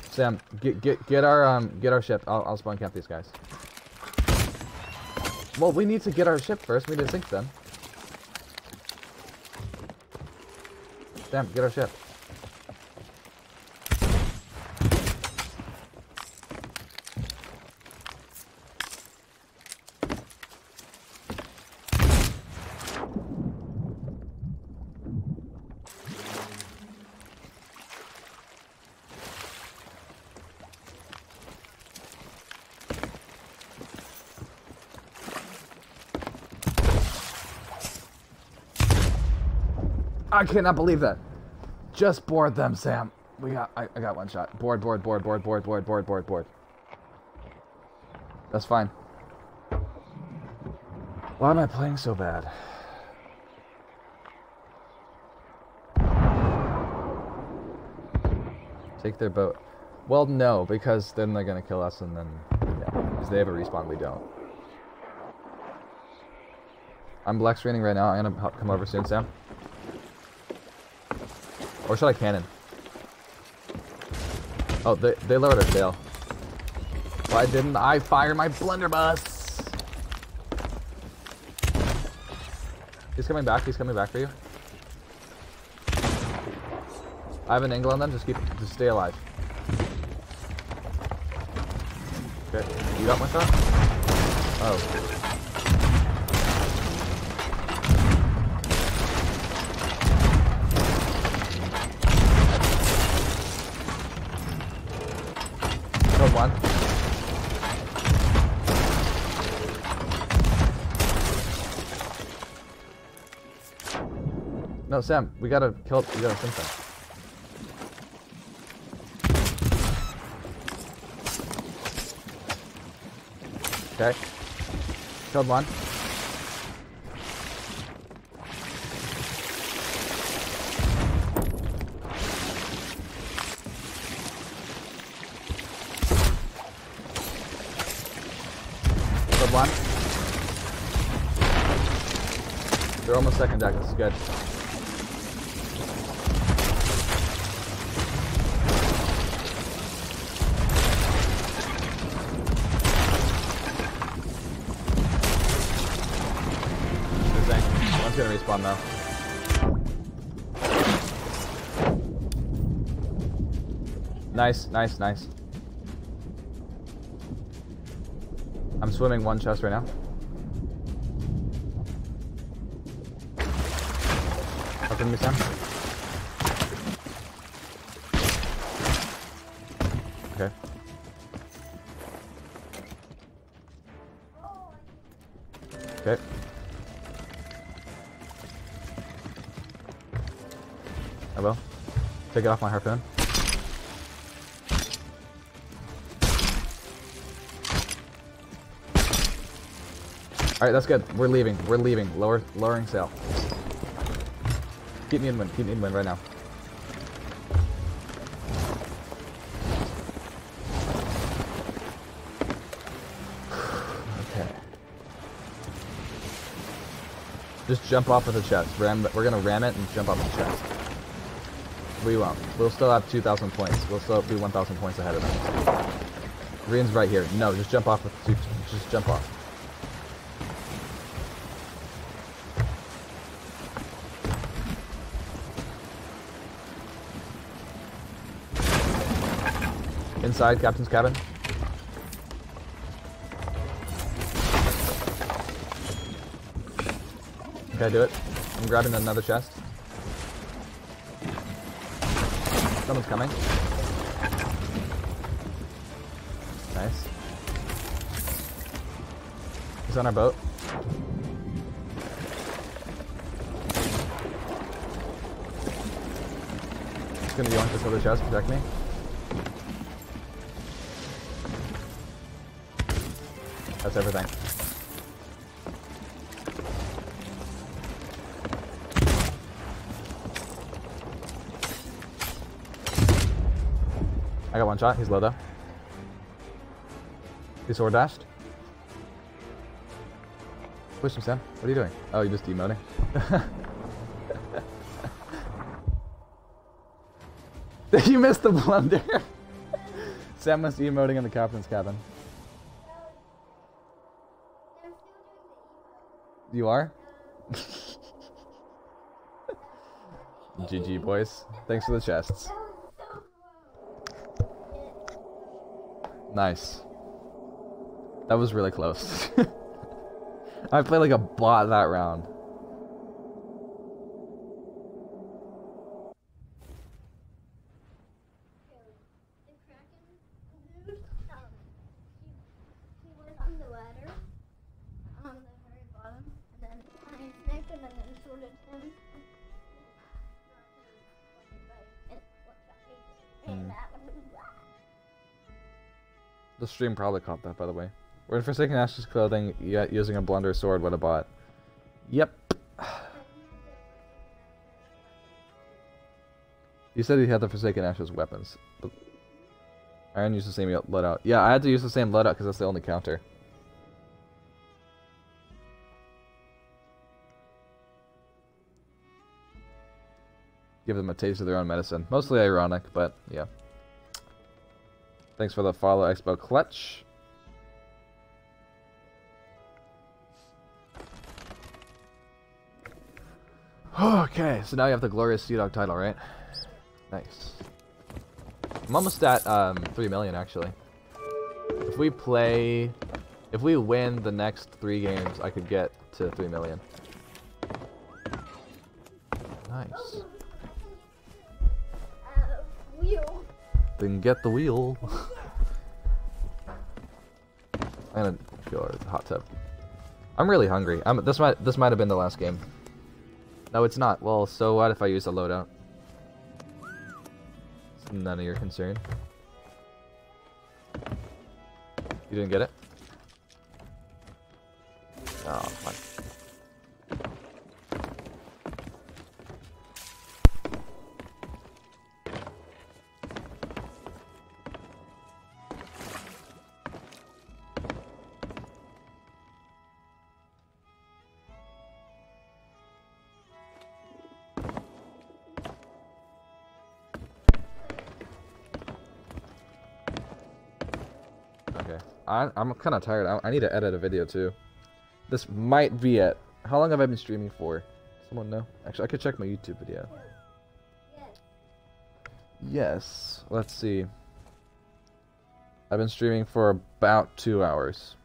A: Sam, get get get our um get our ship. I'll I'll spawn camp these guys. Well, we need to get our ship first. We need to sink them. Damn, get our ship. I cannot believe that. Just board them, Sam. We got. I, I got one shot. Board, board, board, board, board, board, board, board, board. That's fine. Why am I playing so bad? Take their boat. Well, no, because then they're gonna kill us, and then yeah, because they have a respawn, we don't. I'm black screening right now. I'm gonna come over soon, Sam. Or should I cannon? Oh, they, they lowered our sail. Why didn't I fire my blunderbuss? He's coming back. He's coming back for you. I have an angle on them. Just keep, just stay alive. Okay, you got one shot. Oh, Sam, we gotta kill. We gotta sink them. Okay. Killed one. Killed one. They're almost second deck. This is. Good respawn though. Nice, nice, nice. I'm swimming one chest right now. In me, Sam. Take it off my harpoon. Alright, that's good. We're leaving. We're leaving. Lower lowering sail. Keep me in wind. Keep me in wind right now. Okay. Just jump off of the chest. Ram we're gonna ram it and jump off the chest. We won't. We'll still have 2,000 points. We'll still be 1,000 points ahead of them. Green's right here. No, just jump off with just jump off. Inside captain's cabin. Okay, do it. I'm grabbing another chest. Someone's coming. Nice. He's on our boat. He's gonna be on this other chest, protect me. That's everything. Got one shot. He's low though. He's sword dashed. Push him, Sam. What are you doing? Oh, you're just emoting. you missed the blunder. Sam was emoting in the captain's cabin. You are? GG, boys. Thanks for the chests. Nice. That was really close. I played like a bot that round. Stream probably caught that, by the way. We're in Forsaken Ashes clothing, yet using a blunder sword. What a bot. Yep. You said he had the Forsaken Ashes weapons. But Iron used the same loadout. Yeah, I had to use the same loadout because that's the only counter. Give them a taste of their own medicine. Mostly ironic, but yeah. Thanks for the follow, Expo Clutch. Okay, so now you have the glorious Sea Dog title, right? Nice. I'm almost at um, 3 million, actually. If we play... If we win the next three games, I could get to 3 million. Nice.
C: uh.
A: Then get the wheel. I'm gonna go to the hot tub. I'm really hungry. I'm, this might this might have been the last game. No, it's not. Well, so what if I use a loadout? It's none of your concern. You didn't get it? Oh, fuck. I, I'm kind of tired. I, I need to edit a video too. This might be it. How long have I been streaming for? Someone know? Actually, I could check my YouTube video.
C: Yes.
A: Let's see. I've been streaming for about two hours.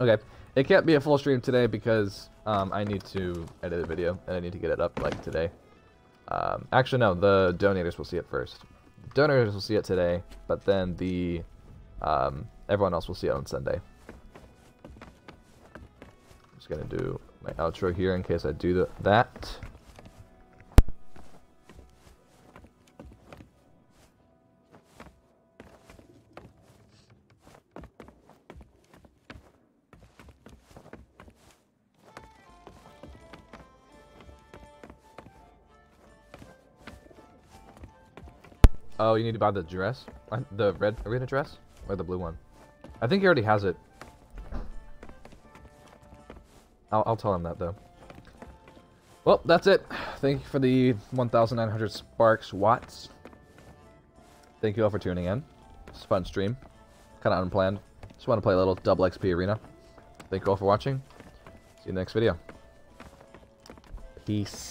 A: Okay. It can't be a full stream today because um, I need to edit a video and I need to get it up like today. Um, actually, no. The donators will see it first. Donators will see it today, but then the um, everyone else will see it on Sunday. I'm Just gonna do my outro here in case I do the, that. Oh, you need to buy the dress? Uh, The red arena dress? Or the blue one? I think he already has it. I'll, I'll tell him that, though. Well, that's it. Thank you for the 1,900 sparks watts. Thank you all for tuning in. It's a fun stream. Kind of unplanned. Just want to play a little double XP arena. Thank you all for watching. See you in the next video. Peace.